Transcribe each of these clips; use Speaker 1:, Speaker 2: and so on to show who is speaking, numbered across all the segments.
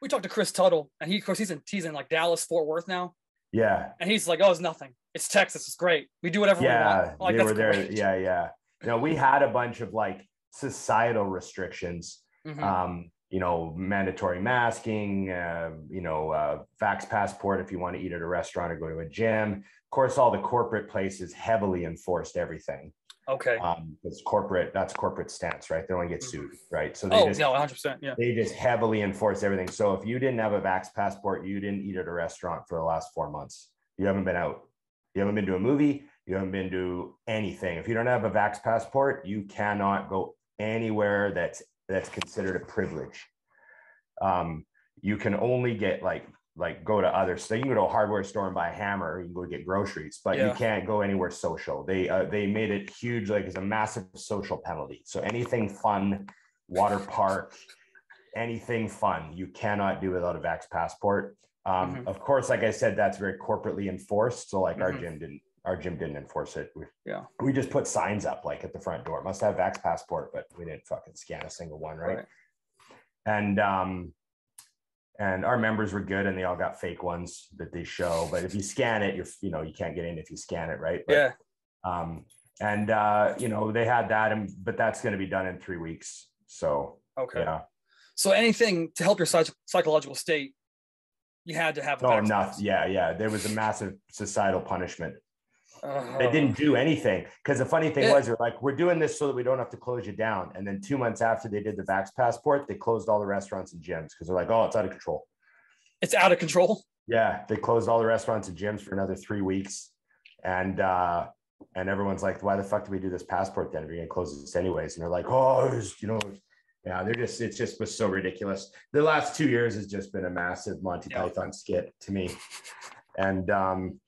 Speaker 1: we talked to Chris Tuttle, and he, of course, he's in he's in like Dallas, Fort Worth now,
Speaker 2: Yeah.
Speaker 1: and he's like, "Oh, it's nothing. It's Texas. It's great. We do whatever we want." I'm Like
Speaker 2: they were there.
Speaker 1: great.
Speaker 2: Yeah. Yeah. You know, we had a bunch of like societal restrictions.
Speaker 1: Mhm.
Speaker 2: Um, you know, mandatory masking, uh, you know, uh, vax passport if you want to eat at a restaurant or go to a gym. Of course, all the corporate places heavily enforced everything.
Speaker 1: Okay.
Speaker 2: Um, it's corporate, that's corporate stance, right? They don't get sued, right? So they
Speaker 1: oh,
Speaker 2: just
Speaker 1: no, 100. percent Yeah.
Speaker 2: they just heavily enforce everything. So if you didn't have a vax passport, you didn't eat at a restaurant for the last four months. You haven't been out. You haven't been to a movie. You haven't been to anything. If you don't have a vax passport, you cannot go anywhere that's that's considered a privilege. Um, you can only get like like go to other so you can go to a hardware store and buy a hammer. You can go get groceries, but you can't go anywhere social. They uh, they made it huge, like it's a massive social penalty. So anything fun, water park, anything fun, you cannot do without a vax passport. Um,
Speaker 1: Mhm.
Speaker 2: Of course, like I said, that's very corporately enforced. So like our
Speaker 1: Mhm.
Speaker 2: gym didn't our gym didn't enforce it. We,
Speaker 1: Yeah.
Speaker 2: we just put signs up like at the front door. Must have vax passport, but we didn't fucking scan a single one, right?
Speaker 1: Right.
Speaker 2: And um, and our members were good, and they all got fake ones that they show. But if you scan it, you're you know you can't get in if you scan it, right? But,
Speaker 1: Yeah.
Speaker 2: Um, and uh, you know they had that, and but that's going to be done in three weeks. So
Speaker 1: Okay.
Speaker 2: yeah,
Speaker 1: So anything to help your psych- psychological state, you had to have.
Speaker 2: oh, enough. Yeah, yeah. There was a massive societal punishment.
Speaker 1: Uh,
Speaker 2: They didn't do anything because the funny thing
Speaker 1: Yeah.
Speaker 2: was, they're like, we're doing this so that we don't have to close you down. And then two months after they did the vax passport, they closed all the restaurants and gyms because they're like, oh, it's out of control.
Speaker 1: It's out of control.
Speaker 2: Yeah, they closed all the restaurants and gyms for another three weeks, and uh, and everyone's like, "Why the fuck do we do this passport then? We're gonna close this anyways." And they're like, "Oh, you know, yeah." They're just it just was so ridiculous. The last two years has just been a massive Monty
Speaker 1: Yeah.
Speaker 2: Python skit to me, and um,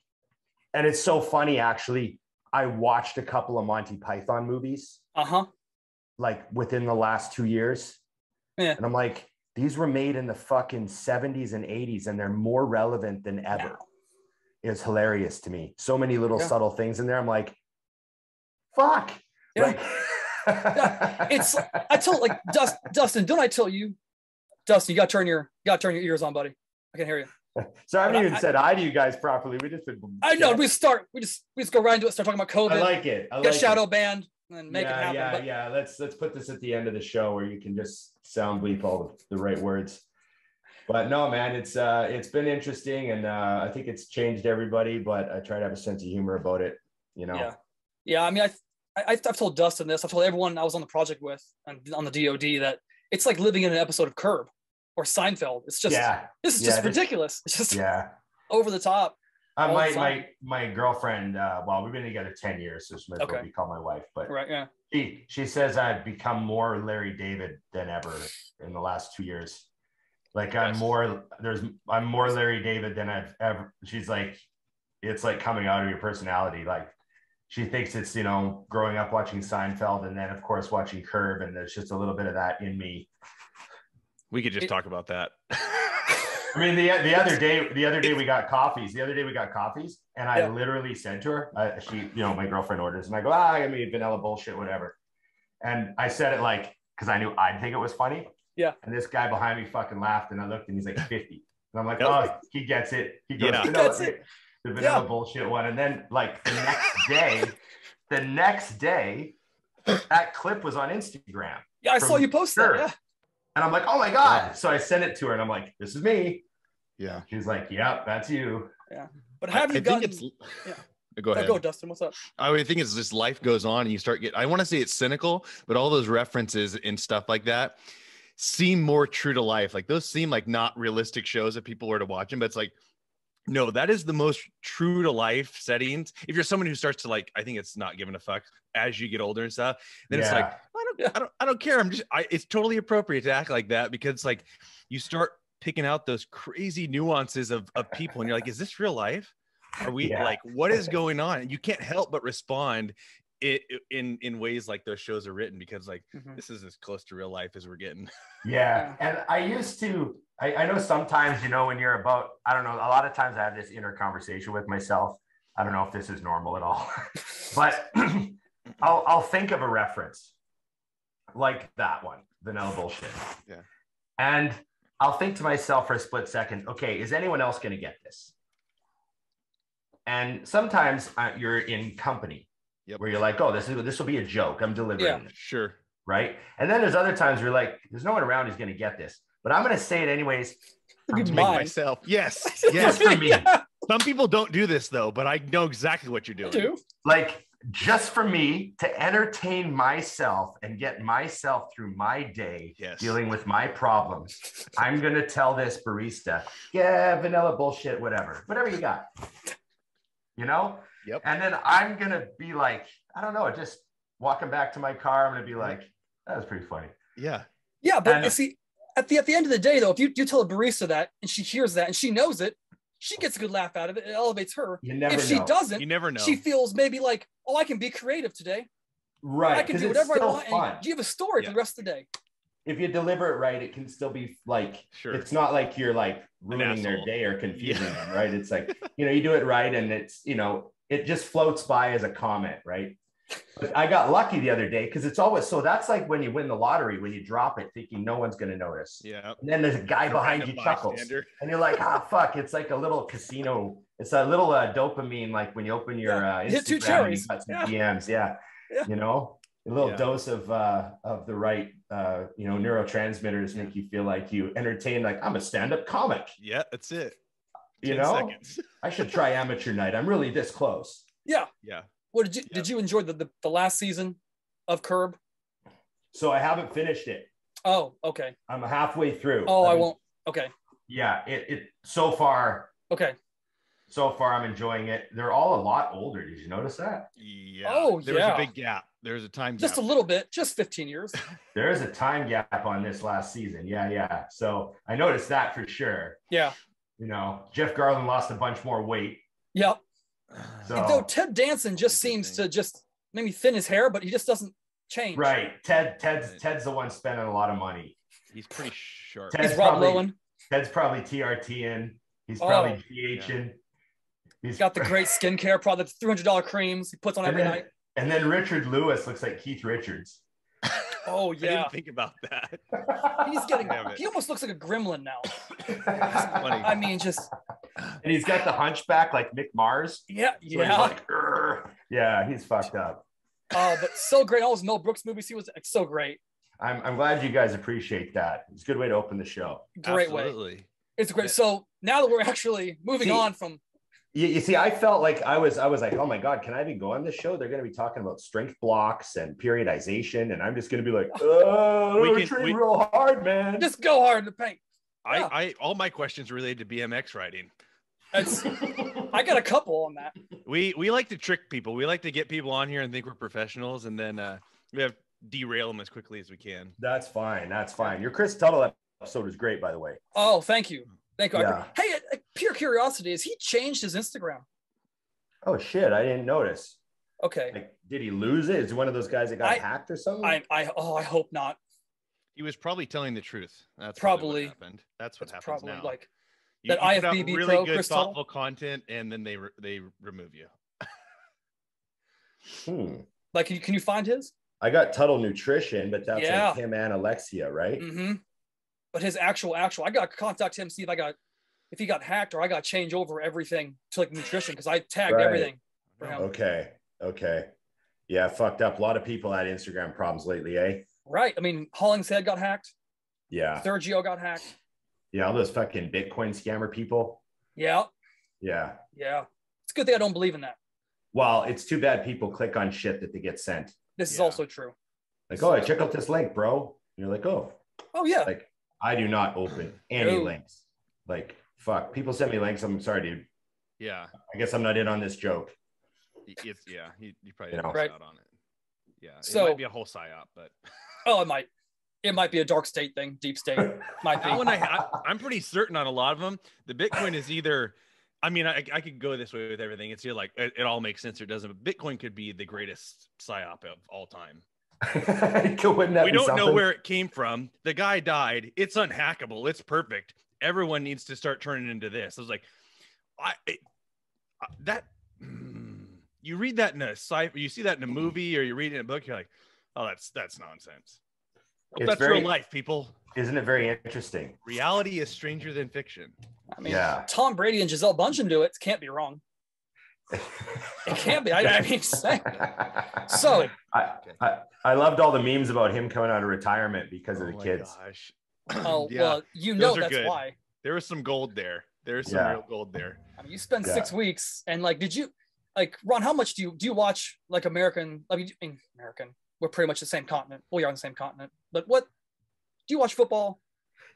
Speaker 2: and it's so funny actually. I watched a couple of Monty Python movies
Speaker 1: Uh huh.
Speaker 2: like within the last two years.
Speaker 1: Yeah.
Speaker 2: And I'm like, these were made in the fucking 70s and 80s, and they're more relevant than ever. It's hilarious to me. So many little
Speaker 1: Yeah.
Speaker 2: subtle things in there. I'm like, fuck.
Speaker 1: Yeah.
Speaker 2: Like,
Speaker 1: It's I told like Dust, Dustin, don't I tell you, Dustin, you got to turn your you got to turn your ears on, buddy. I can hear you.
Speaker 2: so I haven't even
Speaker 1: I-
Speaker 2: said hi to you guys properly. We just been
Speaker 1: I know. We start. We just we just go right into it. Start talking about COVID.
Speaker 2: I like it. I
Speaker 1: get
Speaker 2: like
Speaker 1: shadow
Speaker 2: it.
Speaker 1: banned and make
Speaker 2: yeah,
Speaker 1: it happen.
Speaker 2: Yeah,
Speaker 1: but
Speaker 2: yeah. Let's let's put this at the end of the show where you can just sound bleep all the, the right words. But no, man, it's uh it's been interesting and uh I think it's changed everybody, but I try to have a sense of humor about it, you know.
Speaker 1: Yeah. yeah, I mean, I, I I've told Dustin this. I've told everyone I was on the project with and on the DoD that it's like living in an episode of Curb or Seinfeld. It's just
Speaker 2: yeah,
Speaker 1: this is
Speaker 2: Yeah,
Speaker 1: just ridiculous. It's just
Speaker 2: yeah.
Speaker 1: over the top.
Speaker 2: Uh, my my my girlfriend, uh, well, we've been together 10 years, so she might
Speaker 1: Okay.
Speaker 2: be called my wife, but
Speaker 1: Right? Yeah.
Speaker 2: she she says I've become more Larry David than ever in the last two years. Like I'm more there's I'm more Larry David than I've ever. She's like, it's like coming out of your personality. Like she thinks it's you know growing up watching Seinfeld and then of course watching Curb, and there's just a little bit of that in me.
Speaker 3: We could just
Speaker 1: It-
Speaker 3: talk about that.
Speaker 2: I mean, the the other day, the other day we got coffees. The other day we got coffees, and I
Speaker 1: Yeah.
Speaker 2: literally said to her, uh, she, you know, my girlfriend orders, and I go, ah, I mean, vanilla bullshit, whatever. And I said it like because I knew I'd think it was funny.
Speaker 1: Yeah.
Speaker 2: And this guy behind me fucking laughed, and I looked, and he's like fifty, and I'm like, oh, he gets it. He goes,
Speaker 3: Yeah.
Speaker 1: He gets it.
Speaker 2: the vanilla
Speaker 1: Yeah.
Speaker 2: bullshit one, and then like the next day, the next day, that clip was on Instagram.
Speaker 1: Yeah, I saw you post
Speaker 2: Curb.
Speaker 1: that. Yeah.
Speaker 2: And I'm like, oh my God. So I sent it to her and I'm like, this is me.
Speaker 3: Yeah.
Speaker 2: She's like, yep, that's you. Yeah.
Speaker 1: But have
Speaker 3: I,
Speaker 1: you
Speaker 3: I
Speaker 1: gotten?
Speaker 3: think it's
Speaker 1: yeah.
Speaker 3: go
Speaker 1: Oh,
Speaker 3: ahead.
Speaker 1: go, Dustin. What's up?
Speaker 3: I would think it's just life goes on and you start get I want to say it's cynical, but all those references and stuff like that seem more true to life. Like those seem like not realistic shows that people were to watch them, but it's like no, that is the most true to life settings. If you're someone who starts to like, I think it's not giving a fuck as you get older and stuff, then it's like, I don't, I don't, I don't care. I'm just, I, it's totally appropriate to act like that because it's like you start picking out those crazy nuances of, of people and you're like, is this real life? Are we
Speaker 2: Yeah.
Speaker 3: like, what is going on? And you can't help but respond it, in, in ways like those shows are written because like,
Speaker 1: Mhm.
Speaker 3: this is as close to real life as we're getting.
Speaker 2: Yeah. And I used to, I, I know sometimes, you know, when you're about, I don't know, a lot of times I have this inner conversation with myself. I don't know if this is normal at all, but I'll, I'll think of a reference like that one, vanilla bullshit.
Speaker 3: Yeah.
Speaker 2: And I'll think to myself for a split second, okay, is anyone else going to get this? And sometimes uh, you're in company
Speaker 3: Yep.
Speaker 2: where you're like, oh, this is this will be a joke. I'm delivering
Speaker 1: Yeah.
Speaker 3: Sure.
Speaker 2: right? And then there's other times where you're like, there's no one around who's going to get this, but I'm going to say it anyways.
Speaker 1: Look at
Speaker 3: myself. Yes. Yes.
Speaker 2: for me.
Speaker 1: Yeah,
Speaker 3: Some people don't do this though, but I know exactly what you're
Speaker 1: I
Speaker 3: doing.
Speaker 1: do.
Speaker 2: Like just for me to entertain myself and get myself through my day
Speaker 3: Yes.
Speaker 2: dealing with my problems. I'm going to tell this barista, yeah, vanilla bullshit, whatever, whatever you got. You know?
Speaker 3: Yep.
Speaker 2: And then I'm going to be like, I don't know, just walking back to my car, I'm going to be like, that was pretty funny.
Speaker 3: Yeah.
Speaker 1: Yeah, but
Speaker 2: And-
Speaker 1: you see, at the at the end of the day, though, if you, you tell a barista that and she hears that and she knows it, she gets a good laugh out of it. It elevates her.
Speaker 2: You never
Speaker 1: if she
Speaker 2: know.
Speaker 1: doesn't,
Speaker 3: You never know.
Speaker 1: she feels maybe like, oh, I can be creative today.
Speaker 2: right.
Speaker 1: I can do whatever I want.
Speaker 2: fun.
Speaker 1: And you have a story
Speaker 3: Yeah.
Speaker 1: for the rest of the day.
Speaker 2: If you deliver it right, it can still be like,
Speaker 3: Sure.
Speaker 2: it's not like you're like ruining their day or confusing
Speaker 3: Yeah.
Speaker 2: them, right? It's like, you know, you do it right and it's, you know, it just floats by as a comment, right? But I got lucky the other day because it's always so that's like when you win the lottery, when you drop it thinking no one's going to notice.
Speaker 3: yeah.
Speaker 2: And then there's a guy behind you chuckles
Speaker 3: bystander.
Speaker 2: and you're like, ah, fuck. It's like a little casino. It's a little uh, dopamine, like when you open your uh,
Speaker 1: Hit two
Speaker 2: Instagram and
Speaker 1: cherries.
Speaker 2: you got some
Speaker 1: Yeah.
Speaker 2: DMs. Yeah.
Speaker 1: Yeah.
Speaker 2: You know, a little
Speaker 3: Yeah.
Speaker 2: dose of uh, of the right, uh, you know, neurotransmitters make you feel like you entertain. Like I'm a stand-up comic.
Speaker 3: Yeah, that's it.
Speaker 2: You know,
Speaker 3: seconds.
Speaker 2: I should try amateur night. I'm really this close.
Speaker 1: Yeah.
Speaker 3: Yeah.
Speaker 1: What did you
Speaker 3: Yeah.
Speaker 1: did you enjoy the, the the last season of Curb?
Speaker 2: So I haven't finished it.
Speaker 1: Oh, okay.
Speaker 2: I'm halfway through.
Speaker 1: Oh, I
Speaker 2: mean,
Speaker 1: won't. Okay.
Speaker 2: Yeah, it, it so far,
Speaker 1: Okay.
Speaker 2: so far I'm enjoying it. They're all a lot older. Did you notice that?
Speaker 3: Yeah.
Speaker 1: Oh,
Speaker 3: there
Speaker 1: yeah.
Speaker 3: was a big gap. There's a time
Speaker 1: Just a little bit, just 15 years.
Speaker 2: There is a time gap on this last season. Yeah, yeah. So I noticed that for sure.
Speaker 1: Yeah.
Speaker 2: You know, Jeff Garlin lost a bunch more weight.
Speaker 1: Yep.
Speaker 2: So
Speaker 1: Though Ted Danson just seems to just maybe thin his hair, but he just doesn't change.
Speaker 2: right, Ted, Ted's Ted's the one spending a lot of money.
Speaker 3: He's pretty sharp.
Speaker 2: Ted-
Speaker 1: He's
Speaker 2: Ted's
Speaker 1: Rob
Speaker 2: probably-
Speaker 1: Lowen.
Speaker 2: Ted's probably TRT in. He's
Speaker 1: Oh.
Speaker 2: probably GH in. He's
Speaker 1: He's got the great skincare product, $300 creams he puts on
Speaker 2: and
Speaker 1: every
Speaker 2: then,
Speaker 1: night.
Speaker 2: and then Richard Lewis looks like Keith Richards.
Speaker 1: Oh,
Speaker 3: I
Speaker 1: yeah.
Speaker 3: didn't think about that.
Speaker 1: He's getting. He almost looks like a gremlin now.
Speaker 3: Funny.
Speaker 1: I mean, just,
Speaker 2: and he's got the hunchback like Mick Mars.
Speaker 1: yeah,
Speaker 2: So he's
Speaker 1: yeah.
Speaker 2: like, yeah, he's fucked up.
Speaker 1: Oh, but so great. All those Mel Brooks movies, he was it's so great.
Speaker 2: I'm, I'm glad you guys appreciate that. It's a good way to open the show.
Speaker 1: Great way. It's great. So now that we're actually moving
Speaker 2: See-
Speaker 1: on from,
Speaker 2: You, you see, I felt like I was I was like, oh my god, can I even go on this show? They're going to be talking about strength blocks and periodization, and I'm just going to be like, oh,
Speaker 3: We
Speaker 2: we
Speaker 3: can-
Speaker 2: train
Speaker 3: we-
Speaker 2: real hard, man.
Speaker 1: just go hard in the paint.
Speaker 3: I,
Speaker 1: Yeah.
Speaker 3: I all my questions related to BMX riding.
Speaker 1: It's, I got a couple on that.
Speaker 3: We we like to trick people. We like to get people on here and think we're professionals, and then uh, we have derail them as quickly as we can.
Speaker 2: That's fine. That's fine. Your Chris Tuttle episode is great, by the way.
Speaker 1: Oh, thank you. Thank you.
Speaker 2: Yeah.
Speaker 1: Hey, pure curiosity, has he changed his Instagram?
Speaker 2: Oh shit, I didn't notice.
Speaker 1: Okay.
Speaker 2: Like, did he lose it? Is he one of those guys that got
Speaker 1: I-
Speaker 2: hacked or something?
Speaker 1: I, I, oh, I hope not.
Speaker 3: He was probably telling the truth. That's
Speaker 1: Probably.
Speaker 3: what happened. That's what
Speaker 1: It's
Speaker 3: happens
Speaker 1: probably
Speaker 3: now.
Speaker 1: like,
Speaker 3: You-
Speaker 1: that
Speaker 3: you put out
Speaker 1: IFBB
Speaker 3: really
Speaker 1: pro,
Speaker 3: good,
Speaker 1: Chris Tuttle?
Speaker 3: thoughtful content, and then they re- they remove you.
Speaker 2: Hmm.
Speaker 1: like, can you, can you find his?
Speaker 2: I got Tuttle Nutrition, but that's
Speaker 1: Yeah.
Speaker 2: like him and Alexia, right?
Speaker 1: Mm-hmm. But his actual, actual, I got to contact him, see if I got, if he got hacked or I got to change over everything to like nutrition because I tagged
Speaker 2: Right.
Speaker 1: everything for him.
Speaker 2: Okay. Okay. Yeah, fucked up. A lot of people had Instagram problems lately, eh?
Speaker 1: Right. I mean, Hollingshead got hacked.
Speaker 2: Yeah.
Speaker 1: Sergio got hacked.
Speaker 2: Yeah, all those fucking Bitcoin scammer people.
Speaker 1: Yeah.
Speaker 2: Yeah.
Speaker 1: Yeah. It's a good thing I don't believe in that.
Speaker 2: Well, it's too bad people click on shit that they get sent.
Speaker 1: This is also true.
Speaker 2: Like, oh, check out this link, bro. And you're like, oh,
Speaker 1: Oh, yeah.
Speaker 2: like I do not open any
Speaker 1: No.
Speaker 2: links. Like, fuck. People send me links. I'm sorry, dude.
Speaker 3: Yeah,
Speaker 2: I guess I'm not in on this joke.
Speaker 3: y- it's yeah. You, you probably
Speaker 2: You
Speaker 3: didn't
Speaker 2: know.
Speaker 3: miss
Speaker 1: Right.
Speaker 3: out on it. Yeah, So, it
Speaker 1: So-
Speaker 3: might be a whole psyop, but
Speaker 1: Oh, it might. It might be a dark state thing, deep state. Might be.
Speaker 3: that one I, I I'm pretty certain on a lot of them. The Bitcoin is either. I mean, I, I could go this way with everything. It's either like it, it all makes sense or it doesn't. But Bitcoin could be the greatest psyop of all time. We don't know where it came from. The guy died. It's unhackable. It's perfect. Everyone needs to start turning into this. I was like, I it, uh, that mm, you read that in a sci, you see that in a movie or you read it in a book. You're like, oh, that's that's nonsense. Well, that's
Speaker 2: very-
Speaker 3: real life, people.
Speaker 2: Isn't it very interesting?
Speaker 3: Reality is stranger than fiction.
Speaker 1: I mean,
Speaker 2: Yeah.
Speaker 1: Tom Brady and Gisele Bündchen do it. Can't be wrong. It can't be. I, I mean, saying. So
Speaker 2: I, I I loved all the memes about him coming out of retirement because of
Speaker 3: Oh
Speaker 2: the
Speaker 3: my
Speaker 2: kids.
Speaker 3: gosh.
Speaker 1: Oh
Speaker 3: Yeah,
Speaker 1: well, you know
Speaker 3: those
Speaker 1: that's
Speaker 3: good.
Speaker 1: why.
Speaker 3: there was some gold there. There's some
Speaker 2: Yeah.
Speaker 3: real gold there.
Speaker 1: I mean, you spend
Speaker 2: Yeah.
Speaker 1: six weeks, and like, did you like Ron? How much do you do you watch like American? I mean, American. We're pretty much the same continent. We are on the same continent. But what do you watch football?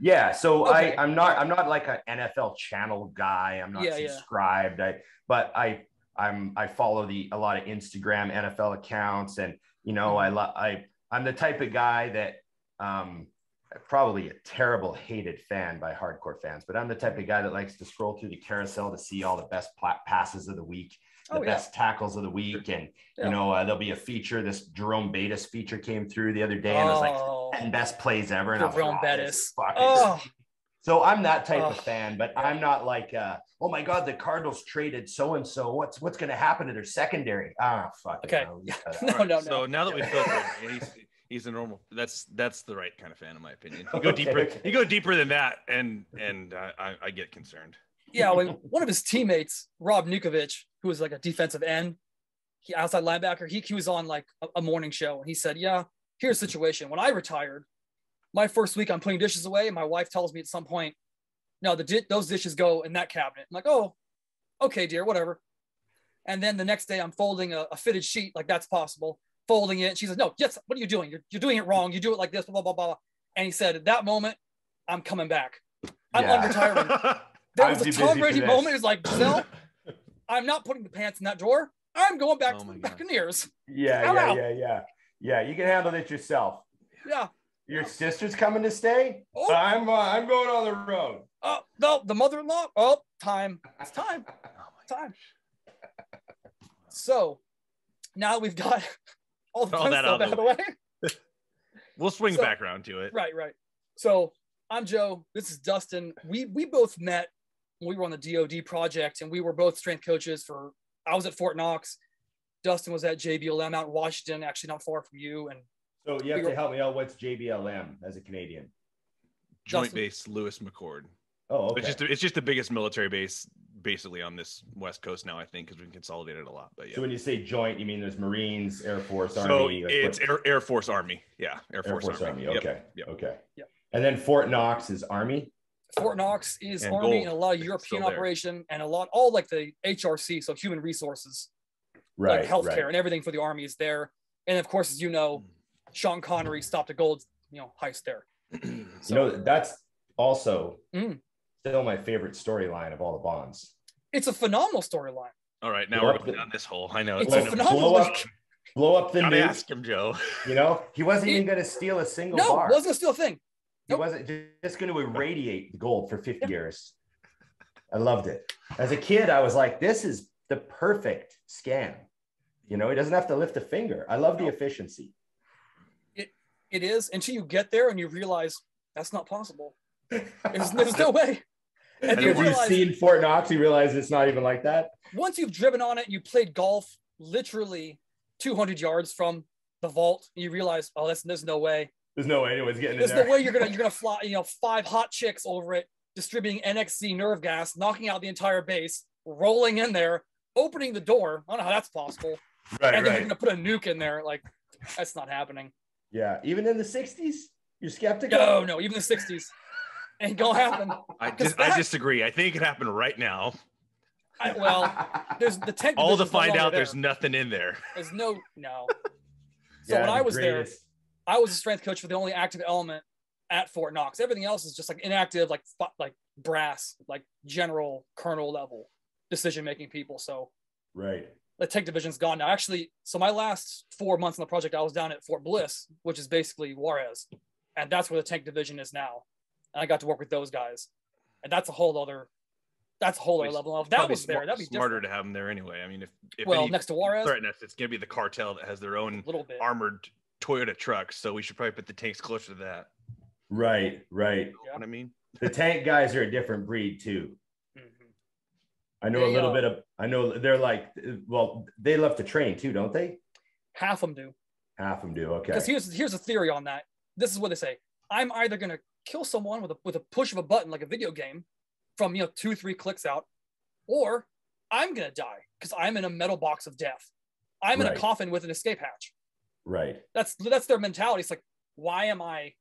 Speaker 2: Yeah, so
Speaker 1: Okay.
Speaker 2: I I'm not I'm not like an NFL channel guy. I'm not
Speaker 1: Yeah, yeah.
Speaker 2: subscribed. I but I I'm I follow the a lot of Instagram NFL accounts and you know I
Speaker 1: Mm-hmm.
Speaker 2: lo- I I'm the type of guy that um probably a terrible hated fan by hardcore fans, but I'm the type of guy that likes to scroll through the carousel to see all the best pla- passes of the week, the
Speaker 1: Oh yeah,
Speaker 2: best tackles of the week and
Speaker 1: Yeah.
Speaker 2: you know uh, there'll be a feature this Jerome Bettis feature came through the other day and it was like
Speaker 1: oh,
Speaker 2: 10 best plays ever and I was
Speaker 1: Jerome
Speaker 2: like, "Oh,
Speaker 1: Bettis. Oh,
Speaker 2: so I'm that type
Speaker 1: Oh.
Speaker 2: of fan, but I'm not like, uh, oh my god, the Cardinals traded so and so. What's what's going to happen to their secondary? Ah, fuck.
Speaker 1: Okay.
Speaker 2: I'll leave
Speaker 1: no, no, no.
Speaker 3: So now that we filtered, he's he's a normal. That's that's the right kind of fan, in my opinion. You go deeper.
Speaker 2: Okay.
Speaker 3: You go deeper than that, and and I, I, I get concerned.
Speaker 1: yeah, when one of his teammates, Rob Ninkovich, who was like a defensive end, he outside linebacker, he, he was on like a, a morning show and he said, Yeah, here's the situation. When I retired, my first week I'm putting dishes away, and my wife tells me at some point, No, the di- those dishes go in that cabinet. I'm like, Oh, okay, dear, whatever. And then the next day I'm folding a, a fitted sheet, like that's possible, folding it. She says, No, yes, what are you doing? You're, you're doing it wrong. You do it like this, blah, blah, blah, blah. And he said, At that moment, I'm coming back. I'm
Speaker 2: Yeah.
Speaker 1: unretiring. There was a
Speaker 2: too
Speaker 1: Tom
Speaker 2: busy for
Speaker 1: Brady moment. It's like, Gisele, I'm not putting the pants in that drawer. I'm going back
Speaker 3: Oh
Speaker 1: to
Speaker 3: my
Speaker 1: the
Speaker 3: God.
Speaker 1: Buccaneers.
Speaker 2: Yeah,
Speaker 1: I'm
Speaker 2: yeah,
Speaker 1: out.
Speaker 2: yeah, yeah, yeah. You can handle it yourself.
Speaker 1: Yeah.
Speaker 2: Your sister's coming to stay.
Speaker 1: Oh.
Speaker 2: I'm uh, I'm going on the road.
Speaker 1: Oh, no, the mother-in-law. Oh, time. It's time.
Speaker 3: Oh
Speaker 1: It's time. So now we've got all the
Speaker 3: All that
Speaker 1: stuff
Speaker 3: out
Speaker 1: out
Speaker 3: of
Speaker 1: of
Speaker 3: the
Speaker 1: the way.
Speaker 3: We'll swing
Speaker 1: So-
Speaker 3: back around to it.
Speaker 1: Right, right. So I'm Joe. This is Dustin. We we both met when we were on the DoD project, and we were both strength coaches for. I was at Fort Knox. Dustin was at JBLM out in Washington, actually not far from you. And
Speaker 2: So you have
Speaker 1: We were-
Speaker 2: to help me out. What's JBLM as a Canadian?
Speaker 3: Joint
Speaker 1: Justin.
Speaker 3: base Lewis McChord.
Speaker 2: Oh, okay.
Speaker 3: It's just it's just the biggest military base basically on this west coast now. I think because we've consolidated a lot. But yeah.
Speaker 2: So when you say joint, you mean there's Marines, Air Force, Army. like
Speaker 3: it's Air, Air Force Army. Yeah, Air
Speaker 2: Air
Speaker 3: Force,
Speaker 2: Force Army. Okay.
Speaker 3: Yep.
Speaker 2: Okay.
Speaker 1: Yep.
Speaker 2: And then Fort Knox is Army.
Speaker 1: Fort Knox is
Speaker 3: And
Speaker 1: Army
Speaker 3: gold.
Speaker 1: and a lot of European operation and a lot, all like the HRC, so human resources,
Speaker 2: Right.
Speaker 1: like healthcare
Speaker 2: right.
Speaker 1: and everything for the Army is there. And of course, as you know, Sean Connery stopped a gold, you know, heist there.
Speaker 2: You know, that's also
Speaker 1: Mm.
Speaker 2: still my favorite storyline of all the bonds.
Speaker 1: It's a phenomenal storyline.
Speaker 3: All right, now
Speaker 2: Blow
Speaker 3: we're
Speaker 2: up
Speaker 3: going
Speaker 2: the-
Speaker 3: down this hole. I know.
Speaker 1: It's
Speaker 3: I
Speaker 1: a
Speaker 3: know.
Speaker 1: phenomenal-
Speaker 2: blow up, blow up the
Speaker 3: Gotta
Speaker 2: nuke.
Speaker 3: ask him, Joe.
Speaker 2: You know, he wasn't
Speaker 1: He-
Speaker 2: even going to steal a single
Speaker 1: No,
Speaker 2: bar.
Speaker 1: wasn't still a thing.
Speaker 2: he wasn't just going to irradiate the gold for 50
Speaker 1: Yeah.
Speaker 2: years. I loved it. As a kid, I was like, this is the perfect scam. You know, he doesn't have to lift a finger. I love the
Speaker 1: No.
Speaker 2: efficiency.
Speaker 1: It is until you get there and you realize that's not possible. There's, there's no way. And
Speaker 3: And
Speaker 1: you
Speaker 2: Have you seen Fort Knox? You realize it's not even like that.
Speaker 1: once you've driven on it, you played golf literally 200 yards from the vault. You realize, oh, that's there's no way.
Speaker 2: There's no way anyone's getting in
Speaker 1: There's no way you're gonna you're gonna fly, you know, five hot chicks over it, distributing NXC nerve gas, knocking out the entire base, rolling in there, opening the door. I don't know how that's possible.
Speaker 2: right,
Speaker 1: and then
Speaker 2: right.
Speaker 1: you're gonna put a nuke in there. Like that's not happening.
Speaker 2: Yeah, even in the 60s, you're skeptical.
Speaker 1: No, no, even the 60s ain't gonna happen.
Speaker 3: I,
Speaker 1: 'Cause
Speaker 3: dis- I disagree. I think it could happen right now.
Speaker 1: I, well, there's the tank.
Speaker 3: All to
Speaker 1: division's no
Speaker 3: find out
Speaker 1: there.
Speaker 3: thereso nothing in there.
Speaker 1: There's no no. So
Speaker 2: Yeah,
Speaker 1: when I
Speaker 2: the
Speaker 1: was there. I was a strength coach for the only active element at Fort Knox. Everything else is just like inactive, like like brass, like general colonel level decision making people. So
Speaker 2: right.
Speaker 1: the tank division's gone now. Actually, so my last four months on the project, I was down at Fort Bliss, which is basically Juarez, and that's where the tank division is now. And I got to work with those guys, and that's a whole other, that's a whole other level. Now, If that
Speaker 3: Probably
Speaker 1: was there, that'd be
Speaker 3: smarter
Speaker 1: different.
Speaker 3: to have them there anyway. I mean, if if
Speaker 1: Well, next to Juarez,
Speaker 3: threaten us, it's gonna be the cartel that has their own
Speaker 1: little bit.
Speaker 3: armored Toyota trucks. So we should probably put the tanks closer to that.
Speaker 2: Right, right.
Speaker 3: You know
Speaker 1: Yeah.
Speaker 3: what I mean?
Speaker 2: The tank guys are a different breed too.
Speaker 1: Mhm.
Speaker 2: I know a little
Speaker 1: uh,
Speaker 2: bit of. I know they're like, well, they love to train too, don't they?
Speaker 1: Half of them do.
Speaker 2: Half of them do. Okay.
Speaker 1: Because here's here's a theory on that. this is what they say. I'm either gonna kill someone with a with a push of a button like a video game from you know two, three clicks out, or I'm gonna die because I'm in a metal box of death. I'm in
Speaker 2: Right.
Speaker 1: a coffin with an escape hatch.
Speaker 2: Right.
Speaker 1: That's that's their mentality. It's like, why am I?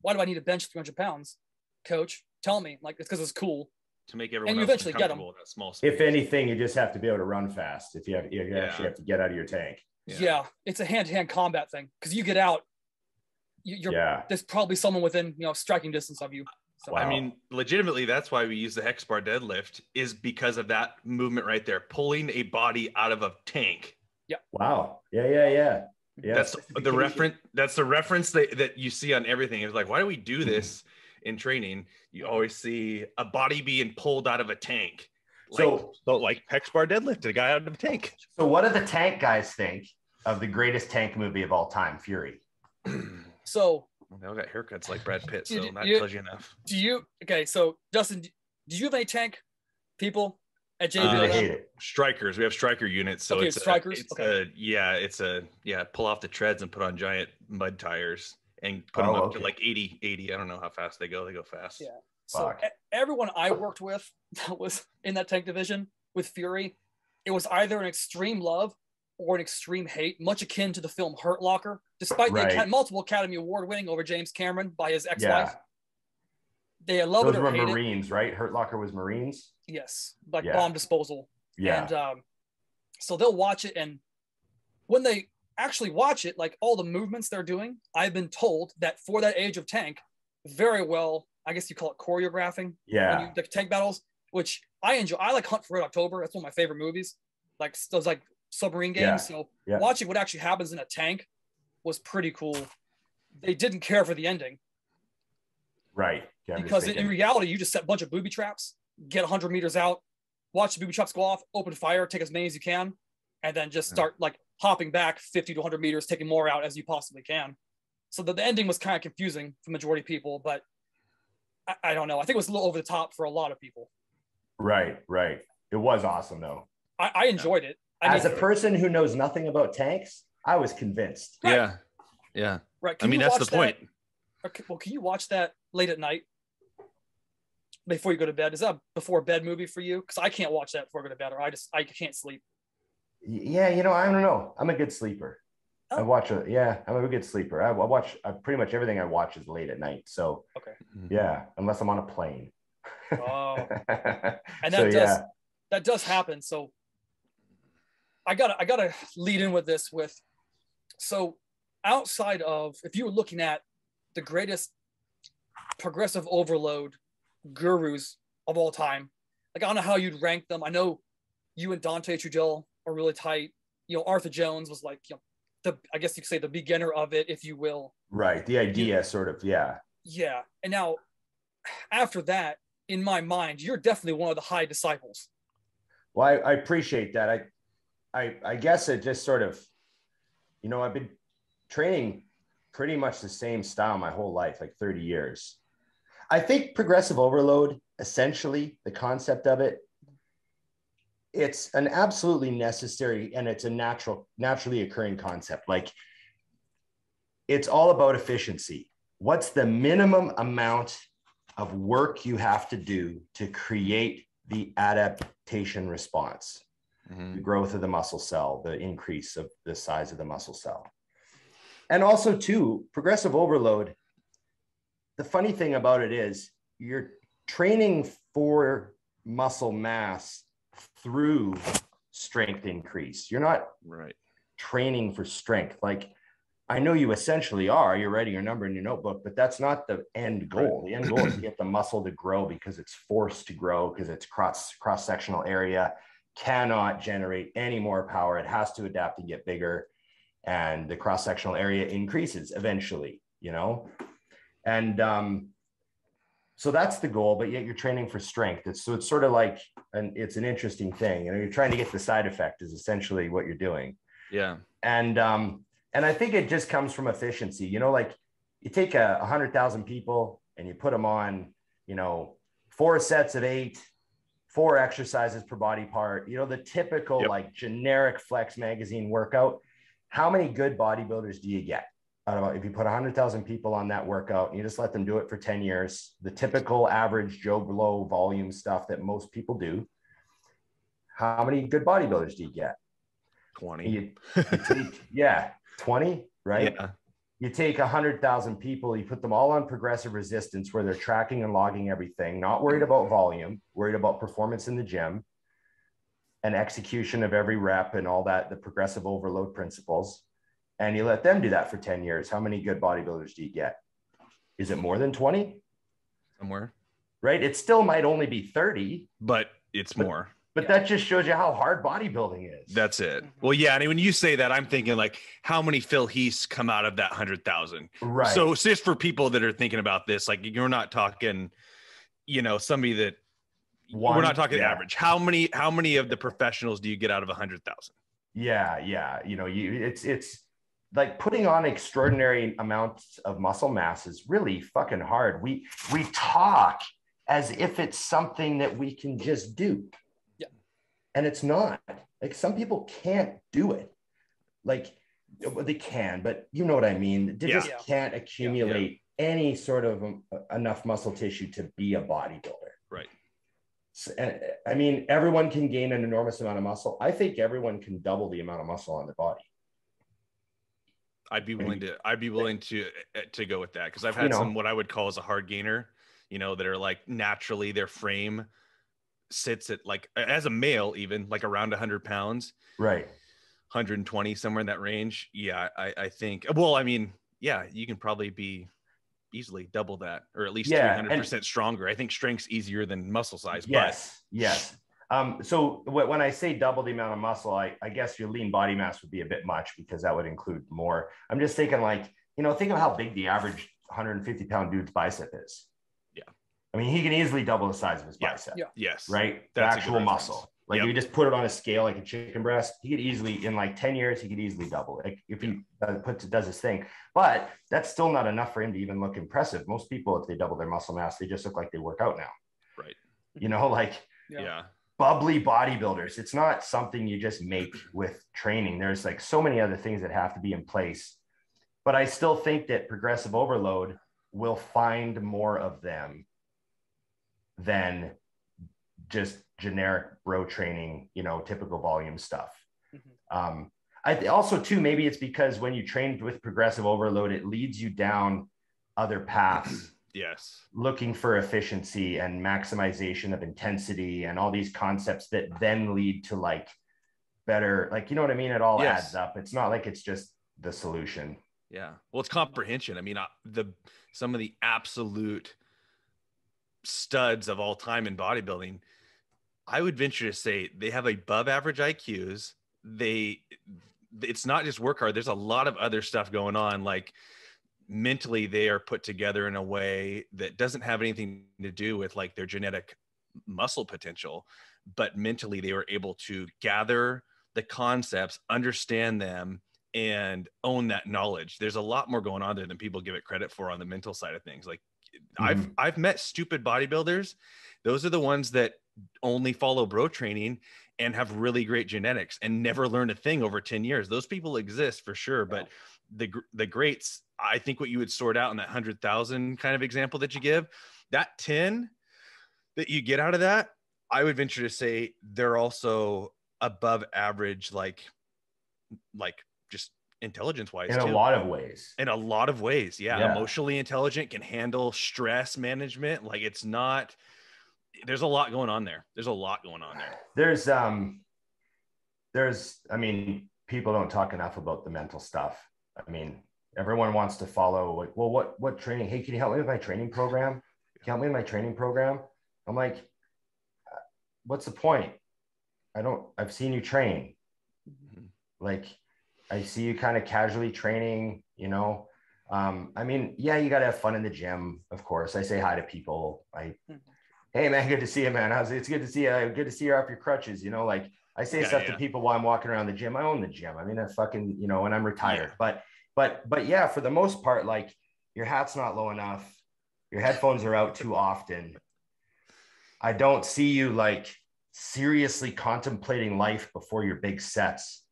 Speaker 1: Why do I need to bench 300 pounds, coach? Tell me. Like it's because it's cool.
Speaker 3: to make everyone
Speaker 1: and
Speaker 3: you
Speaker 1: eventually get
Speaker 3: them in that small space.
Speaker 2: If anything, you just have to be able to run fast. If you have, you
Speaker 3: Yeah.
Speaker 2: actually have to get out of your tank.
Speaker 1: Yeah, it's a hand-to-hand combat thing because you get out, you, you're
Speaker 2: Yeah.
Speaker 1: there's probably someone within you know striking distance of you. So,
Speaker 2: Wow.
Speaker 3: I mean, legitimately, that's why we use the hex bar deadlift is because of that movement right there, pulling a body out of a tank. Yeah.
Speaker 2: Wow. Yeah. Yeah. Yeah. Yeah.
Speaker 3: that's the reference. That's the reference that, that you see on everything. It's like, why do we do
Speaker 2: Mm-hmm.
Speaker 3: this in training? You always see a body being pulled out of a tank. Like,
Speaker 2: So-
Speaker 3: so, like hex bar deadlift, a guy out of a tank.
Speaker 2: So, what do the tank guys think of the greatest tank movie of all time, Fury?
Speaker 1: so
Speaker 3: they all got haircuts like Brad Pitt, so
Speaker 1: Dude,
Speaker 3: that
Speaker 1: you-
Speaker 3: tells you enough.
Speaker 1: do you? Okay, so Dustin, d- did you have any tank people at
Speaker 2: Do
Speaker 1: JBL?
Speaker 3: Uh,
Speaker 2: they hate it?
Speaker 3: Strykers, we have Stryker units, so
Speaker 1: Okay,
Speaker 3: it's
Speaker 1: Strykers,
Speaker 3: A, it's
Speaker 1: okay.
Speaker 3: a, yeah, it's a yeah, pull off the treads and put on giant mud tires and put them
Speaker 2: Oh,
Speaker 3: up
Speaker 2: okay.
Speaker 3: to like 80, 80. I don't know how fast they go. They go fast.
Speaker 1: Yeah. So
Speaker 2: Fuck.
Speaker 1: everyone I worked with that was in that tank division with Fury, it was either an extreme love or an extreme hate, much akin to the film Hurt Locker, despite
Speaker 2: Right.
Speaker 1: the multiple Academy Award winning over James Cameron by his ex-wife.
Speaker 2: Yeah.
Speaker 1: They love
Speaker 2: Those
Speaker 1: it or
Speaker 2: were
Speaker 1: hate it.
Speaker 2: Marines, right? Hurt Locker was Marines.
Speaker 1: Yes, like
Speaker 2: Yeah.
Speaker 1: bomb disposal.
Speaker 2: Yeah.
Speaker 1: And um, so they'll watch it, and when they actually watch it, like all the movements they're doing, I've been told that for that age of tank, very well, I guess you call it choreographing.
Speaker 2: yeah.
Speaker 1: you, the tank battles, which I enjoy. I like Hunt for Red October. That's one of my favorite movies. Like those like submarine game.
Speaker 2: Yeah.
Speaker 1: So
Speaker 2: Yeah.
Speaker 1: watching what actually happens in a tank was pretty cool. They didn't care for the ending
Speaker 2: Right. Yeah,
Speaker 1: because in, in reality, you just set a bunch of booby traps, get 100 meters out, watch the booby traps go off, open fire, take as many as you can, and then just
Speaker 2: Yeah.
Speaker 1: start like hopping back 50 to 100 meters, taking more out as you possibly can. So the, the ending was kind of confusing for majority of people, but I, I don't know. I think it was a little over the top for a lot of people.
Speaker 2: right. Right. It was awesome though.
Speaker 1: I, I enjoyed it. I
Speaker 2: As a person who knows nothing about tanks, I was convinced.
Speaker 1: Right.
Speaker 3: Yeah. Yeah.
Speaker 1: right?
Speaker 3: I mean, that's the
Speaker 1: that-
Speaker 3: point.
Speaker 1: or c- well, can you watch that late at night before you go to bed? Is that a before bed movie for you? Because I can't watch that before I go to bed, or I just I can't sleep.
Speaker 2: Yeah, you know, I don't know. I'm a good sleeper. I
Speaker 1: Oh.
Speaker 2: watch a yeah, I'm a good sleeper. I, I watch uh, pretty much everything I watch is late at night. So
Speaker 1: Okay.
Speaker 2: yeah, unless I'm on a plane.
Speaker 1: Oh,
Speaker 2: and
Speaker 1: and
Speaker 2: so
Speaker 1: that does
Speaker 2: yeah,
Speaker 1: that does happen. So I gotta I gotta lead in with this with so outside of if you were looking at the greatest progressive overload gurus of all time, like I don't know how you'd rank them. I know you and Dante Trudel are really tight. You know, Arthur Jones was like, you know, the I guess you could say the beginner of it, if you will.
Speaker 2: right. The idea sort of, yeah.
Speaker 1: Yeah. And now after that, in my mind, you're definitely one of the high disciples.
Speaker 2: Well, I, I appreciate that. I, I, I guess it just sort of, you know, I've been training pretty much the same style my whole life, like 30 years. I think progressive overload, essentially, the concept of it, it's an absolutely necessary and it's a natural, naturally occurring concept. Like it's all about efficiency. What's the minimum amount of work you have to do to create the adaptation response,
Speaker 3: Mhm.
Speaker 2: the growth of the muscle cell, the increase of the size of the muscle cell. And also, too, progressive overload. The funny thing about it is you're training for muscle mass through strength increase. You're not
Speaker 3: Right.
Speaker 2: training for strength. Like I know you essentially are, you're writing your number in your notebook, but that's not the end goal. The end goal is to get the muscle to grow because it's forced to grow because its cross cross sectional area cannot generate any more power. It has to adapt and get bigger, and the cross sectional area increases eventually. You know, and um, so that's the goal. But yet you're training for strength. It's so it's sort of like and it's an interesting thing. You know, you're trying to get the side effect is essentially what you're doing
Speaker 3: Yeah.
Speaker 2: and um and i think it just comes from efficiency you know like you take a, a hundred thousand people and you put them on you know four sets of eight four exercises per body part you know the typical
Speaker 3: Yep.
Speaker 2: like generic flex magazine workout how many good bodybuilders do you get out of if you put 100,000 people on that workout and you just let them do it for 10 years, the typical average Joe Blow volume stuff that most people do, how many good bodybuilders do you get?
Speaker 3: 20.
Speaker 2: You, you take, yeah, 20, right?
Speaker 3: Yeah.
Speaker 2: You take 100,000 people, you put them all on progressive resistance where they're tracking and logging everything, not worried mm-hmm. about volume, worried about performance in the gym and execution of every rep and all that, the progressive overload principles and you let them do that for 10 years, how many good bodybuilders do you get? Is it more than 20?
Speaker 3: Somewhere.
Speaker 2: Right? It still might only be 30,
Speaker 3: But it's
Speaker 2: But-
Speaker 3: more.
Speaker 2: But that just shows you how hard bodybuilding is.
Speaker 3: That's it.
Speaker 1: Mhm.
Speaker 3: Well, yeah. And when you say that, I'm thinking like, how many Phil Heaths come out of that hundred thousand?
Speaker 2: right.
Speaker 3: So it's just for people that are thinking about this, like you're not talking, you know, somebody that
Speaker 2: One-
Speaker 3: we're not talking
Speaker 2: yeah.
Speaker 3: average. How many? How many of the professionals do you get out of a hundred thousand?
Speaker 2: yeah, yeah. You know, you it's it's like putting on extraordinary amounts of muscle mass is really fucking hard. We we talk as if it's something that we can just do.
Speaker 1: Yeah.
Speaker 2: And it's not. Like some people can't do it. Like they can, but you know what I mean. They
Speaker 3: Yeah.
Speaker 2: just
Speaker 1: Yeah.
Speaker 2: can't accumulate any sort of um, enough muscle tissue to be a bodybuilder.
Speaker 3: Right.
Speaker 2: S- and, I mean, everyone can gain an enormous amount of muscle. I think everyone can double the amount of muscle on their body.
Speaker 3: I'd be willing to. I'd be willing to uh, to go with that because I've
Speaker 2: You
Speaker 3: had
Speaker 2: know.
Speaker 3: some what I would call as a hard gainer. You know, that are like naturally their frame sits at like as a male even like around 100 pounds
Speaker 2: Right.
Speaker 3: 120 somewhere in that range yeah i i think well i mean yeah you can probably be easily double that or at least
Speaker 2: Yeah,
Speaker 3: 300% stronger i think strength's easier than muscle size
Speaker 2: Yes. Yes. Um, so wh- when I say double the amount of muscle, I, I guess your lean body mass would be a bit much because that would include more. I'm just thinking like, you know, think of how big the average 150 pound dude's bicep is.
Speaker 3: Yeah.
Speaker 2: I mean, he can easily double the size of his
Speaker 3: Yeah.
Speaker 2: bicep,
Speaker 1: Yeah.
Speaker 3: yes
Speaker 2: right? The
Speaker 3: That's a good
Speaker 2: actual muscle. Like
Speaker 3: Yep.
Speaker 2: if you just put it on a scale like a chicken breast, he could easily, in like 10 years, he could easily double it. Like if he uh, puts does his thing. But that's still not enough for him to even look impressive. Most people, if they double their muscle mass, they just look like they work out now.
Speaker 3: Right.
Speaker 2: You know, like
Speaker 3: yeah.
Speaker 2: bubbly bodybuilders. It's not something you just make with training. There's like so many other things that have to be in place. But I still think that progressive overload will find more of them than just generic bro training, you know, typical volume stuff.
Speaker 1: Mhm.
Speaker 2: Um, I th- also too maybe it's because when you train with progressive overload, it leads you down other paths.
Speaker 3: Yes.
Speaker 2: Looking for efficiency and maximization of intensity and all these concepts that then lead to like better like you know what i mean? It all
Speaker 3: Yes.
Speaker 2: adds up. It's not like it's just the solution.
Speaker 3: Yeah. Well it's comprehension. I mean uh, the some of the absolute studs of all time in bodybuilding i would venture to say they have above average iqs they it's not just work hard. There's a lot of other stuff going on like mentally they are put together in a way that doesn't have anything to do with like their genetic muscle potential but mentally they were able to gather the concepts understand them and own that knowledge. There's a lot more going on there than people give it credit for on the mental side of things. Like i've mm-hmm. i've met stupid bodybuilders. Those are the ones that only follow bro training and have really great genetics and never learned a thing over 10 years. Those people exist for sure but the the greats i think what you would sort out in that 100000 kind of example that you give that 10 that you get out of that i would venture to say they're also above average like like just intelligence wise
Speaker 2: in a lot of ways.
Speaker 3: In a lot of ways yeah,
Speaker 2: Yeah.
Speaker 3: emotionally intelligent can handle stress management. Like it's not there's a lot going on there. There's a lot going on there.
Speaker 2: There's um there's i mean people don't talk enough about the mental stuff. I mean everyone wants to follow like well what what training? Hey can you help me with my training program? Can you help me with my training program? I'm like uh, what's the point? I don't i've seen you train.
Speaker 3: Mhm.
Speaker 2: like i see you kind of casually training you know? Um i mean yeah you got to have fun in the gym of course. I say hi to people. I
Speaker 1: Mhm.
Speaker 2: hey man good to see you man. How's it? it's good to see you good to see you off your crutches you know? Like i say
Speaker 3: Yeah,
Speaker 2: stuff
Speaker 3: yeah.
Speaker 2: to people while i'm walking around the gym. I own the gym. I mean i fucking you know when i'm retired.
Speaker 3: Yeah.
Speaker 2: but but but yeah for the most part like your hat's not low enough. Your headphones are out too often. I don't see you like seriously contemplating life before your big sets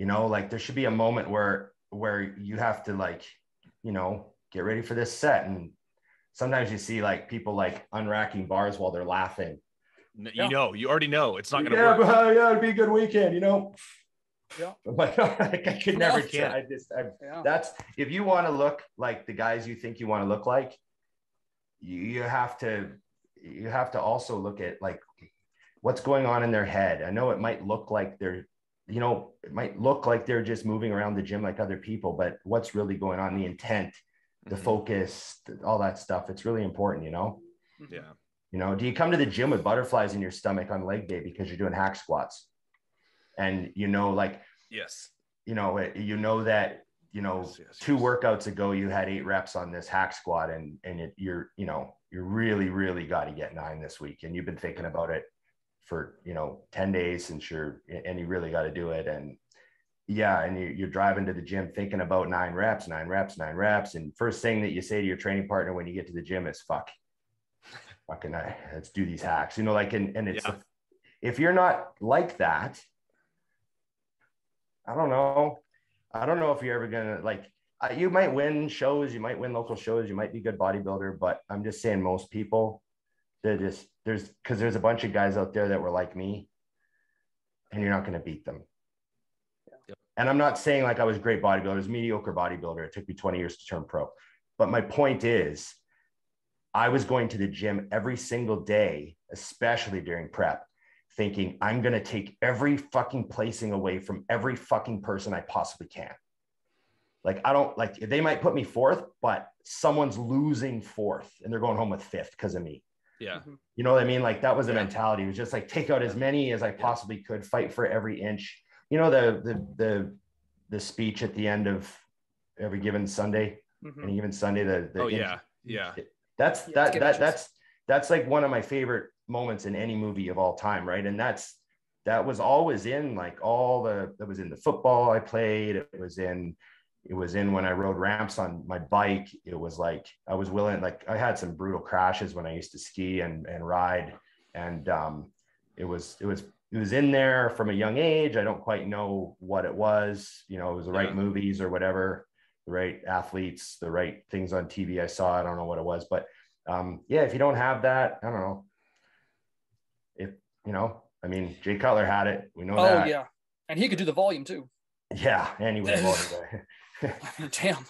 Speaker 2: you know like there should be a moment where where you have to like, you know, get ready for this set. And sometimes you see like people like unracking bars while they're laughing.
Speaker 3: N-
Speaker 1: Yeah.
Speaker 3: You know, you already know it's not going to
Speaker 2: yeah,
Speaker 3: work.
Speaker 2: but, yeah, it'd be a good weekend, you know.
Speaker 1: Yeah.
Speaker 2: But like, I could never
Speaker 1: No.
Speaker 2: try. I just, I,
Speaker 1: Yeah.
Speaker 2: that's if you want to look like the guys you think you want to look like, you, you have to, you have to also look at like what's going on in their head. I know it might look like they're, you know, it might look like they're just moving around the gym like other people, but what's really going on? The intent, the
Speaker 3: Mhm.
Speaker 2: focus, all that stuff. It's really important, you know.
Speaker 1: Mhm.
Speaker 3: Yeah.
Speaker 2: You know, do you come to the gym with butterflies in your stomach on leg day because you're doing hack squats? And you know, like,
Speaker 3: Yes.
Speaker 2: you know, you know that, you know,
Speaker 3: Yes, yes,
Speaker 2: two
Speaker 3: yes.
Speaker 2: workouts ago you had eight reps on this hack squat and and it, you're, you know, you really, really got to get nine this week. And you've been thinking about it for, you know, 10 days since you're and you really got to do it. And yeah, and you, you're driving to the gym thinking about nine reps, nine reps, nine reps. And first thing that you say to your training partner when you get to the gym is fuck. Fucking I, let's do these hacks. You know, like and, and it's
Speaker 3: Yeah.
Speaker 2: if you're not like that, I don't know. I don't know if you're ever gonna like. Uh, you might win shows, you might win local shows, you might be a good bodybuilder, but I'm just saying most people, they're just there's because there's a bunch of guys out there that were like me, and you're not gonna beat them.
Speaker 3: Yep.
Speaker 2: And I'm not saying like I was a great bodybuilder, I was a mediocre bodybuilder. It took me 20 years to turn pro. But my point is, I was going to the gym every single day, especially during prep, thinking I'm going to take every fucking placing away from every fucking person I possibly can. Like, I don't like they might put me fourth, but someone's losing fourth and they're going home with fifth because of me.
Speaker 3: Yeah.
Speaker 1: Mhm.
Speaker 2: You know what I mean? Like, that was the
Speaker 3: Yeah.
Speaker 2: mentality. It was just like take out as many as I possibly could, fight for every inch. You know, the, the, the, the speech at the end of every given Sunday,
Speaker 1: Mhm.
Speaker 2: any given Sunday, the, the
Speaker 3: Oh
Speaker 2: inch-
Speaker 3: yeah. Yeah.
Speaker 2: that's
Speaker 1: Yeah,
Speaker 2: that that that's that's like one of my favorite moments in any movie of all time, right? And that's that was always in like all the that was in the football I played. It was in it was in when I rode ramps on my bike. It was like I was willing like I had some brutal crashes when I used to ski and and ride, and um, it was it was it was in there from a young age. I don't quite know what it was. You know, it was the right
Speaker 3: Yeah.
Speaker 2: movies or whatever the right athletes, the right things on TV. I saw, I don't know what it was, but um, yeah, if you don't have that, I don't know. If you know, I mean, Jay Cutler had it. We know
Speaker 1: Oh
Speaker 2: that.
Speaker 1: yeah, and he could do the volume too.
Speaker 2: Yeah, and he was a.
Speaker 1: I mean, damn.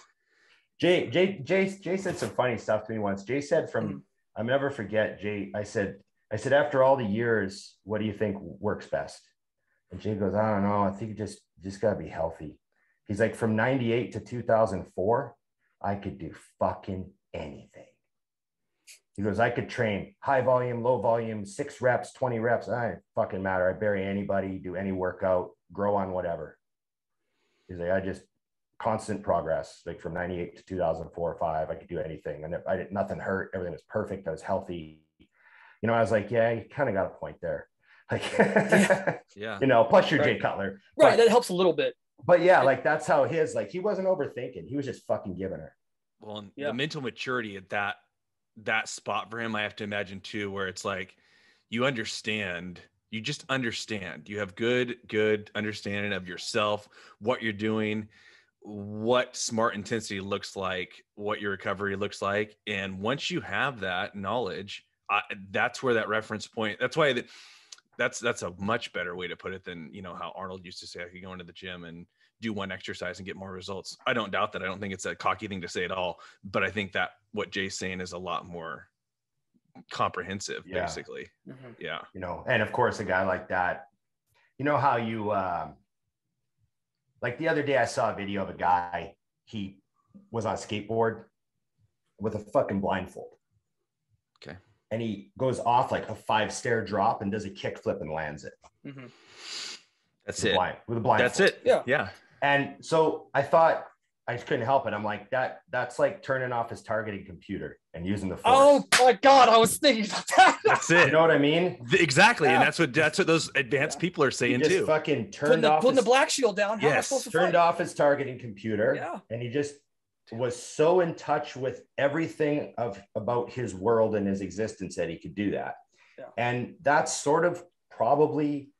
Speaker 2: Jay, Jay, Jay, Jay said some funny stuff to me once. Jay said from,
Speaker 1: Mhm.
Speaker 2: I'll never forget. Jay, I said, I said, after all the years, what do you think works best? And Jay goes, I don't know. I think you just just gotta be healthy. He's like, from '98 to 2004, I could do fucking anything. He goes, I could train high volume, low volume, six reps, 20 reps. I fucking matter. I bury anybody, do any workout, grow on whatever. He's like, I just constant progress, like from 98 to 2004 or five, I could do anything. And I did nothing hurt. Everything was perfect. I was healthy. You know, I was like, yeah, you kind of got a point there. Like,
Speaker 3: Yeah.
Speaker 2: you know, plus you're Jay Cutler.
Speaker 1: Right,
Speaker 2: But-
Speaker 1: that helps a little bit.
Speaker 2: but yeah, like that's how his, like he wasn't overthinking. He was just fucking giving her.
Speaker 3: Well, and
Speaker 1: Yeah.
Speaker 3: the mental maturity at that that spot for him, I have to imagine too, where it's like you understand, you just understand. You have good, good understanding of yourself, what you're doing, what smart intensity looks like, what your recovery looks like, and once you have that knowledge, I, that's where that reference point. That's why that. That's that's a much better way to put it than you know how Arnold used to say I could go into the gym and do one exercise and get more results. I don't doubt that. I don't think it's a cocky thing to say at all. But I think that what Jay's saying is a lot more comprehensive,
Speaker 2: Yeah.
Speaker 3: basically.
Speaker 1: Mhm.
Speaker 3: Yeah.
Speaker 2: you know and of course a guy like that you know how you um like the other day i saw a video of a guy he was on a skateboard with a fucking blindfold
Speaker 3: Okay.
Speaker 2: and he goes off like a five stair drop and does a kick flip and lands it
Speaker 1: Mhm.
Speaker 3: That's
Speaker 2: with a
Speaker 3: it.
Speaker 2: blind with a blind
Speaker 3: That's it.
Speaker 1: Yeah.
Speaker 3: Yeah.
Speaker 2: and so i thought i just couldn't help it i'm like that that's like turning off his targeting computer and using the force
Speaker 1: Oh my god, I was thinking about that.
Speaker 3: That's it.
Speaker 2: you know what i mean
Speaker 3: Th- Exactly. And that's what that's what those advanced
Speaker 1: Yeah.
Speaker 3: people are
Speaker 2: he
Speaker 3: saying
Speaker 2: just
Speaker 3: too.
Speaker 2: fucking
Speaker 1: putting
Speaker 2: turned
Speaker 1: the,
Speaker 2: off
Speaker 1: putting
Speaker 2: his-
Speaker 1: the black shield down. How
Speaker 3: Yes,
Speaker 1: to
Speaker 2: turned
Speaker 1: fight?
Speaker 2: off his targeting computer
Speaker 1: Yeah.
Speaker 2: and he just was so in touch with everything of about his world and his existence that he could do that
Speaker 1: Yeah.
Speaker 2: and that's sort of probably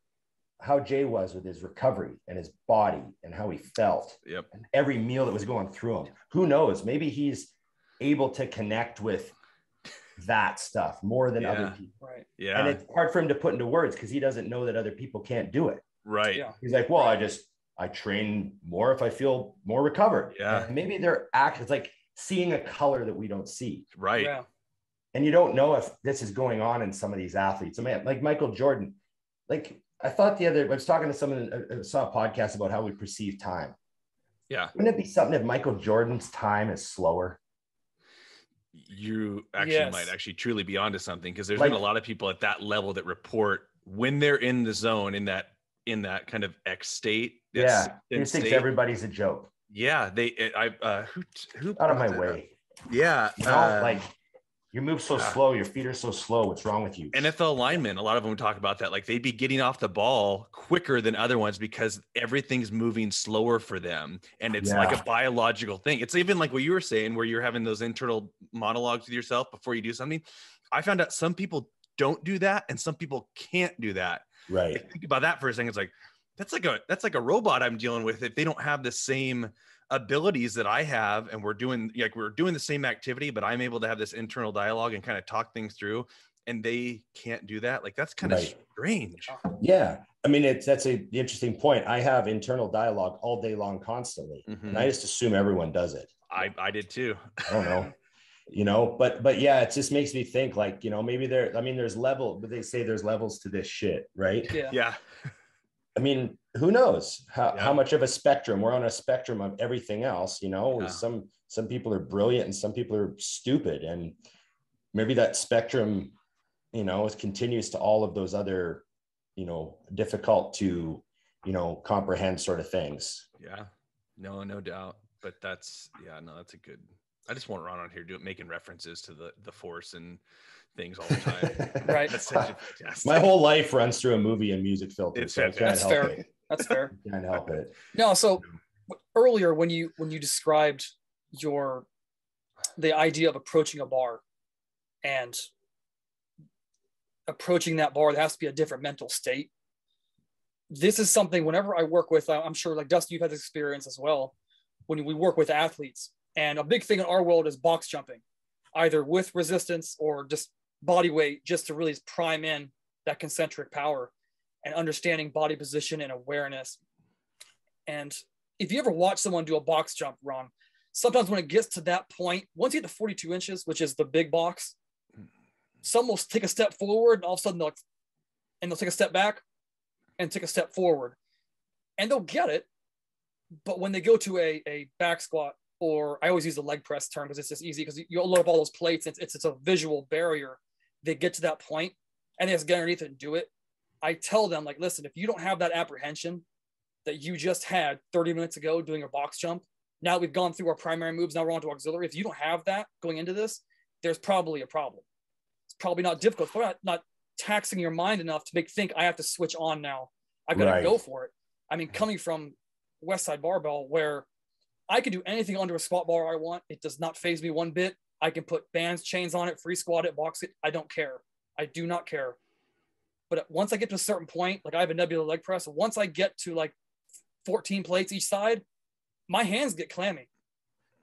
Speaker 2: how Jay was with his recovery and his body and how he felt
Speaker 3: Yep.
Speaker 2: and every meal that was going through him. Who knows? Maybe he's able to connect with that stuff more than other people.
Speaker 1: Right.
Speaker 3: Yeah.
Speaker 2: And it's hard for him to put into words because he doesn't know that other people can't do it.
Speaker 3: right.
Speaker 1: Yeah.
Speaker 2: He's like, well, I just I train more if I feel more recovered.
Speaker 3: Yeah.
Speaker 2: And maybe they're act it's like seeing a color that we don't see.
Speaker 3: Right.
Speaker 1: Yeah.
Speaker 2: And you don't know if this is going on in some of these athletes. I mean, like Michael Jordan, like I thought the other, I was talking to someone, I- I saw a podcast about how we perceive time.
Speaker 3: Yeah.
Speaker 2: Wouldn't it be something if Michael Jordan's time is slower?
Speaker 3: You actually
Speaker 1: Yes.
Speaker 3: might actually truly be onto something because there's
Speaker 2: Like-
Speaker 3: been a lot of people at that level that report when they're in the zone in that in that kind of X state.
Speaker 2: Yeah.
Speaker 3: it's-
Speaker 2: He thinks
Speaker 3: state,
Speaker 2: everybody's a joke.
Speaker 3: Yeah, they. I uh, who who
Speaker 2: Out of my
Speaker 3: that up?
Speaker 2: way.
Speaker 3: Yeah,
Speaker 2: You know,
Speaker 3: uh,
Speaker 2: like you move so
Speaker 3: yeah.
Speaker 2: slow, your feet are so slow. What's wrong with you?
Speaker 3: NFL linemen, a lot of them talk about that. Like they'd be getting off the ball quicker than other ones because everything's moving slower for them. And it's like a biological thing. It's even like what you were saying, where you're having those internal monologues with yourself before you do something. I found out some people don't do that and some people can't do that.
Speaker 2: right.
Speaker 3: Like, think about that for a second. It's like that's like a that's like a robot I'm dealing with. If they don't have the same abilities that I have, and we're doing like we're doing the same activity, but I'm able to have this internal dialogue and kind of talk things through, and they can't do that. Like that's kind of strange.
Speaker 2: Yeah. I mean, it's that's a interesting point. I have internal dialogue all day long, constantly.
Speaker 3: Mhm.
Speaker 2: And I just assume everyone does it.
Speaker 3: I I did too.
Speaker 2: I don't know. you know, but but yeah, it just makes me think like, you know, maybe there, I mean, there's level, but they say there's levels to this shit, right?
Speaker 1: Yeah.
Speaker 3: Yeah,
Speaker 2: I mean, who knows how,
Speaker 3: Yeah.
Speaker 2: how much of a spectrum we're on a spectrum of everything else, you know,
Speaker 3: Yeah.
Speaker 2: some some people are brilliant and some people are stupid. And maybe that spectrum, you know, it continues to all of those other, you know, difficult to, you know, comprehend sort of things.
Speaker 3: yeah, no, no doubt. But that's yeah, no, that's a good. I just want Ron on here doing making references to the the force and things all the time.
Speaker 1: Right.
Speaker 3: That's such a fantastic.
Speaker 2: My whole life runs through a movie and music filter.
Speaker 3: It's
Speaker 2: so I can't
Speaker 1: That's
Speaker 2: help
Speaker 1: fair.
Speaker 2: it.
Speaker 1: That's fair.
Speaker 2: Can't help it.
Speaker 1: No, so earlier when you when you described your the idea of approaching a bar and approaching that bar, there has to be a different mental state. This is something whenever I work with, I'm sure like Dusty, you've had this experience as well. When we work with athletes, and a big thing in our world is box jumping, either with resistance or just body weight, just to really prime in that concentric power and understanding body position and awareness. And if you ever watch someone do a box jump, Ron, sometimes when it gets to that point, once you get to 42 inches, which is the big box, hmm. some will take a step forward and all of a sudden they'll and they'll take a step back and take a step forward. And they'll get it. But when they go to a, a back squat, or I always use the leg press term because it's just easy because you load up all those plates, it's, it's, it's a visual barrier. They get to that point and they just get underneath it and do it. I tell them, like, listen, if you don't have that apprehension that you just had 30 minutes ago doing a box jump, now we've gone through our primary moves, now we're on to auxiliary. If you don't have that going into this, there's probably a problem. It's probably not difficult. It's probably not, not taxing your mind enough to make think I have to switch on now. I've got to go for it. I mean, coming from West Side Barbell, where I can do anything under a squat bar I want, it does not faze me one bit. I can put bands, chains on it, free squat it, box it. I don't care. I do not care. But once I get to a certain point, like I have a nebula leg press, once I get to like 14 plates each side, my hands get clammy.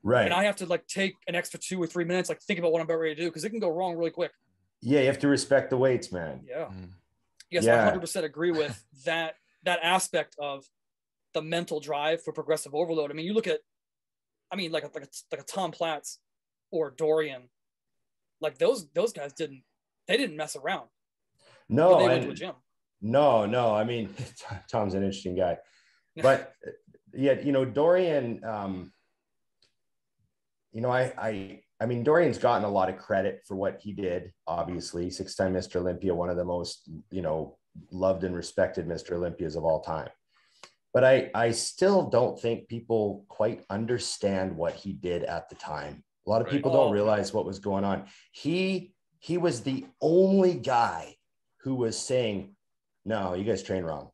Speaker 2: Right.
Speaker 1: And I have to like take an extra two or three minutes, like think about what I'm about ready to do because it can go wrong really quick.
Speaker 2: yeah, you have to respect the weights, man.
Speaker 1: Yeah.
Speaker 3: Mm.
Speaker 1: Yes,
Speaker 2: Yeah.
Speaker 1: I 100% agree with that that aspect of the mental drive for progressive overload. I mean, you look at, I mean, like a, like a, like a Tom Platz or Dorian, like those those guys didn't they didn't mess around.
Speaker 2: No,
Speaker 1: when they went to a
Speaker 2: and,
Speaker 1: gym.
Speaker 2: no, no. I mean, Tom's an interesting guy, but yeah, you know, Dorian. Um, you know, I, I, I mean, Dorian's gotten a lot of credit for what he did. Obviously, six-time Mr. Olympia, one of the most, you know, loved and respected Mr. Olympias of all time. But I, I still don't think people quite understand what he did at the time. A lot of
Speaker 3: Right.
Speaker 2: people
Speaker 1: Oh.
Speaker 2: don't realize what was going on. He, he was the only guy who was saying, "No, you guys train wrong."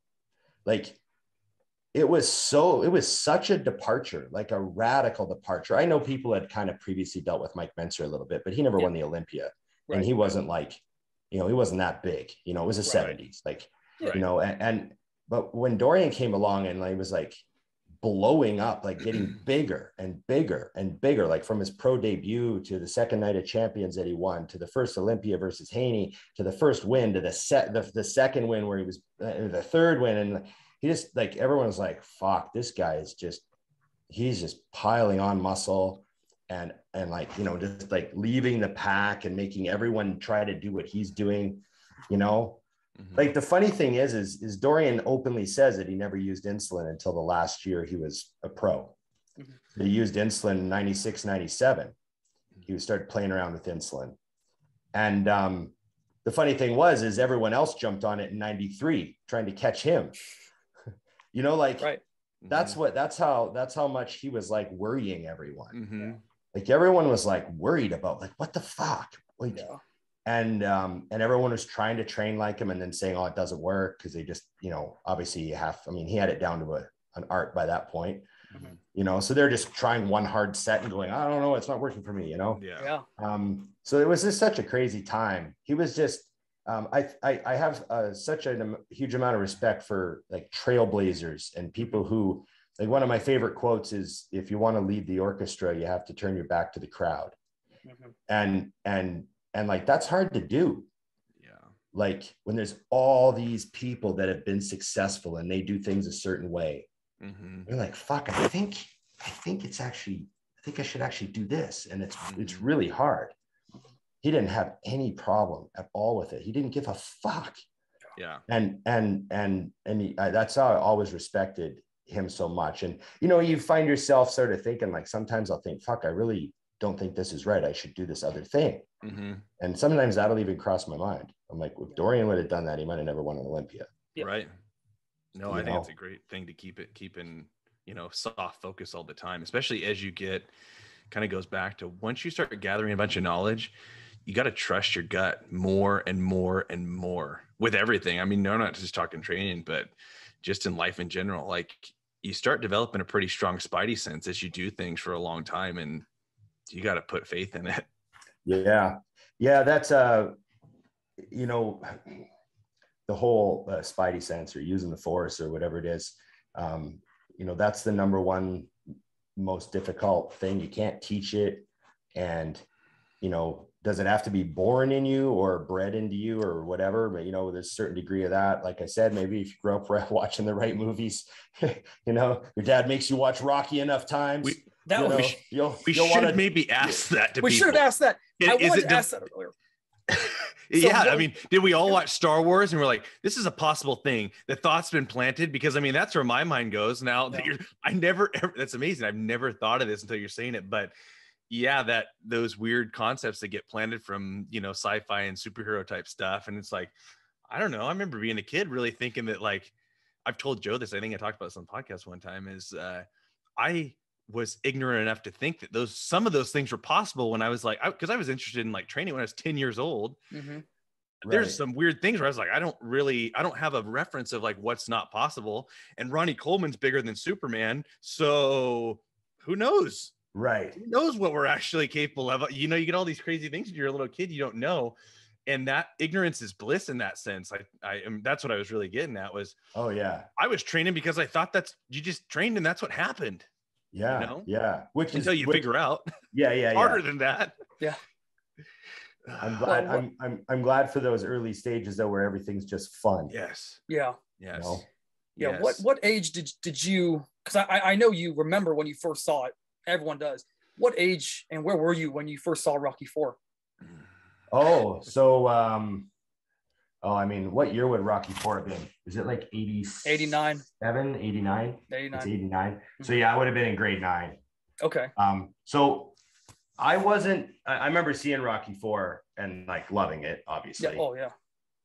Speaker 2: Like it was so it was such a departure, like a radical departure. I know people had kind of previously dealt with Mike Mentzer a little bit, but he never
Speaker 1: Yeah.
Speaker 2: won the Olympia,
Speaker 1: Right.
Speaker 2: and he wasn't like, you know, he wasn't that big. You know, it was the
Speaker 1: Right.
Speaker 2: seventies, like
Speaker 3: Right.
Speaker 2: you know, and, and but when Dorian came along and like was like blowing up, like getting bigger and bigger and bigger, like from his pro debut to the second night of champions that he won, to the first Olympia versus Haney, to the first win, to the set the, the second win where he was uh, the third win, and he just like everyone was like, "Fuck, this guy is just he's just piling on muscle." And and like you know just like leaving the pack and making everyone try to do what he's doing, you know,
Speaker 3: Mhm.
Speaker 2: like the funny thing is, is, is Dorian openly says that he never used insulin until the last year he was a pro.
Speaker 1: Mhm.
Speaker 2: He used insulin in 96, 97. He started playing around with insulin. And um, the funny thing was, is everyone else jumped on it in 93, trying to catch him. you know, like
Speaker 1: Right.
Speaker 2: that's what, that's how, that's how much he was like worrying everyone.
Speaker 3: Mhm.
Speaker 2: Like everyone was like worried about like, what the fuck? Like,
Speaker 1: Yeah.
Speaker 2: And um and everyone was trying to train like him and then saying oh it doesn't work because they just you know obviously you have i mean he had it down to a, an art by that point
Speaker 1: Mhm.
Speaker 2: you know so they're just trying one hard set and going i don't know it's not working for me you know
Speaker 3: Yeah.
Speaker 1: Yeah.
Speaker 2: um so it was just such a crazy time he was just um i i, I have uh, such a am- huge amount of respect for like trailblazers and people who like one of my favorite quotes is if you want to lead the orchestra you have to turn your back to the crowd
Speaker 1: Mhm.
Speaker 2: and and and like that's hard to do
Speaker 3: Yeah.
Speaker 2: like when there's all these people that have been successful and they do things a certain way
Speaker 3: Mhm.
Speaker 2: you're like fuck i think i think it's actually i think i should actually do this and it's it's
Speaker 3: Mhm.
Speaker 2: really hard he didn't have any problem at all with it he didn't give a fuck
Speaker 3: Yeah.
Speaker 2: and and and and he, I, that's how i always respected him so much and you know you find yourself sort of thinking like sometimes i'll think fuck i really don't think this is right i should do this other thing
Speaker 3: Mhm.
Speaker 2: and sometimes that'll even cross my mind. I'm like, if Dorian would have done that, he might have never won an Olympia.
Speaker 1: Yeah.
Speaker 3: Right. No,
Speaker 2: You
Speaker 3: I think it's a great thing to keep it keeping, you know, soft focus all the time, especially as you get kind of goes back to once you start gathering a bunch of knowledge, you got to trust your gut more and more and more with everything. I mean, no, not just talking training, but just in life in general. Like you start developing a pretty strong spidey sense as you do things for a long time and you got to put faith in it.
Speaker 2: Yeah. Yeah. That's, uh, you know, the whole uh, spidey sense or using the force or whatever it is. Um, you know, that's the number one most difficult thing. You can't teach it. And, you know, does it have to be born in you or bred into you or whatever? But, you know, there's a certain degree of that. Like I said, maybe if you grow up watching the right movies, you know, your dad makes you watch Rocky enough times.
Speaker 3: We-
Speaker 1: That
Speaker 2: you
Speaker 1: was,
Speaker 2: you'll,
Speaker 3: We
Speaker 2: you'll
Speaker 3: should
Speaker 2: wanna-
Speaker 3: maybe ask that to
Speaker 1: we should have
Speaker 3: people.
Speaker 1: asked that.
Speaker 3: Is-
Speaker 1: I
Speaker 3: is
Speaker 1: wanted to ask that earlier.
Speaker 3: yeah, I mean, did we all watch Star Wars and we're like, this is a possible thing? The thought's been planted because I mean, that's where my mind goes now. That
Speaker 1: Yeah.
Speaker 3: you're, I never, ever, that's amazing. I've never thought of this until you're saying it, but yeah, that those weird concepts that get planted from you know sci-fi and superhero type stuff, and it's like, I don't know. I remember being a kid really thinking that like, I've told Joe this. I think I talked about this on the podcast one time. Is uh, I was ignorant enough to think that those some of those things were possible when I was like, because I, was interested in like training when I was 10 years old
Speaker 1: Mhm.
Speaker 3: there's
Speaker 2: Right.
Speaker 3: some weird things where I was like, I don't really, I don't have a reference of like what's not possible. And Ronnie Coleman's bigger than Superman, so who knows?
Speaker 2: right.
Speaker 3: Who knows what we're actually capable of? You know, you get all these crazy things when you're a little kid, you don't know, and that ignorance is bliss in that sense. I, I am. That's what I was really getting at. Was
Speaker 2: Oh yeah.
Speaker 3: I was training because I thought that's you just trained and that's what happened
Speaker 2: Yeah.
Speaker 3: know?
Speaker 2: Yeah. Which
Speaker 3: until
Speaker 2: is
Speaker 3: you
Speaker 2: which-
Speaker 3: figure out
Speaker 2: Yeah. Yeah. Yeah.
Speaker 3: harder than that.
Speaker 1: Yeah.
Speaker 2: I'm glad.
Speaker 1: Well,
Speaker 2: I'm, I'm I'm glad for those early stages though, where everything's just fun.
Speaker 3: Yes.
Speaker 1: Yeah.
Speaker 3: Yes.
Speaker 2: know?
Speaker 1: Yeah. What what age did did you? Because I I know you remember when you first saw it. Everyone does. What age and where were you when you first saw Rocky Four?
Speaker 2: Oh, so um, oh, I mean, what year would Rocky Four have been? Is it like 80,
Speaker 1: 89.
Speaker 2: 89?
Speaker 1: Eighty
Speaker 2: It's
Speaker 1: nine.
Speaker 2: 89. So yeah, I would have been in grade nine.
Speaker 1: Okay.
Speaker 2: Um, so I wasn't. I, remember seeing Rocky Four and like loving it, obviously. Yeah.
Speaker 1: Oh yeah.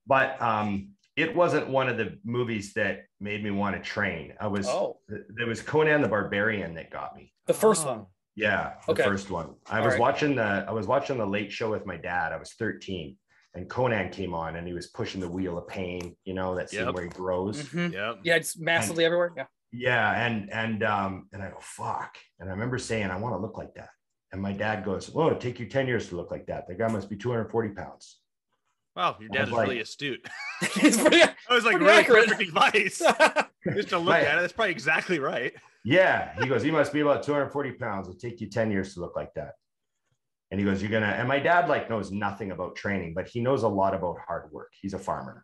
Speaker 2: But um, it wasn't one of the movies that made me want to train. I was.
Speaker 1: Oh,
Speaker 2: There was Conan the Barbarian that got me.
Speaker 1: the first
Speaker 3: Oh.
Speaker 1: one.
Speaker 2: Yeah, the
Speaker 1: Okay.
Speaker 2: first one. I
Speaker 1: All
Speaker 2: was
Speaker 1: right.
Speaker 2: watching the I was watching the late show with my dad. I was 13 and Conan came on and he was pushing the wheel of pain, you know, that scene
Speaker 3: Yep.
Speaker 2: where he grows.
Speaker 1: Mhm.
Speaker 3: Yeah.
Speaker 1: Yeah, it's massively everywhere. Yeah.
Speaker 2: Yeah, and and um and I go, fuck. And I remember saying, I want to look like that. And my dad goes, Whoa, it'll take you 10 years to look like that. The guy must be 240 pounds.
Speaker 3: Wow, your dad is
Speaker 2: like-
Speaker 3: really astute.
Speaker 1: It's pretty,
Speaker 3: That was like
Speaker 1: Pretty
Speaker 3: really
Speaker 1: accurate.
Speaker 3: perfect advice. Just to look
Speaker 2: Right.
Speaker 3: at it, that's probably exactly right.
Speaker 2: Yeah. He goes, You must be about 240 pounds. It'll take you 10 years to look like that. And he goes, You're gonna, and my dad like knows nothing about training, but he knows a lot about hard work. He's a farmer.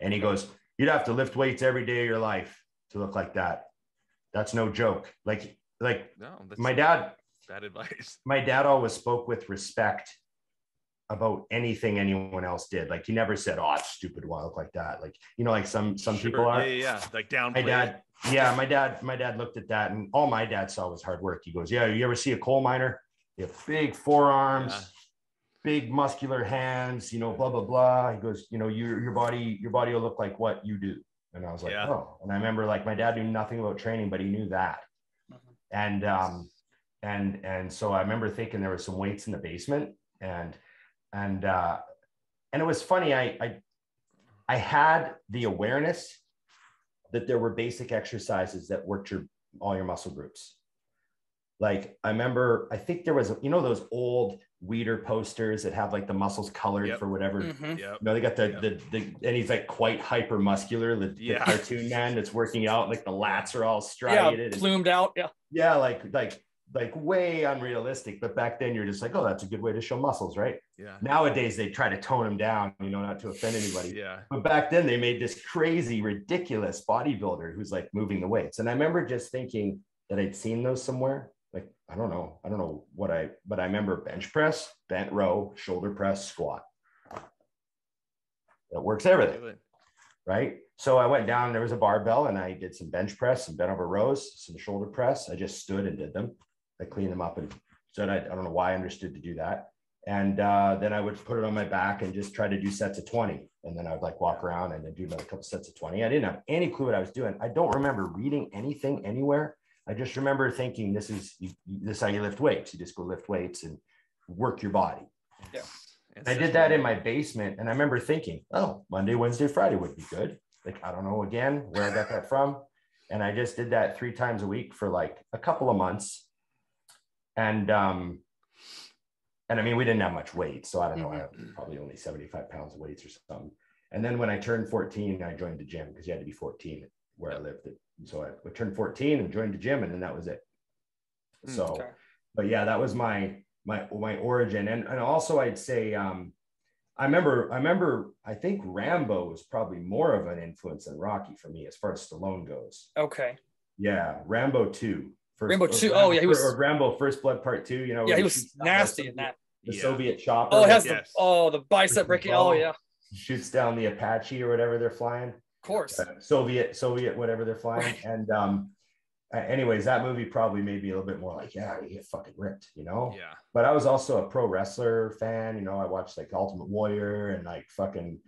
Speaker 2: And he goes, You'd have to lift weights every day of your life to look like that. That's no joke. Like, like
Speaker 3: No,
Speaker 2: my dad,
Speaker 3: bad advice.
Speaker 2: my dad always spoke with respect about anything anyone else did. Like he never said, "Oh, it's stupid to look like that." Like you know, like some some
Speaker 3: Sure,
Speaker 2: people are.
Speaker 3: Yeah, yeah, yeah. Like down.
Speaker 2: My dad, yeah, my dad, my dad looked at that, and all my dad saw was hard work. He goes, "Yeah, you ever see a coal miner? They have big forearms,
Speaker 3: Yeah.
Speaker 2: big muscular hands, you know, blah blah blah." He goes, "You know, your your body, your body will look like what you do." And I was like,
Speaker 3: Yeah.
Speaker 2: "Oh." And I remember, like, my dad knew nothing about training, but he knew that.
Speaker 1: Mhm.
Speaker 2: And um, and and so I remember thinking there were some weights in the basement, and and uh, and it was funny. I I I had the awareness that there were basic exercises that worked your all your muscle groups. Like I remember, I think there was, you know, those old Weider posters that have like the muscles colored
Speaker 3: Yep.
Speaker 2: for whatever.
Speaker 1: Mhm.
Speaker 3: Yep.
Speaker 2: No, they got the,
Speaker 3: Yeah.
Speaker 2: the the and he's like quite hyper muscular, the, the
Speaker 3: Yeah.
Speaker 2: cartoon man that's working out, like the lats are all
Speaker 1: Yeah,
Speaker 2: striated. and-
Speaker 1: plumed out. Yeah.
Speaker 2: yeah, like like like way unrealistic. But back then you're just like, oh, that's a good way to show muscles, right?
Speaker 3: Yeah.
Speaker 2: Nowadays they try to tone them down, you know, not to offend anybody.
Speaker 3: Yeah.
Speaker 2: But back then they made this crazy, ridiculous bodybuilder who's like moving the weights. And I remember just thinking that I'd seen those somewhere. Like, I don't know. I don't know what I, but I remember bench press, bent row, shoulder press, squat. That works everything, right? So I went down, there was a barbell and I did some bench press, some bent over rows, some shoulder press. I just stood and did them. I cleaned them up and said, I, I don't know why I understood to do that. And uh, then I would put it on my back and just try to do sets of 20. And then I would like walk around and then do another couple sets of 20. I didn't have any clue what I was doing. I don't remember reading anything anywhere. I just remember thinking this is you, this is how you lift weights. You just go lift weights and work your body.
Speaker 1: Yeah.
Speaker 2: I did that in my basement. And I remember thinking, oh, Monday, Wednesday, Friday would be good. Like, I don't know again where I got that from. And I just did that three times a week for like a couple of months. And um, and I mean, we didn't have much weight. So I don't know, I had probably only 75 pounds of weights or something. And then when I turned 14, I joined the gym because you had to be 14 where I lived. So I, I turned 14 and joined the gym, and then that was it.
Speaker 3: Hmm,
Speaker 2: So,
Speaker 1: Okay.
Speaker 2: but yeah, that was my my my origin. And and also I'd say um I remember I remember I think Rambo was probably more of an influence than Rocky for me as far as Stallone goes.
Speaker 1: Okay.
Speaker 2: Yeah, Rambo 2. First,
Speaker 1: Rambo 2,
Speaker 2: Rambo-
Speaker 1: oh, yeah, he was-
Speaker 2: or Rambo First Blood Part 2, you know.
Speaker 1: Yeah, he was nasty
Speaker 2: the,
Speaker 1: in that.
Speaker 2: The
Speaker 3: Yeah.
Speaker 2: Soviet chopper.
Speaker 1: Oh, it has
Speaker 2: that
Speaker 1: the oh the bicep breaking. Oh. yeah,
Speaker 2: shoots down the Apache or whatever they're flying.
Speaker 1: Course.
Speaker 2: Uh, Soviet, Soviet, whatever they're flying.
Speaker 1: Right.
Speaker 2: And um, anyways, that movie probably made me a little bit more like, yeah, you get fucking ripped, you know.
Speaker 3: Yeah.
Speaker 2: But I was also a pro wrestler fan. You know, I watched like Ultimate Warrior and like fucking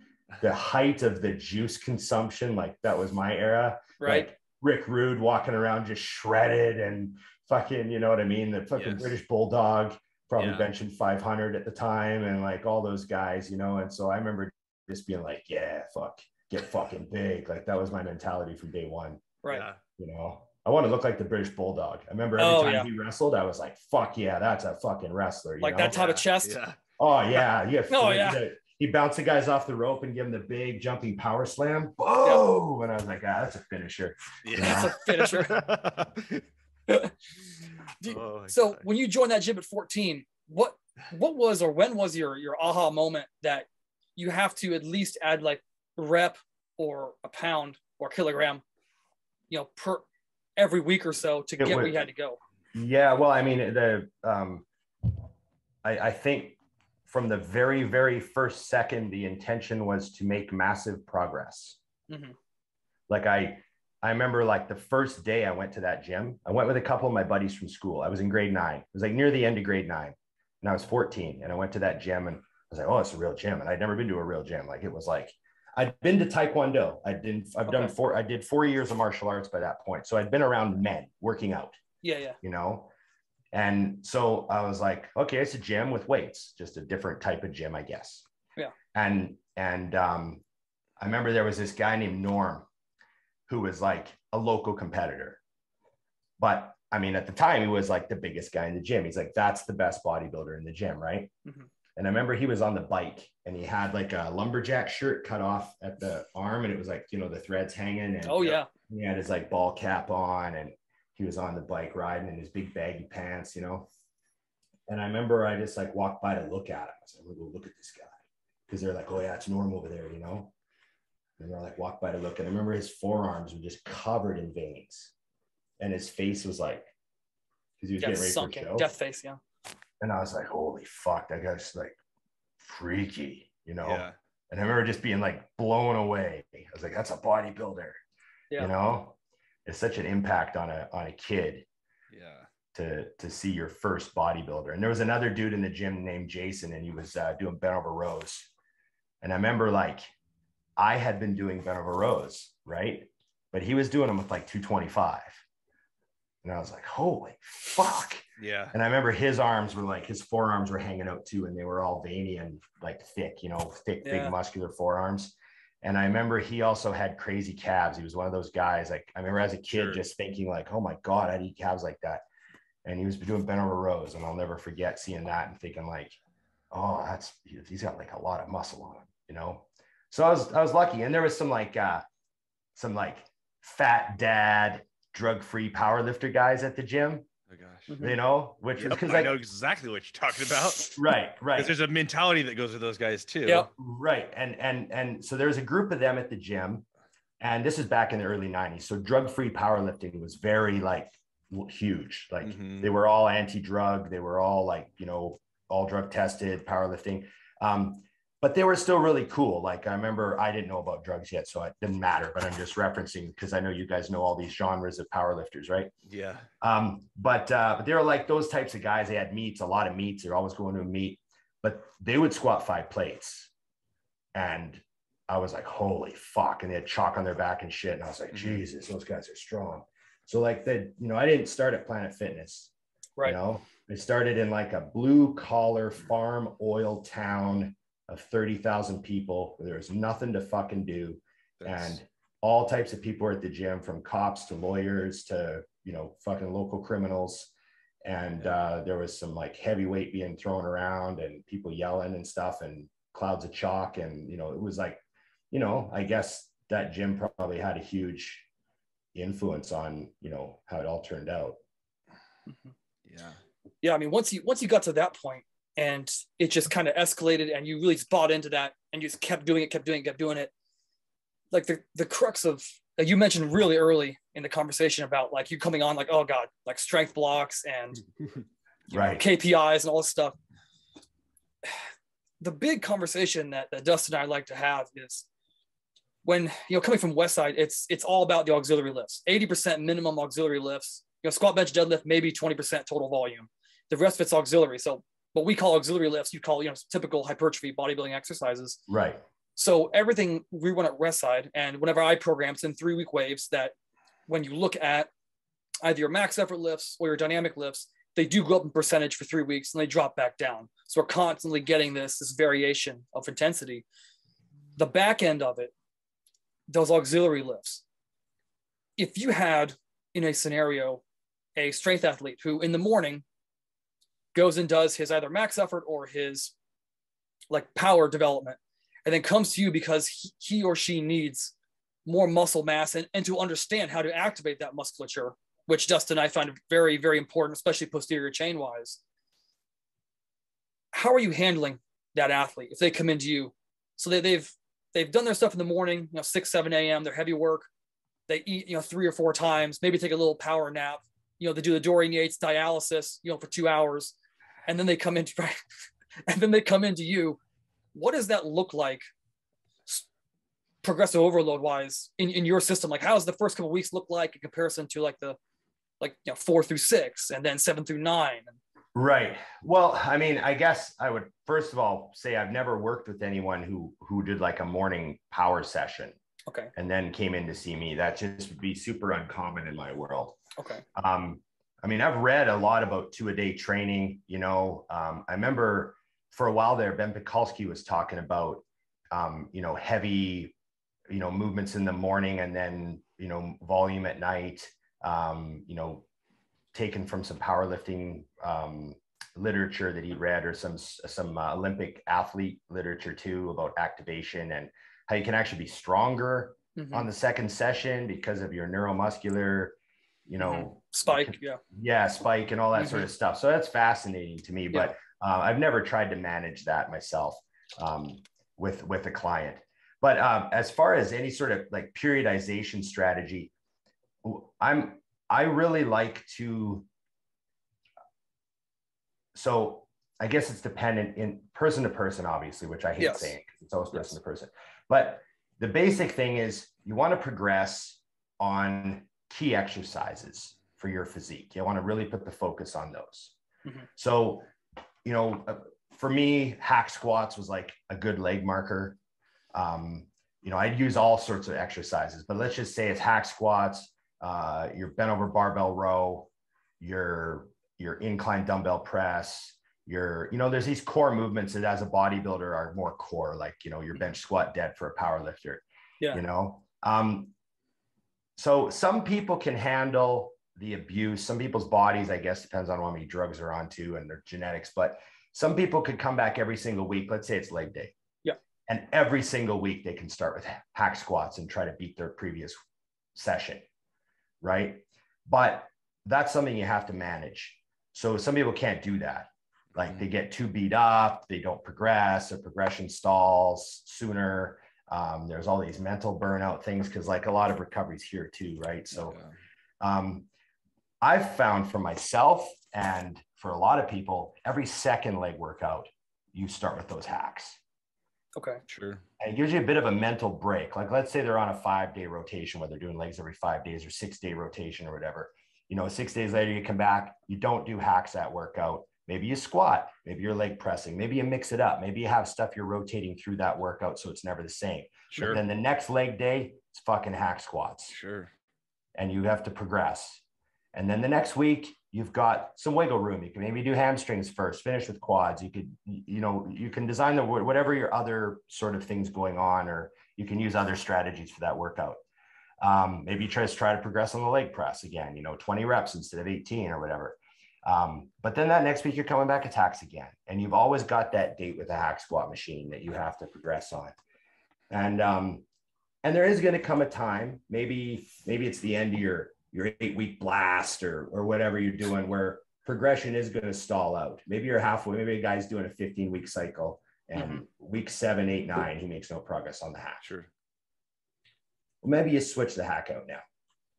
Speaker 2: the height of the juice consumption. Like that was my era.
Speaker 1: Right.
Speaker 2: Like Rick Rude walking around just shredded and fucking, you know what I mean? The fucking
Speaker 3: Yes.
Speaker 2: British Bulldog, probably
Speaker 3: Yeah.
Speaker 2: benching 500 at the time, and like all those guys, you know. And so I remember just being like, yeah, fuck, get fucking big. Like that was my mentality from day one
Speaker 1: right.
Speaker 3: Yeah.
Speaker 2: you know. I want to look like the British Bulldog. I remember every
Speaker 1: Oh,
Speaker 2: time
Speaker 1: yeah.
Speaker 2: he wrestled, I was like, "Fuck yeah, that's a fucking wrestler." You
Speaker 1: Like
Speaker 2: know?
Speaker 1: that type of chest.
Speaker 3: Yeah.
Speaker 2: Oh yeah, yeah.
Speaker 1: Oh, yeah.
Speaker 2: He, he bounced the guys off the rope and give him the big jumping power slam. Boom! And I was like, "Ah, that's a finisher."
Speaker 1: Yeah, that's a finisher. Do-
Speaker 3: Oh,
Speaker 1: So
Speaker 3: God.
Speaker 1: when you joined that gym at 14, what what was or when was your your aha moment that you have to at least add like a rep or a pound or kilogram, you know, per every week or so to
Speaker 2: It
Speaker 1: get where you had to go?
Speaker 2: Yeah, well, I mean, the um, I, I think from the very, very first second, the intention was to make massive progress.
Speaker 1: Mhm.
Speaker 2: Like I, I remember like the first day I went to that gym. I went with a couple of my buddies from school. I was in grade nine. It was like near the end of grade nine, and I was 14. And I went to that gym, and I was like, "Oh, it's a real gym." And I'd never been to a real gym. Like it was like I'd been to Taekwondo. I didn't. I've done four. I did four years of martial arts by that point. So I'd been around men working out
Speaker 1: Yeah, yeah.
Speaker 2: you know? And so I was like, okay, it's a gym with weights, just a different type of gym, I guess.
Speaker 1: Yeah.
Speaker 2: And and um, I remember there was this guy named Norm who was like a local competitor. But I mean, at the time, he was like the biggest guy in the gym. He's like, that's the best bodybuilder in the gym, right?
Speaker 1: Mhm.
Speaker 2: And I remember he was on the bike and he had like a lumberjack shirt cut off at the arm and it was like, you know, the threads hanging. And
Speaker 1: Oh yeah.
Speaker 2: he had his like ball cap on and he was on the bike riding in his big baggy pants, you know. And I remember I just like walked by to look at him. I was like, go look at this guy. Because they're like, oh yeah, it's Norm over there, you know. And I like walked by to look. And I remember his forearms were just covered in veins. And his face was like, because he was
Speaker 1: Yeah,
Speaker 2: getting ready
Speaker 1: sunk
Speaker 2: for a show.
Speaker 1: death face. Yeah.
Speaker 2: And I was like, holy fuck, that guy's like freaky, you know.
Speaker 3: Yeah.
Speaker 2: And I remember just being like blown away. I was like, that's a bodybuilder.
Speaker 1: Yeah.
Speaker 2: You know, it's such an impact on a on a kid
Speaker 3: Yeah.
Speaker 2: to to see your first bodybuilder. And there was another dude in the gym named Jason, and he was uh, doing bent over rows. And I remember like I had been doing bent over rows, right? But he was doing them with like 225. And I was like, holy fuck.
Speaker 3: Yeah.
Speaker 2: And I remember his arms were like his forearms were hanging out too, and they were all veiny and like thick, you know, thick,
Speaker 1: Yeah.
Speaker 2: big muscular forearms. And I remember he also had crazy calves. He was one of those guys. Like I remember as a kid
Speaker 3: Sure.
Speaker 2: just thinking like, oh my god, I'd eat calves like that. And he was doing bent over rows, and I'll never forget seeing that and thinking like, oh, that's he's got like a lot of muscle on him, you know. So I was I was lucky, and there was some like uh some like fat dad drug-free powerlifter guys at the gym
Speaker 3: Oh gosh.
Speaker 1: Mhm.
Speaker 2: you know, which
Speaker 3: Yep,
Speaker 2: is because
Speaker 3: I
Speaker 2: like
Speaker 3: know exactly what you're talking about.
Speaker 2: right,
Speaker 3: Because
Speaker 2: right,
Speaker 3: there's a mentality that goes with those guys too.
Speaker 1: Yep.
Speaker 2: right, and and and so there was a group of them at the gym, and this is back in the early '90s. So drug-free powerlifting was very like huge. Like
Speaker 3: Mhm.
Speaker 2: they were all anti-drug, they were all like you know all drug tested powerlifting. Um, but they were still really cool. Like I remember, I didn't know about drugs yet, so it didn't matter. But I'm just referencing because I know you guys know all these genres of powerlifters, right?
Speaker 3: Yeah.
Speaker 2: Um, but uh, but they were like those types of guys. They had meets, a lot of meets. They're always going to a meet, but they would squat five plates, and I was like, holy fuck! And they had chalk on their back and shit. And I was like,
Speaker 3: Mhm.
Speaker 2: Jesus, those guys are strong. So like the, you know, I didn't start at Planet Fitness.
Speaker 1: Right.
Speaker 2: You know, I started in like a blue collar farm oil town of thirty thousand people. Where there was nothing to fucking do
Speaker 3: That's-
Speaker 2: and all types of people were at the gym from cops to lawyers to you know fucking local criminals and
Speaker 3: Yeah.
Speaker 2: uh, there was some like heavyweight being thrown around and people yelling and stuff and clouds of chalk and you know it was like you know i guess that gym probably had a huge influence on you know how it all turned out
Speaker 3: yeah.
Speaker 1: yeah, I mean, once you once you got to that point and it just kind of escalated and you really just bought into that and you just kept doing it, kept doing it, kept doing it. Like the the crux of like you mentioned really early in the conversation about like you coming on like, oh God, like strength blocks and you know,
Speaker 2: right
Speaker 1: KPIs and all this stuff. The big conversation that, that Dustin and I like to have is when you know coming from West Side, it's it's all about the auxiliary lifts. 80% minimum auxiliary lifts. You know, squat, bench, deadlift, maybe 20% total volume. The rest of it's auxiliary. So what we call auxiliary lifts, you call you know typical hypertrophy bodybuilding exercises.
Speaker 2: right
Speaker 1: So everything we run at West Side, and whenever I program, it's in three week waves. That when you look at either your max effort lifts or your dynamic lifts, they do go up in percentage for three weeks and they drop back down. So we're constantly getting this this variation of intensity. The back end of it, those auxiliary lifts. If you had in a scenario a strength athlete who in the morning goes and does his either max effort or his like power development and then comes to you because he, or she needs more muscle mass and, and to understand how to activate that musculature, which Dustin and I find very, very important, especially posterior chain wise. How are you handling that athlete if they come into you? So they, they've they've done their stuff in the morning, you know, six, seven a.m. They're heavy work. They eat, you know, three or four times, maybe take a little power nap. You know, they do the Dorian Yates dialysis, you know, for two hours, and then they come into and then they come into you. What does that look like progressive overload wise in, in your system like how does the first couple weeks look like in comparison to like the like you know four through six and then seven through nine
Speaker 2: Right. Well, I mean, I guess I would first of all say I've never worked with anyone who who did like a morning power session
Speaker 1: okay
Speaker 2: and then came in to see me. That just would be super uncommon in my world.
Speaker 1: okay
Speaker 2: Um, I mean, I've read a lot about two a day training. You know, um, I remember for a while there, Ben Pakulski was talking about, um, you know, heavy, you know, movements in the morning and then, you know, volume at night, um, you know, taken from some powerlifting, um, literature that he read or some some uh, Olympic athlete literature too about activation and how you can actually be stronger mm-hmm. on the second session because of your neuromuscular, you know, mm-hmm.
Speaker 1: spike, yeah,
Speaker 2: yeah, spike and all that mm-hmm. sort of stuff. So that's fascinating to me, but uh, I've never tried to manage that myself um, with with a client. But um, as far as any sort of like periodization strategy, I'm I really like to. So I guess it's dependent in person to person, obviously, which I hate yes. saying because it's always person yes. to person. But the basic thing is you want to progress on key exercises for your physique. You want to really put the focus on those. Mm-hmm. So, you know, uh, for me, hack squats was like a good leg marker. Um, you know, I'd use all sorts of exercises, but let's just say it's hack squats, uh, your bent over barbell row, your your incline dumbbell press, your you know, there's these core movements that as a bodybuilder are more core, like you know, your bench squat dead for a power lifter. Yeah. You know, um, so some people can handle the abuse. Some people's bodies, I guess, depends on how many drugs they're on too and their genetics. But some people could come back every single week. Let's say it's leg day.
Speaker 1: Yeah.
Speaker 2: And every single week they can start with hack squats and try to beat their previous session. Right. But that's something you have to manage. So some people can't do that. Like they get too beat up, they don't progress, their progression stalls sooner. Um, there's all these mental burnout things because, like, a lot of recoveries here too, right? So, um, I've found for myself and for a lot of people, every second leg workout, you start with those hacks.
Speaker 1: Okay.
Speaker 3: Sure.
Speaker 2: And it gives you a bit of a mental break. Like let's say they're on a five day rotation, where they're doing legs every five days or six day rotation or whatever. You know, six days later, you come back, you don't do hacks at workout. Maybe you squat, maybe you're leg pressing, maybe you mix it up, maybe you have stuff you're rotating through that workout so it's never the same. Sure. But then the next leg day, it's fucking hack squats.
Speaker 3: Sure.
Speaker 2: And you have to progress. And then the next week, you've got some wiggle room. You can maybe do hamstrings first, finish with quads. You could, you know, you can design the whatever your other sort of things going on, or you can use other strategies for that workout. Um, maybe you try to try to progress on the leg press again, you know, 20 reps instead of 18 or whatever. Um, but then that next week you're coming back attacks again, and you've always got that date with a hack squat machine that you have to progress on. And um, and there is going to come a time, maybe maybe it's the end of your your eight week blast or or whatever you're doing where progression is going to stall out. Maybe you're halfway, maybe a guy's doing a 15 week cycle and mm-hmm. week seven, eight, nine, he makes no progress on the hack.
Speaker 3: Sure.
Speaker 2: Well, maybe you switch the hack out now,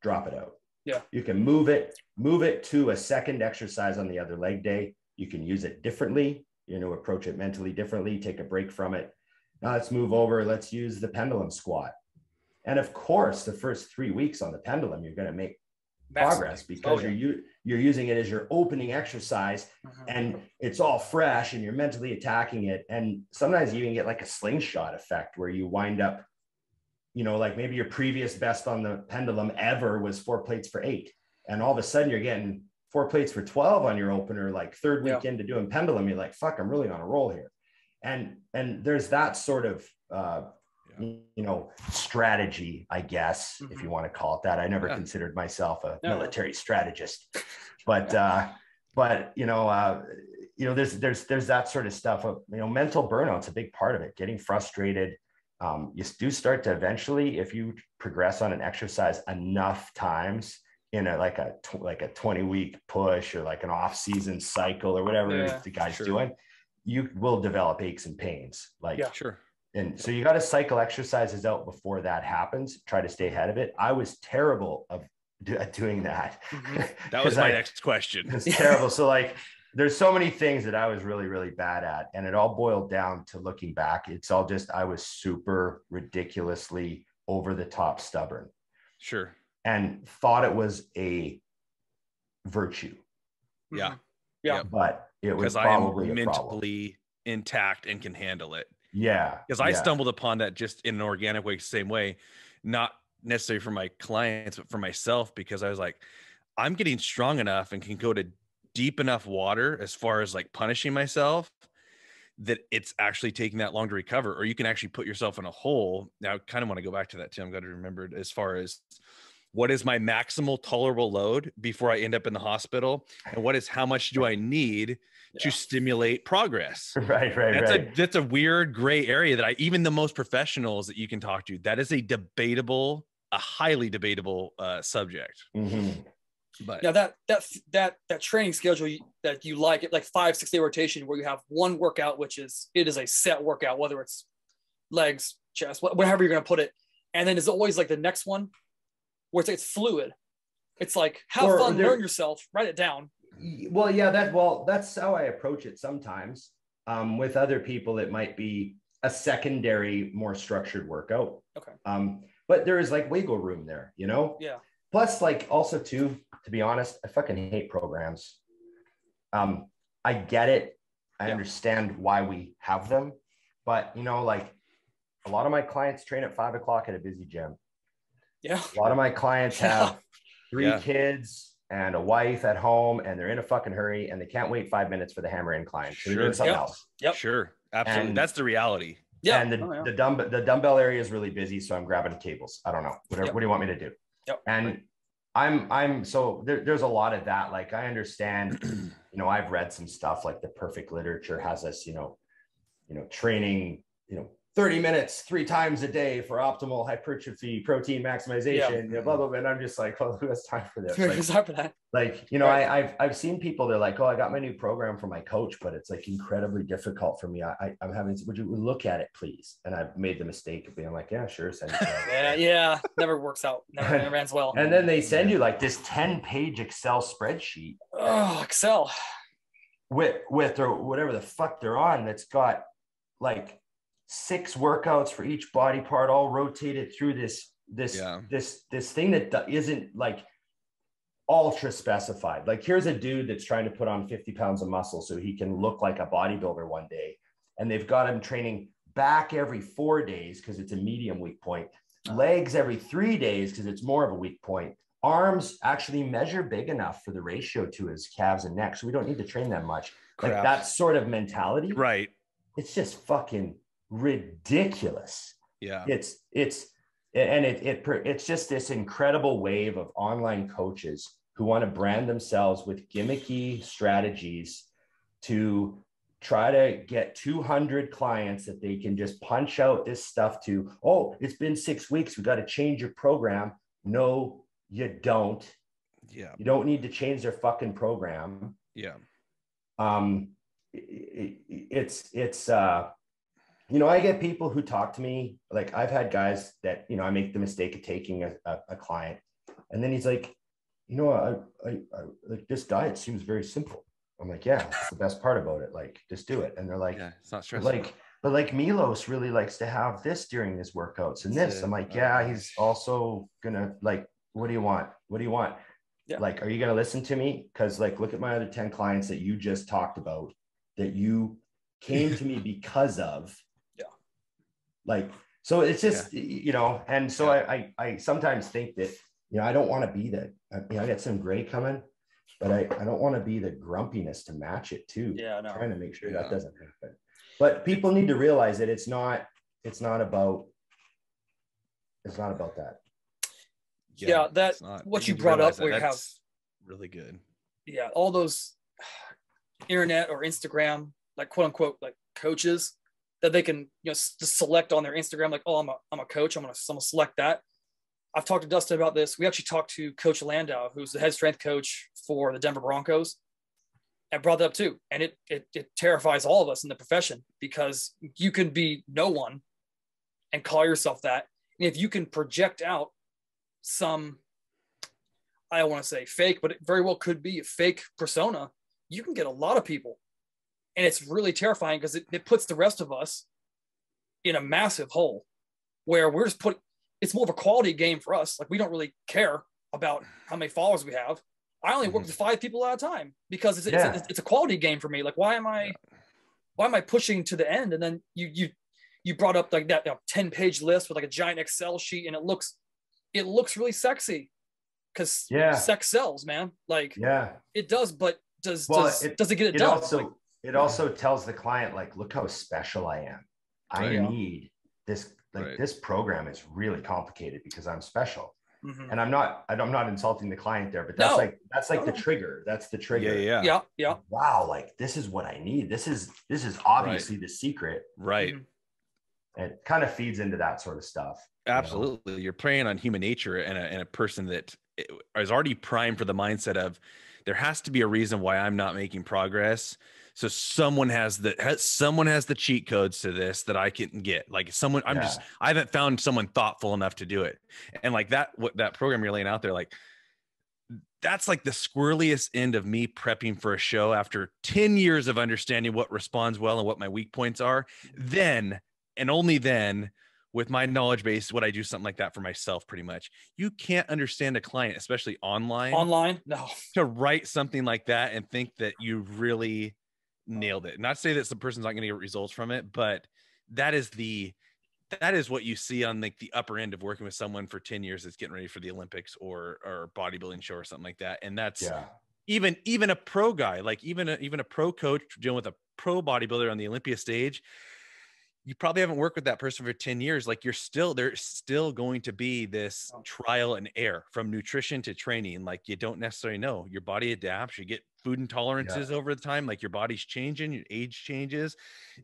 Speaker 2: drop it out.
Speaker 1: Yeah.
Speaker 2: You can move it, move it to a second exercise on the other leg day. You can use it differently, you know, approach it mentally differently, take a break from it. Now let's move over. Let's use the pendulum squat. And of course, the first three weeks on the pendulum, you're going to make progress because oh, yeah. you're you're using it as your opening exercise mm-hmm. and it's all fresh and you're mentally attacking it and sometimes you even get like a slingshot effect where you wind up you know like maybe your previous best on the pendulum ever was four plates for eight and all of a sudden you're getting four plates for 12 on your opener like third week yeah. into doing pendulum you're like fuck i'm really on a roll here and and there's that sort of uh, you know strategy i guess mm-hmm. if you want to call it that i never yeah. considered myself a no. military strategist but uh but you know uh you know there's there's there's that sort of stuff of you know mental burnout's a big part of it getting frustrated um, you do start to eventually if you progress on an exercise enough times in a like a like a 20 week push or like an off season cycle or whatever yeah, the guy's sure. doing you will develop aches and pains like
Speaker 3: yeah sure
Speaker 2: and so you got to cycle exercises out before that happens. Try to stay ahead of it. I was terrible of do, doing that.
Speaker 3: Mm-hmm. That was my I, next question.
Speaker 2: It's terrible. So like, there's so many things that I was really, really bad at, and it all boiled down to looking back. It's all just I was super ridiculously over the top stubborn.
Speaker 3: Sure.
Speaker 2: And thought it was a virtue.
Speaker 3: Yeah. Mm-hmm.
Speaker 1: Yeah.
Speaker 2: But it was probably I am
Speaker 3: mentally intact and can handle it.
Speaker 2: Yeah.
Speaker 3: Because I stumbled upon that just in an organic way, same way, not necessarily for my clients, but for myself, because I was like, I'm getting strong enough and can go to deep enough water as far as like punishing myself that it's actually taking that long to recover, or you can actually put yourself in a hole. Now, I kind of want to go back to that too. I'm going to remember as far as what is my maximal tolerable load before I end up in the hospital, and what is how much do I need to
Speaker 1: Yeah.
Speaker 3: stimulate progress.
Speaker 2: right, right,
Speaker 3: That's
Speaker 2: right.
Speaker 3: a that's a weird gray area that I even the most professionals that you can talk to, that is a debatable, a highly debatable uh, subject.
Speaker 2: Mhm.
Speaker 3: But
Speaker 1: Now that that that that training schedule that you like, it like five six day rotation, where you have one workout, which is it is a set workout, whether it's legs, chest, whatever you're gonna put it, and then it's always like the next one, where it's, it's fluid. It's like have
Speaker 2: Or
Speaker 1: fun, learn yourself, write it down.
Speaker 2: Well, yeah, that well, that's how I approach it sometimes. Um, with other people, it might be a secondary, more structured workout.
Speaker 1: Okay.
Speaker 2: Um, but there is like wiggle room there, you know?
Speaker 1: Yeah.
Speaker 2: Plus, like also too, to be honest, I fucking hate programs. Um, I get it. I
Speaker 1: Yeah.
Speaker 2: understand why we have them, but you know, like a lot of my clients train at five o'clock at a busy gym.
Speaker 1: Yeah.
Speaker 2: A lot of my clients
Speaker 1: Yeah.
Speaker 2: have three
Speaker 3: Yeah.
Speaker 2: kids and a wife at home, and they're in a fucking hurry, and they can't wait five minutes for the hammer incline. So they're doing
Speaker 3: Sure.
Speaker 2: something
Speaker 1: Yep.
Speaker 2: else.
Speaker 1: Yep.
Speaker 3: sure, absolutely.
Speaker 2: And-
Speaker 3: that's the reality.
Speaker 1: Yeah.
Speaker 2: And the,
Speaker 1: Oh, yeah.
Speaker 2: the dumb the dumbbell area is really busy, so I'm grabbing cables. I don't know. Whatever.
Speaker 1: Yep.
Speaker 2: What do you want me to do?
Speaker 1: Yep.
Speaker 2: And I'm I'm so there, there's a lot of that. Like I understand, you know, I've read some stuff like the perfect literature has us, you know, you know, training, you know, 30 minutes three times a day for optimal hypertrophy, protein maximization, you know, blah blah blah. And I'm just like, well, who has time for this? Like,
Speaker 1: for that.
Speaker 2: like you know
Speaker 1: Right.
Speaker 2: I, i've i've seen people they're like oh i got my new program from my coach but it's like incredibly difficult for me i, I i'm having would you look at it please and i've made the mistake of being like yeah sure send it.
Speaker 1: Yeah, yeah. Never works out. Never, never ends well.
Speaker 2: and then they send you like this 10 page excel spreadsheet
Speaker 1: Oh, Excel.
Speaker 2: with with or whatever the fuck they're on that's got like six workouts for each body part all rotated through this this
Speaker 3: Yeah.
Speaker 2: this this thing that isn't like ultra specified like here's a dude that's trying to put on 50 pounds of muscle so he can look like a bodybuilder one day and they've got him training back every four days because it's a medium weak point oh. legs every three days because it's more of a weak point. Arms actually measure big enough for the ratio to his calves and neck so we don't need to train that much. Like that sort of mentality
Speaker 3: Right.
Speaker 2: it's just fucking ridiculous
Speaker 3: Yeah.
Speaker 2: it's it's and it, it it's just this incredible wave of online coaches who want to brand themselves with gimmicky strategies to try to get 200 clients that they can just punch out this stuff to oh it's been six weeks we got to change your program no you don't
Speaker 3: Yeah.
Speaker 2: you don't need to change their fucking program
Speaker 3: Yeah.
Speaker 2: um it, it- it's it's uh you know i get people who talk to me like i've had guys that you know i make the mistake of taking a, a, a client and then he's like you know I, I i like this diet seems very simple i'm like yeah that's the best part about it like just do it and they're like
Speaker 3: yeah. It's not stressful.
Speaker 2: like but like milos really likes to have this during his workouts and this i'm like
Speaker 3: Oh,
Speaker 2: yeah he's also gonna like what do you want what do you want
Speaker 1: Yeah.
Speaker 2: like are you gonna listen to me because like look at my other 10 clients that you just talked about that you came to me because of. Like so it's just y- you know and so I, I i sometimes think that you know i don't want to be the I, you know, I got some gray coming but i i don't want to be the grumpiness to match it too
Speaker 1: Yeah, no.
Speaker 2: trying to make sure
Speaker 3: Yeah.
Speaker 2: that doesn't happen. But people need to realize that it's not it's not about it's not about that.
Speaker 1: Yeah, that-
Speaker 3: it's not.
Speaker 1: what
Speaker 3: You
Speaker 1: you brought up
Speaker 3: realize that.
Speaker 1: where you have-
Speaker 3: really good.
Speaker 1: yeah, all those internet or Instagram, like quote unquote, like coaches that they can, you know, just select on their Instagram, like, oh, I'm a, I'm a coach. I'm to, I'm to select that. I've talked to Dustin about this. We actually talked to Coach Landow, who's the head strength coach for the Denver Broncos. and brought that up too. And it, it, it terrifies all of us in the profession because you can be no one and call yourself that. And if you can project out some I don't want to say fake, but it very well could be a fake persona. You can get a lot of people. And it's really terrifying because it, it puts the rest of us in a massive hole where we're just put it's more of a quality game for us. Like we don't really care about how many followers we have. I only work
Speaker 3: Mhm.
Speaker 1: with five people at a time because it's,
Speaker 2: Yeah.
Speaker 1: it's, a, it's a quality game for me. Like why am I why am I pushing to the end? And then you you you brought up like that you know, 10 page list with like a giant Excel sheet and it looks it looks really sexy because
Speaker 2: Yeah.
Speaker 1: sex sells, man. Like
Speaker 2: Yeah.
Speaker 1: it does, but does
Speaker 2: Well,
Speaker 1: does
Speaker 2: it-
Speaker 1: does it get it,
Speaker 2: It
Speaker 1: done?
Speaker 2: also
Speaker 1: Like,
Speaker 2: it also tells the client like look how special I am. I
Speaker 3: Right.
Speaker 2: need this like
Speaker 3: Right.
Speaker 2: this program is really complicated because I'm special.
Speaker 1: Mhm.
Speaker 2: And I'm not I'm not insulting the client there, but that's
Speaker 1: No.
Speaker 2: like that's like
Speaker 1: No,
Speaker 2: the trigger. That's the trigger.
Speaker 3: Yeah, yeah,
Speaker 1: Yeah, yeah.
Speaker 2: Wow, like this is what I need. This is this is obviously the secret.
Speaker 3: Right.
Speaker 1: Mhm.
Speaker 2: It kind of feeds into that sort of stuff. know?
Speaker 3: Absolutely. You're preying on human nature and a, and a person that is already primed for the mindset of there has to be a reason why I'm not making progress. So someone has the has, someone has the cheat codes to this that I can get. Like someone, I'm just I haven't found someone thoughtful enough to do it. And like that, what that program you're laying out there, like that's like the squirreliest end of me prepping for a show after 10 years of understanding what responds well and what my weak points are. Then and only then with my knowledge base would I do something like that for myself pretty much. You can't understand a client, especially online,
Speaker 1: Online? No.
Speaker 3: to write something like that and think that you really nailed it. Not to say that the person's not going to get results from it, but that is the that is what you see on like the upper end of working with someone for 10 years that's getting ready for the Olympics or or bodybuilding show or something like that. And that's
Speaker 2: Yeah.
Speaker 3: even even a pro guy, like even a, even a pro coach dealing with a pro bodybuilder on the Olympia stage, you probably haven't worked with that person for 10 years. Like you're still there's still going to be this
Speaker 1: Oh.
Speaker 3: trial and error from nutrition to training. Like you don't necessarily know. Your body adapts, you get food intolerances over the time, like your body's changing, your age changes.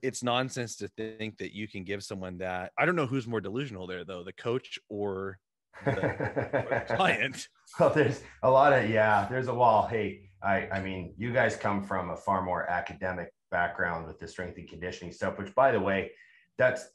Speaker 3: It's nonsense to think that you can give someone that. I don't know who's more delusional there though, the coach or the client.
Speaker 2: well, there's a lot of yeah. There's a wall. Hey, I I mean, you guys come from a far more academic background with the strength and conditioning stuff. Which, by the way, that's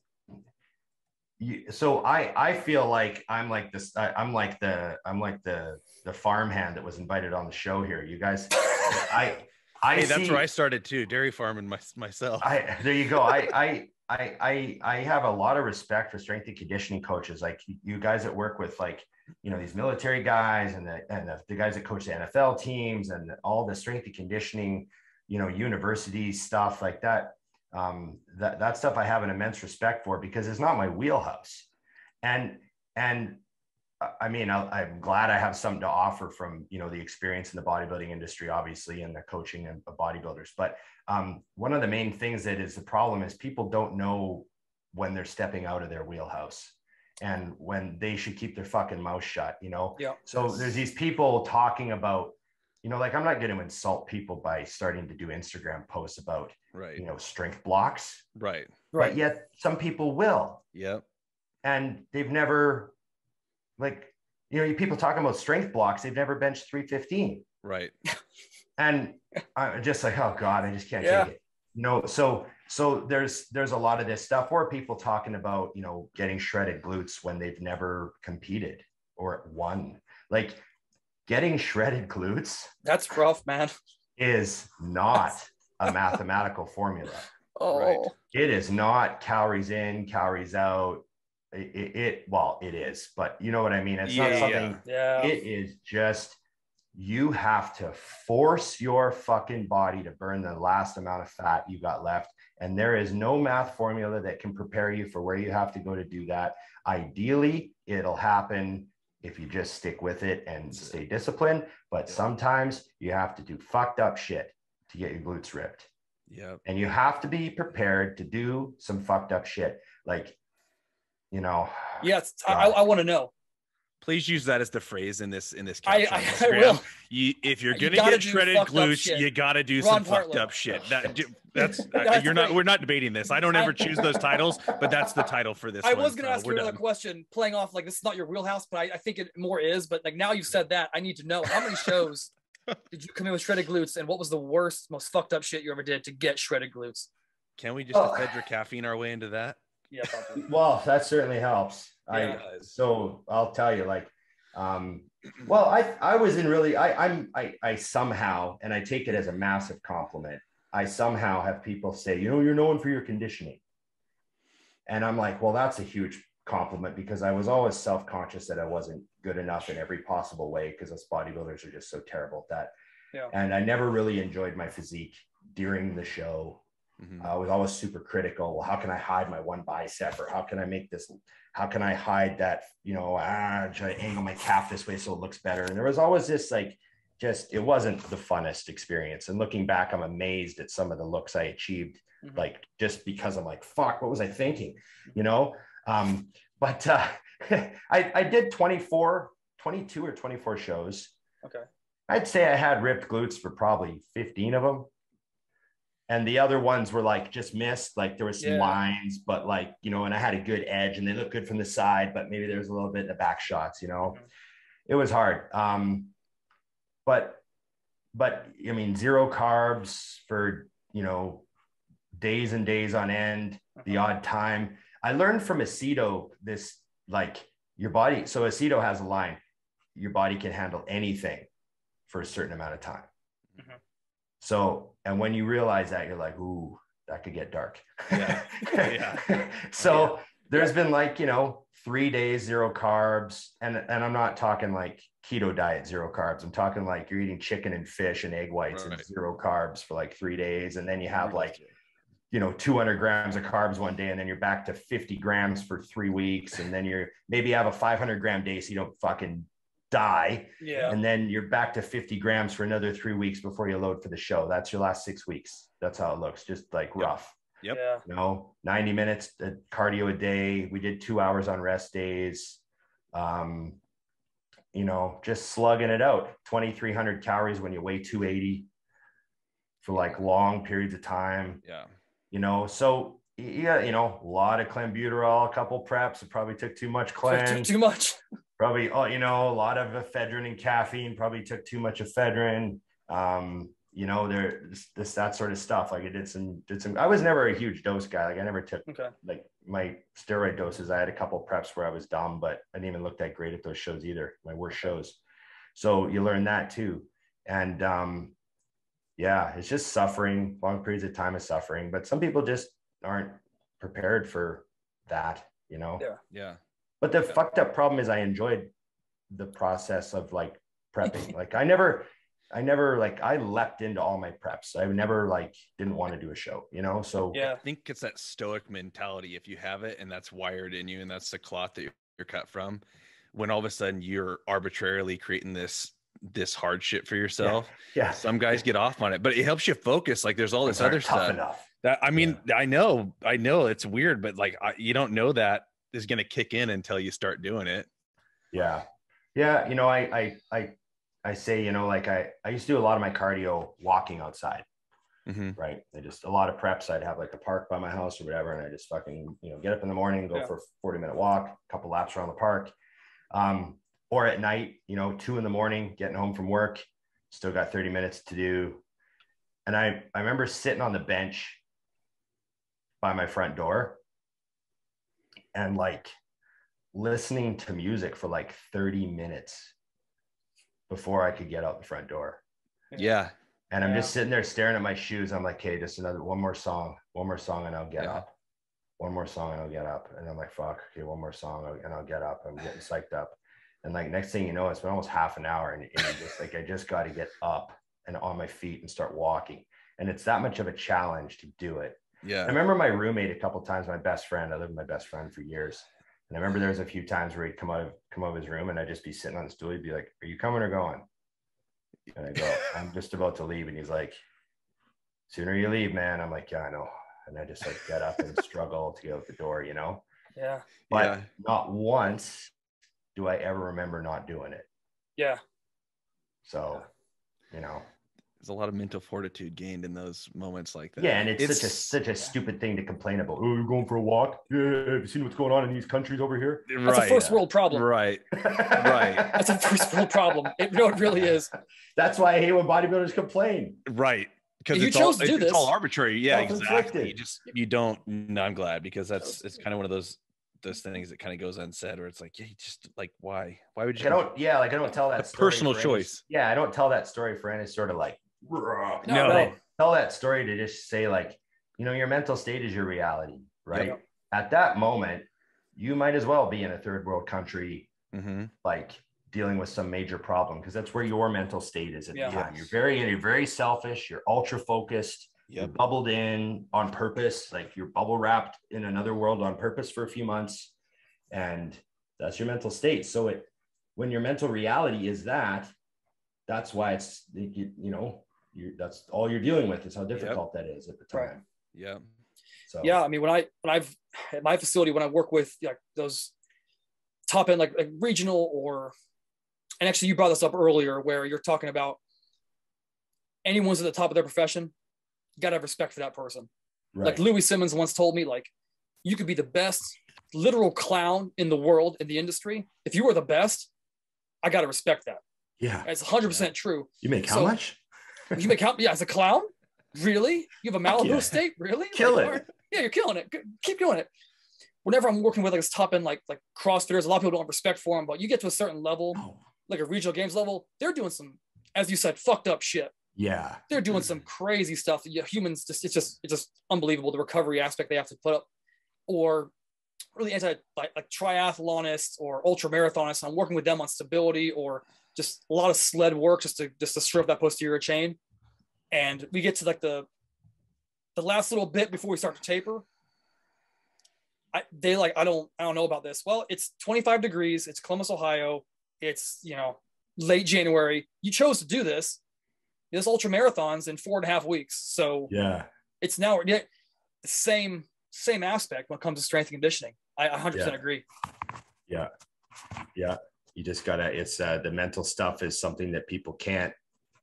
Speaker 2: you. So I I feel like I'm like this. I, I'm like the I'm like the the farmhand that was invited on the show here. You guys, I I
Speaker 3: Hey, that's where I started too, dairy farming my, myself.
Speaker 2: I there you go. I I I I I have a lot of respect for strength and conditioning coaches, like you guys that work with like you know these military guys and the and the, the guys that coach the NFL teams and all the strength and conditioning, you know, university stuff like that. Um, that that stuff I have an immense respect for because it's not my wheelhouse, and and uh, I mean, I, I'm glad I have something to offer from you know the experience in the bodybuilding industry, obviously, and the coaching of of bodybuilders. But um, one of the main things that is the problem is people don't know when they're stepping out of their wheelhouse and when they should keep their fucking mouth shut. You know.
Speaker 1: Yeah.
Speaker 2: So there's these people talking about, you know, like I'm not going to insult people by starting to do Instagram posts about
Speaker 3: right.
Speaker 2: you know strength blocks,
Speaker 3: Right.
Speaker 1: Right.
Speaker 2: but yet some people will
Speaker 3: Yep.
Speaker 2: and they've never like you know people talking about strength blocks they've never benched 315
Speaker 3: Right.
Speaker 2: and i'm just like oh god i just can't
Speaker 1: Yeah.
Speaker 2: take it no so so there's there's a lot of this stuff where people talking about you know getting shredded glutes when they've never competed or won like getting shredded glutes
Speaker 1: That's rough, man.
Speaker 2: is not a mathematical formula
Speaker 1: Oh,
Speaker 3: Right.
Speaker 2: it is not calories in calories out it, it, it well it is but you know what i mean it's
Speaker 3: Yeah,
Speaker 2: not
Speaker 3: yeah.
Speaker 2: something
Speaker 1: yeah.
Speaker 2: it is just you have to force your fucking body to burn the last amount of fat you got left and there is no math formula that can prepare you for where you have to go to do that ideally it'll happen if you just stick with it and stay disciplined but sometimes you have to do fucked up shit to get your glutes ripped
Speaker 3: Yeah.
Speaker 2: and you have to be prepared to do some fucked up shit like you know
Speaker 1: yes. I, I want to know.
Speaker 3: Please use that as the phrase in this in this
Speaker 1: I,
Speaker 3: caption. on
Speaker 1: I, I will.
Speaker 3: You, if you're gonna
Speaker 1: gotta
Speaker 3: get shredded glutes, you gotta do
Speaker 1: Ron
Speaker 3: some fucked up shit. That that's,
Speaker 1: That's
Speaker 3: you're not. We're not debating this. I don't ever choose those titles, but that's the title for this.
Speaker 1: I
Speaker 3: one,
Speaker 1: was going to
Speaker 3: so
Speaker 1: ask you another
Speaker 3: done.
Speaker 1: question, playing off like this is not your wheelhouse, but I, I think it more is. But like now you've said that, I need to know how many shows did you come in with shredded glutes, and what was the worst, most fucked up shit you ever did to get shredded glutes?
Speaker 3: Can we just
Speaker 2: Oh.
Speaker 3: ephedra caffeine our way into that?
Speaker 1: Yeah, probably.
Speaker 2: well that certainly helps
Speaker 1: Yeah.
Speaker 2: I so i'll tell you like um well i i was in really i i'm i i somehow and i take it as a massive compliment i somehow have people say you know you're known for your conditioning. And i'm like well that's a huge compliment because i was always self-conscious that i wasn't good enough in every possible way because us bodybuilders are just so terrible at that.
Speaker 1: Yeah.
Speaker 2: and i never really enjoyed my physique during the show
Speaker 3: Mhm.
Speaker 2: I was always super critical. Well, how can I hide my one bicep, or how can I make this? How can I hide that? You know, ah, try to angle my calf this way so it looks better. And there was always this like, just it wasn't the funnest experience. And looking back, I'm amazed at some of the looks I achieved.
Speaker 1: Mhm.
Speaker 2: Like just because I'm like, fuck, what was I thinking? You know. Um, but uh, I I did 24 22 or 24 shows.
Speaker 1: Okay.
Speaker 2: I'd say I had ripped glutes for probably 15 of them. And the other ones were like just missed, like there was some
Speaker 1: Yeah.
Speaker 2: lines, but like, you know, and I had a good edge and they looked good from the side, but maybe there was a little bit in the back shots, you know.
Speaker 1: Mhm.
Speaker 2: It was hard. Um, but but I mean, zero carbs for you know days and days on end, the
Speaker 1: Mhm.
Speaker 2: odd time. I learned from Aceto this like your body. So Aceto has a line, your body can handle anything for a certain amount of time.
Speaker 1: Mhm.
Speaker 2: So, and when you realize that, you're like, ooh, that could get dark.
Speaker 3: Yeah. Yeah.
Speaker 2: so there's been like, you know, three days, zero carbs. And, and I'm not talking like keto diet, zero carbs. I'm talking like you're eating chicken and fish and egg whites and zero carbs for like three days. And then you have like, you know 200 grams of carbs one day and then you're back to 50 grams for three weeks and then you're maybe you have a 500 gram day so you don't fucking die
Speaker 1: Yeah.
Speaker 2: and then you're back to 50 grams for another three weeks before you load for the show that's your last six weeks that's how it looks just like
Speaker 3: Yep.
Speaker 2: rough
Speaker 3: Yep.
Speaker 1: Yeah.
Speaker 2: you know 90 minutes cardio a day we did two hours on rest days um you know just slugging it out 2300 calories when you weigh 280 for like long periods of time
Speaker 3: Yeah.
Speaker 2: you know so yeah you know a lot of clenbuterol a couple preps it probably took too much
Speaker 1: Too,
Speaker 2: clen
Speaker 1: too much.
Speaker 2: probably oh you know a lot of ephedrine and caffeine probably took too much ephedrine. Um you know there this, this that sort of stuff. Like i did some did some i was never a huge dose guy. Like i never took
Speaker 1: Okay.
Speaker 2: like my steroid doses. I had a couple preps where i was dumb but i didn't even look that great at those shows either my worst shows. So you learn that too. And um yeah it's just suffering. Long periods of time of suffering but some people just aren't prepared for that you know?
Speaker 1: Yeah.
Speaker 3: Yeah.
Speaker 2: But the
Speaker 3: Yeah.
Speaker 2: fucked up problem is I enjoyed the process of like prepping. like I never, I never like I leapt into all my preps. I never like didn't want to do a show, you know. So
Speaker 1: Yeah.
Speaker 3: I think it's that stoic mentality. If you have it and that's wired in you and that's the cloth that you're, you're cut from, when all of a sudden you're arbitrarily creating this this hardship for yourself,
Speaker 2: yeah,
Speaker 3: some guys get off on it, but it helps you focus. Like there's all this other
Speaker 2: tough
Speaker 3: stuff.
Speaker 2: enough.
Speaker 3: That I mean, I know, I know it's weird, but like I, you don't know that is going to kick in until you start doing it.
Speaker 2: Yeah, yeah. You know, I I I I say you know like I I used to do a lot of my cardio walking outside.
Speaker 3: Mhm.
Speaker 2: right? I just a lot of preps. I'd have like a park by my house or whatever, and I just fucking you know get up in the morning, go
Speaker 1: Yeah.
Speaker 2: for a forty minute walk, a couple laps around the park, um, or at night, you know, two in the morning, getting home from work, still got thirty minutes to do, and I I remember sitting on the bench by my front door, and like listening to music for like thirty minutes before I could get out the front door.
Speaker 3: Yeah.
Speaker 2: And I'm
Speaker 1: Yeah.
Speaker 2: just sitting there staring at my shoes. I'm like, okay, just another one more song, one more song, and I'll get
Speaker 3: Yeah.
Speaker 2: up. One more song, and I'll get up. And I'm like, fuck, okay, one more song, and I'll get up. I'm getting psyched up. And like next thing you know, it's been almost half an hour, and, and just like I just got to get up and on my feet and start walking. And it's that much of a challenge to do it. I remember my roommate a couple times, my best friend. I lived with my best friend for years. And I remember there was a few times where he'd come out of come out of his room and I'd just be sitting on the stool. He'd be like, Are you coming or going? And I go, I'm just about to leave. And he's like, Sooner you leave, man. I'm like, Yeah, I know. And I just like get up and struggle to get out the door, you know.
Speaker 1: Yeah.
Speaker 2: But
Speaker 3: yeah.
Speaker 2: not once do I ever remember not doing it.
Speaker 1: Yeah.
Speaker 2: So, you know.
Speaker 3: There's a lot of mental fortitude gained in those moments like that.
Speaker 2: Yeah, and it's, such a such a stupid thing to complain about. Oh, you're going for a walk? Yeah, have you seen what's going on in these countries over here?
Speaker 1: Eh, that's
Speaker 3: right.
Speaker 1: a first world problem.
Speaker 3: Right. Right.
Speaker 1: That's a first world problem. It, no, it really is.
Speaker 2: That's why I hate when bodybuilders complain.
Speaker 3: Right. Because
Speaker 1: You
Speaker 3: it's
Speaker 1: chose
Speaker 3: all,
Speaker 1: to do
Speaker 3: it's, it's all arbitrary. Yeah,
Speaker 2: Self-inflicted.
Speaker 3: exactly. You just you don't. No, I'm glad because that's it's kind of one of those those things that kind of goes unsaid, where it's like, yeah, you just like why why would
Speaker 2: Like,
Speaker 3: you?
Speaker 2: I don't, yeah, like I don't tell that story
Speaker 3: personal
Speaker 2: for any-
Speaker 3: choice.
Speaker 2: yeah, I don't tell that story for any sort of like.
Speaker 1: No,
Speaker 3: No.
Speaker 1: no.
Speaker 2: tell that story to just say like, you know, your mental state is your reality, right?
Speaker 1: Yep.
Speaker 2: At that moment, you might as well be in a third world country,
Speaker 3: Mhm.
Speaker 2: like dealing with some major problem because that's where your mental state is at
Speaker 1: Yeah.
Speaker 2: the time. You're very, you're very selfish. You're ultra focused. You're bubbled in on purpose, like you're bubble wrapped in another world on purpose for a few months, and that's your mental state. So it, when your mental reality is that, that's why it's you, you know you that's all you're dealing with is how difficult that is at the time.
Speaker 1: Right.
Speaker 3: Yeah.
Speaker 2: So
Speaker 1: Yeah, I mean, when I when I've at my facility when I work with like those top end like, like regional or and actually you brought this up earlier where you're talking about anyone's at the top of their profession, you gotta have respect for that person.
Speaker 2: Right.
Speaker 1: Like Louie Simmons once told me, like, you could be the best literal clown in the world in the industry. If you were the best, I gotta respect that.
Speaker 2: yeah.
Speaker 1: It's 100 percent true.
Speaker 2: You make how
Speaker 1: So-
Speaker 2: much?
Speaker 1: You make out, yeah, as a clown, really? You have a Malibu
Speaker 2: yeah.
Speaker 1: estate, really?
Speaker 2: Kill
Speaker 1: Like,
Speaker 2: it.
Speaker 1: right. Yeah, you're killing it. Keep doing it. Whenever I'm working with like this top end like like CrossFitters, a lot of people don't have respect for them, but you get to a certain level,
Speaker 2: Oh,
Speaker 1: like a regional games level, they're doing some, as you said, fucked up shit.
Speaker 2: yeah.
Speaker 1: They're doing some crazy stuff. Humans just it's just it's just unbelievable the recovery aspect they have to put up, or really anti like, like triathlonists or ultra marathonists. I'm working with them on stability or just a lot of sled work just to just to strip that posterior chain. And we get to like the the last little bit before we start to taper. I, they like I don't I don't know about this. Well, it's 25 degrees. It's Columbus, Ohio. It's you know late January. You chose to do this. This ultra marathons in four and a half weeks. So
Speaker 2: Yeah.
Speaker 1: it's now yeah, the same same aspect when it comes to strength and conditioning. I 100%
Speaker 2: Yeah.
Speaker 1: agree.
Speaker 2: Yeah. Yeah. You just gotta, it's uh, the mental stuff is something that people can't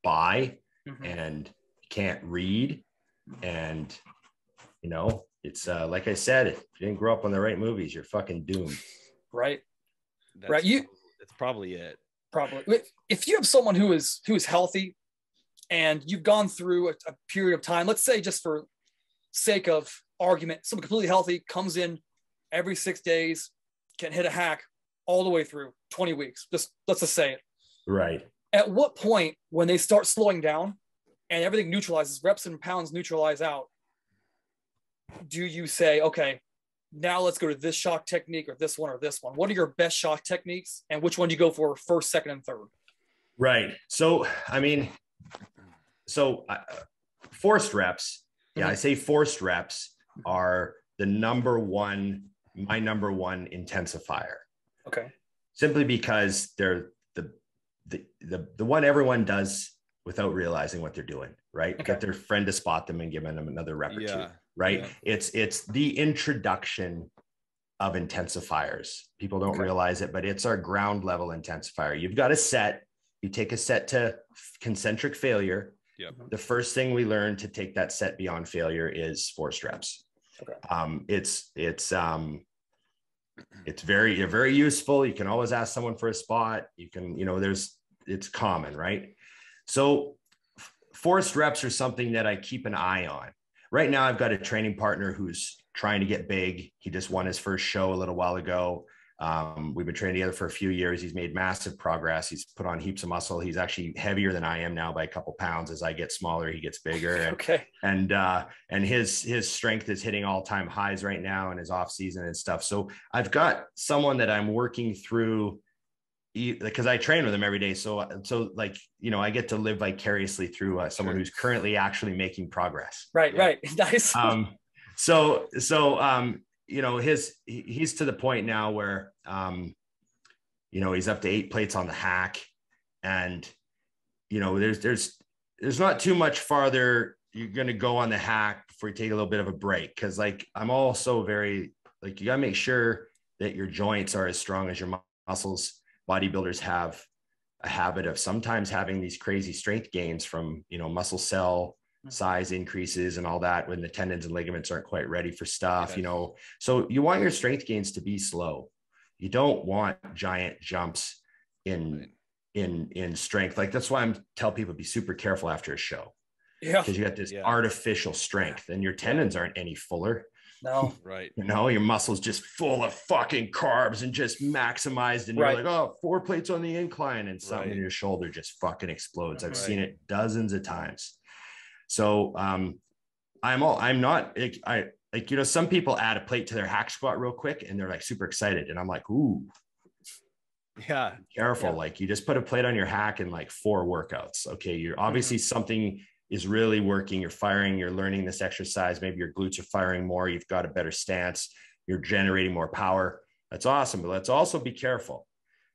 Speaker 2: buy
Speaker 1: Mhm.
Speaker 2: and can't read. And, you know, it's uh, like I said, if you didn't grow up on the right movies, you're fucking doomed.
Speaker 1: Right.
Speaker 4: That's
Speaker 1: Right, you-
Speaker 4: prob- That's probably it.
Speaker 1: Probably. If you have someone who is who is healthy and you've gone through a, a period of time, let's say just for sake of argument, someone completely healthy comes in every six days, can hit a hack all the way through 20 weeks. Just let's just say it.
Speaker 2: Right.
Speaker 1: at what point when they start slowing down and everything neutralizes reps and pounds neutralize out do you say okay now let's go to this shock technique or this one or this one what are your best shock techniques and which one do you go for first second and third
Speaker 2: Right. So, I mean, so uh, forced reps, yeah, I say forced reps are the number one, my number one intensifier.
Speaker 1: Okay
Speaker 2: simply because they're the the the, the one everyone does without realizing what they're doing right
Speaker 1: Okay.
Speaker 2: get their friend to spot them and give them another rep or two right
Speaker 4: yeah.
Speaker 2: it's it's the introduction of intensifiers people don't
Speaker 1: Okay.
Speaker 2: realize it but it's our ground level intensifier you've got a set you take a set to concentric failure
Speaker 4: Yep.
Speaker 2: the first thing we learn to take that set beyond failure is forced reps
Speaker 1: Okay.
Speaker 2: um it's it's um it's very you're very useful. You can always ask someone for a spot. You can you know there's it's common right? So forced reps are something that i keep an eye on. Right now i've got a training partner who's trying to get big. He just won his first show a little while ago um, we've been training together for a few years. He's made massive progress. He's put on heaps of muscle. He's actually heavier than i am now by a couple pounds. As i get smaller he gets bigger. And
Speaker 1: okay.
Speaker 2: and uh and his his strength is hitting all-time highs right now in his off season and stuff. So i've got someone that i'm working through because i train with him every day. So so like you know i get to live vicariously through uh, someone
Speaker 4: Sure.
Speaker 2: who's currently actually making progress.
Speaker 1: Right
Speaker 4: Yeah.
Speaker 1: right. Nice.
Speaker 2: Um so so um you know his he's to the point now where um you know he's up to eight plates on the hack. And you know there's there's there's not too much farther you're going to go on the hack before you take a little bit of a break. Because like i'm also very like you got to make sure that your joints are as strong as your muscles bodybuilders have a habit of sometimes having these crazy strength gains from you know muscle cell Mm-hmm. size increases and all that when the tendons and ligaments aren't quite ready for stuff you know? So you want your strength gains to be slow. You don't want giant jumps in
Speaker 4: Right.
Speaker 2: in in strength. Like that's why i'm tell people be super careful after a show.
Speaker 1: Yeah.
Speaker 2: Because you got this
Speaker 4: Yeah.
Speaker 2: artificial strength and your tendons aren't any fuller.
Speaker 1: No.
Speaker 4: Right.
Speaker 2: you know your muscles just full of fucking carbs and just maximized and you're like oh four plates on the incline and something
Speaker 4: Right.
Speaker 2: in your shoulder just fucking explodes. I've
Speaker 1: Right.
Speaker 2: seen it dozens of times so um i'm all i'm not like i like you know some people add a plate to their hack squat real quick and they're like super excited. And i'm like ooh.
Speaker 4: Yeah.
Speaker 2: careful.
Speaker 1: Yeah.
Speaker 2: like you just put a plate on your hack in like four workouts okay? You're obviously something is really working. You're firing you're learning this exercise. Maybe your glutes are firing more. You've got a better stance. You're generating more power. That's awesome. But let's also be careful.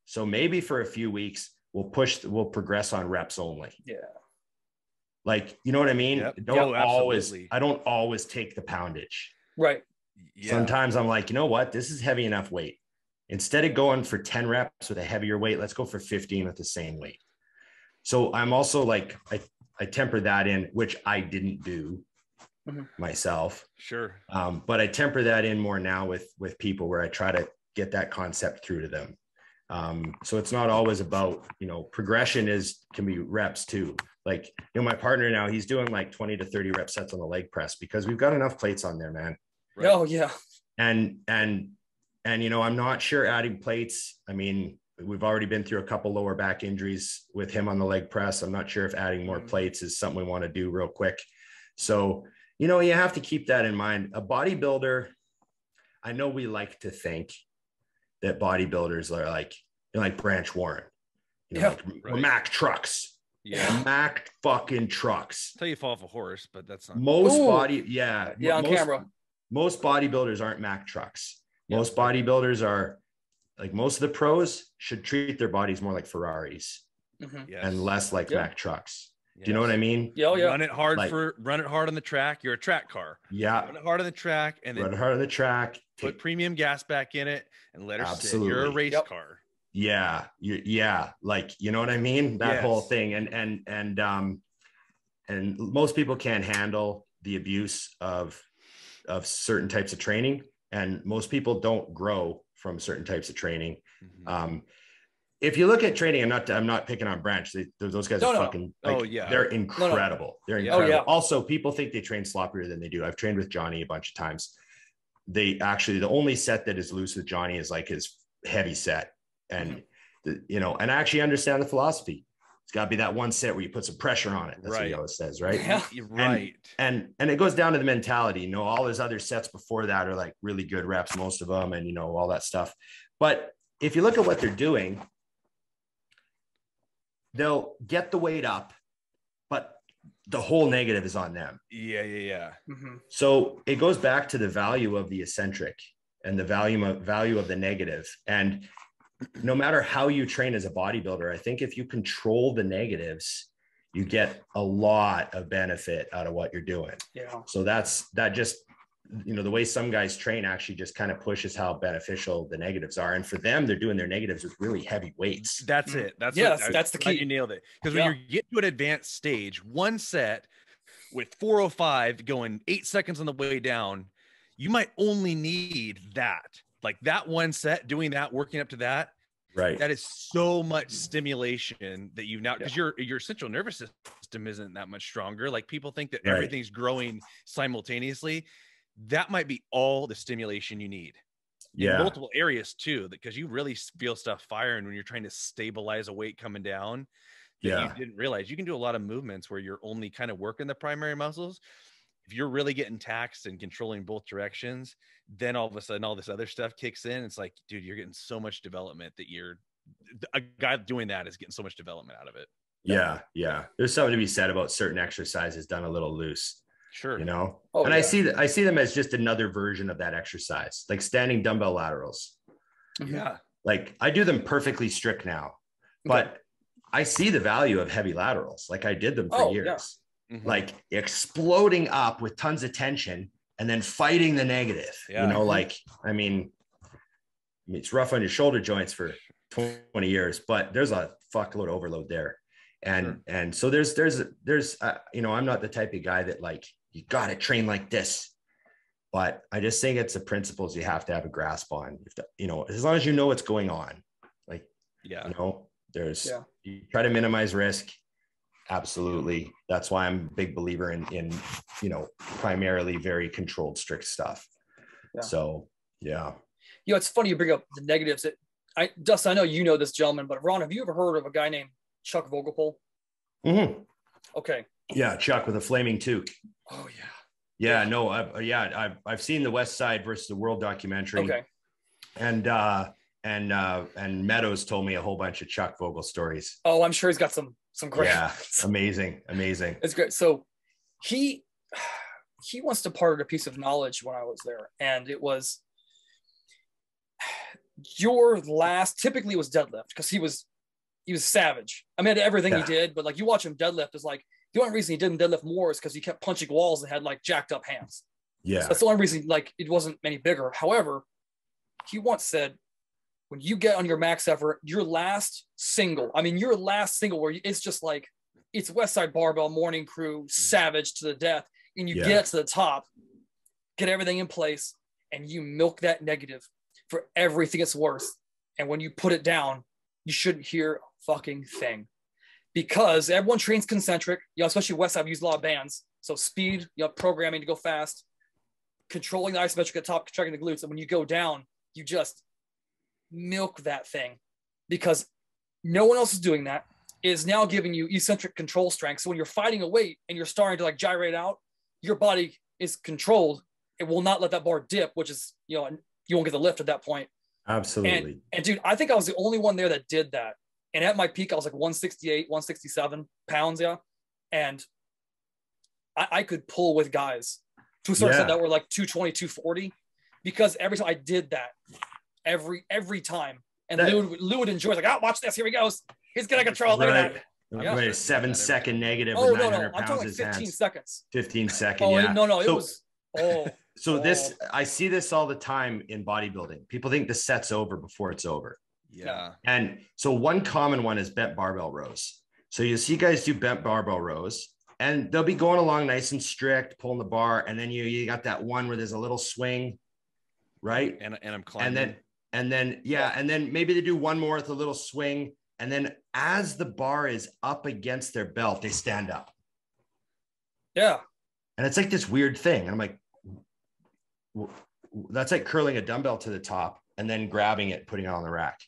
Speaker 2: So maybe for a few weeks we'll push we'll progress on reps only.
Speaker 1: Yeah
Speaker 2: like you know what i mean
Speaker 4: Yep.
Speaker 2: don't
Speaker 4: Oh,
Speaker 2: always
Speaker 4: absolutely.
Speaker 2: i don't always take the poundage
Speaker 1: right
Speaker 4: Yeah.
Speaker 2: sometimes i'm like you know what this is heavy enough weight instead of going for 10 reps with a heavier weight, let's go for 15 with the same weight. So I'm also like, I, I temper that in, which I didn't do
Speaker 1: Mhm.
Speaker 2: myself.
Speaker 3: Sure.
Speaker 2: Um, but I temper that in more now with with people where I try to get that concept through to them. Um, so it's not always about you know progression is can be reps too. Like you know my partner now he's doing like 20 to 30 rep sets on the leg press because we've got enough plates on there, man.
Speaker 3: Right.
Speaker 1: Oh yeah.
Speaker 2: And and and you know I'm not sure adding plates. I mean we've already been through a couple lower back injuries with him on the leg press. I'm not sure if adding more
Speaker 1: Mhm.
Speaker 2: plates is something we want to do real quick. So you know, you have to keep that in mind. A bodybuilder, I know we like to think that bodybuilders are like, you know, like Branch Warren, you know,
Speaker 1: Yeah,
Speaker 2: like
Speaker 3: right.
Speaker 2: Mack trucks,
Speaker 3: Yeah.
Speaker 2: Mack fucking trucks.
Speaker 3: Tell you fall off a horse, but that's not.
Speaker 2: Most
Speaker 1: Ooh.
Speaker 2: body, yeah,
Speaker 1: Yeah, on camera.
Speaker 2: Most bodybuilders aren't Mack trucks.
Speaker 3: Yeah.
Speaker 2: Most bodybuilders are like most of the pros should treat their bodies more like Ferraris
Speaker 1: Mhm.
Speaker 3: Yes.
Speaker 2: and less like
Speaker 1: Yeah.
Speaker 2: Mack trucks. Do you know what I mean?
Speaker 1: Yeah, oh, yeah.
Speaker 3: Run it hard
Speaker 2: Like-
Speaker 3: for run it hard on the track. You're a track car.
Speaker 2: Yeah.
Speaker 3: Run it hard on the track, and then
Speaker 2: Run hard on the track.
Speaker 3: put
Speaker 2: take-
Speaker 3: premium gas back in it and let her sit. You're a race
Speaker 1: Yep.
Speaker 3: car.
Speaker 2: Yeah you, yeah like you know what i mean that whole thing and and and um and most people can't handle the abuse of of certain types of training and most people don't grow from certain types of training
Speaker 3: Mhm.
Speaker 2: um if you look at training i'm not i'm not picking on branch they, those guys
Speaker 1: No,
Speaker 2: are
Speaker 1: no.
Speaker 2: fucking like,
Speaker 3: Oh, yeah.
Speaker 2: they're incredible they're
Speaker 3: Yeah.
Speaker 1: Oh,
Speaker 2: incredible
Speaker 1: yeah.
Speaker 2: also people think they train sloppier than they do i've trained with johnny a bunch of times they actually the only set that is loose with johnny is like his heavy set and
Speaker 1: Mm-hmm.
Speaker 2: the, you know and i actually understand the philosophy it's got to be that one set where you put some pressure on it that's what he always says right
Speaker 1: Yeah.
Speaker 3: You're right.
Speaker 2: and and it goes down to the mentality you know all his other sets before that are like really good reps most of them and you know all that stuff but if you look at what they're doing they'll get the weight up but the whole negative is on them
Speaker 3: yeah, yeah, yeah.
Speaker 1: Mhm.
Speaker 2: so it goes back to the value of the eccentric and the value of value of the negative and no matter how you train as a bodybuilder i think if you control the negatives you get a lot of benefit out of what you're doing
Speaker 1: Yeah.
Speaker 2: so that's that just you know the way some guys train actually just kind of pushes how beneficial the negatives are and for them they're doing their negatives with really heavy weights
Speaker 3: That's
Speaker 1: Mm.
Speaker 3: it. That's
Speaker 1: Yes,
Speaker 3: what, I-
Speaker 1: that's the key.
Speaker 3: You nailed it. Because
Speaker 1: Yeah.
Speaker 3: when you get to an advanced stage, one set with 405 going eight seconds on the way down, you might only need that. Like that one set, doing that, working up to that,
Speaker 2: right
Speaker 3: that is so much stimulation that you've now because your your central nervous system isn't that much stronger. Like people think that
Speaker 2: Right.
Speaker 3: everything's growing simultaneously. That might be all the stimulation you need in
Speaker 2: yeah
Speaker 3: multiple areas too, because you really feel stuff firing when you're trying to stabilize a weight coming down. that
Speaker 2: Yeah.
Speaker 3: you didn't realize you can do a lot of movements where you're only kind of working the primary muscles. If you're really getting taxed and controlling both directions, then all of a sudden all this other stuff kicks in. It's like, dude, you're getting so much development that you're a guy doing that is getting so much development out of it.
Speaker 2: yeah yeah there's something to be said about certain exercises done a little loose
Speaker 3: Sure.
Speaker 2: you know
Speaker 1: Oh,
Speaker 2: and i see that i see them as just another version of that exercise like standing dumbbell laterals
Speaker 1: Mhm.
Speaker 3: Yeah.
Speaker 2: like i do them perfectly strict now but i see the value of heavy laterals like i did them for
Speaker 1: Oh, yeah.
Speaker 2: Years
Speaker 3: Mhm.
Speaker 2: like exploding up with tons of tension and then fighting the negative
Speaker 3: Yeah.
Speaker 2: you know like i mean it's rough on your shoulder joints for 20 years but there's a fuckload overload there and
Speaker 3: Sure.
Speaker 2: and so there's there's there's uh, you know i'm not the type of guy that like you got to train like this but i just think it's the principles you have to have a grasp on You have you know as long as you know what's going on like
Speaker 3: yeah.
Speaker 2: you know there's
Speaker 1: Yeah.
Speaker 2: you try to minimize risk absolutely that's why i'm a big believer in in you know primarily very controlled strict stuff
Speaker 1: Yeah.
Speaker 2: so yeah
Speaker 1: You know, it's funny you bring up the negatives. It, I, dust I know you know this gentleman, but Ron, have you ever heard of a guy named Chuck Vogelpohl?
Speaker 2: Mhm.
Speaker 1: Okay.
Speaker 2: yeah chuck with a flaming toque
Speaker 1: Oh yeah.
Speaker 2: yeah no I've, yeah I've, I've seen the west side versus the world documentary
Speaker 1: Okay.
Speaker 2: and uh and uh and meadows told me a whole bunch of chuck vogel stories
Speaker 1: Oh, I'm sure he's got some some great.
Speaker 2: yeah amazing amazing
Speaker 1: It's great. So he he wants to part a piece of knowledge when I was there, and it was your last. Typically, was deadlift because he was he was savage. I mean, everything
Speaker 2: Yeah.
Speaker 1: he did, but like you watch him deadlift is like the only reason he didn't deadlift more is because he kept punching walls and had like jacked up hands.
Speaker 2: yeah
Speaker 1: That's the only reason like it wasn't any bigger. However, he once said when you get on your max effort, your last single, I mean, your last single where it's just like, it's Westside Barbell Morning Crew, mm-hmm. savage to the death, and you
Speaker 2: Yeah.
Speaker 1: get to the top, get everything in place, and you milk that negative for everything it's worth. And when you put it down, you shouldn't hear a fucking thing because everyone trains concentric, you know, especially West Side, we use a lot of bands. So speed, you know, programming to go fast, controlling the isometric at the top, contracting the glutes. And when you go down, you just milk that thing because no one else is doing that. It is now giving you eccentric control strength. So when you're fighting a weight and you're starting to like gyrate out, your body is controlled. It will not let that bar dip, which is, you know, you won't get the lift at that point.
Speaker 2: Absolutely.
Speaker 1: And dude, I think I was the only one there that did that. And at my peak, I was like 168, 167 pounds, yeah. And I, I could pull with guys to a certain extent that were like 220, 240, because every time I did that, every every time. And
Speaker 2: That-
Speaker 1: Lou, would- Lou would enjoy, like, oh, watch this, here he goes. He's gonna control. Look at that. Yeah.
Speaker 2: Wait, a seven second negative
Speaker 1: Oh
Speaker 2: with
Speaker 1: no,
Speaker 2: 900
Speaker 1: no, I'm talking like 15
Speaker 2: hands.
Speaker 1: seconds.
Speaker 2: 15 second.
Speaker 1: Oh
Speaker 2: yeah.
Speaker 1: no, no, it
Speaker 2: so,
Speaker 1: was oh
Speaker 2: so this,
Speaker 1: oh.
Speaker 2: I see this all the time in bodybuilding. People think the set's over before it's over.
Speaker 4: Yeah.
Speaker 2: And so one common one is bent barbell rows. So you see guys do bent barbell rows and they'll be going along nice and strict, pulling the bar. And then you, you got that one where there's a little swing, right?
Speaker 4: And and I'm climbing.
Speaker 2: And then, and then, yeah. And then maybe they do one more with a little swing. And then as the bar is up against their belt, they stand up.
Speaker 1: yeah.
Speaker 2: And it's like this weird thing. And I'm like, w- w- that's like curling a dumbbell to the top and then grabbing it, putting it on the rack.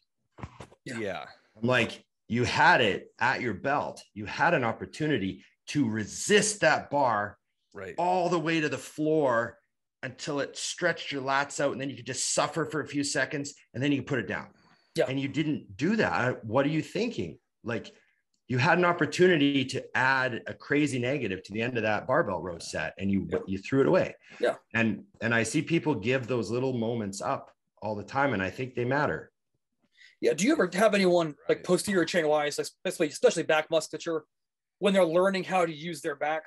Speaker 1: Yeah.
Speaker 4: yeah.
Speaker 2: I'm like, you had it at your belt. You had an opportunity to resist that bar
Speaker 4: Right.
Speaker 2: all the way to the floor until it stretched your lats out. And then you could just suffer for a few seconds and then you put it down.
Speaker 1: Yeah.
Speaker 2: And you didn't do that. What are you thinking? Like, you had an opportunity to add a crazy negative to the end of that barbell row set and you
Speaker 1: Yeah.
Speaker 2: you threw it away.
Speaker 1: Yeah.
Speaker 2: And and I see people give those little moments up all the time and I think they matter.
Speaker 1: Yeah. Do you ever have anyone like
Speaker 4: Right.
Speaker 1: posterior chain wise, especially especially back musculature, when they're learning how to use their back?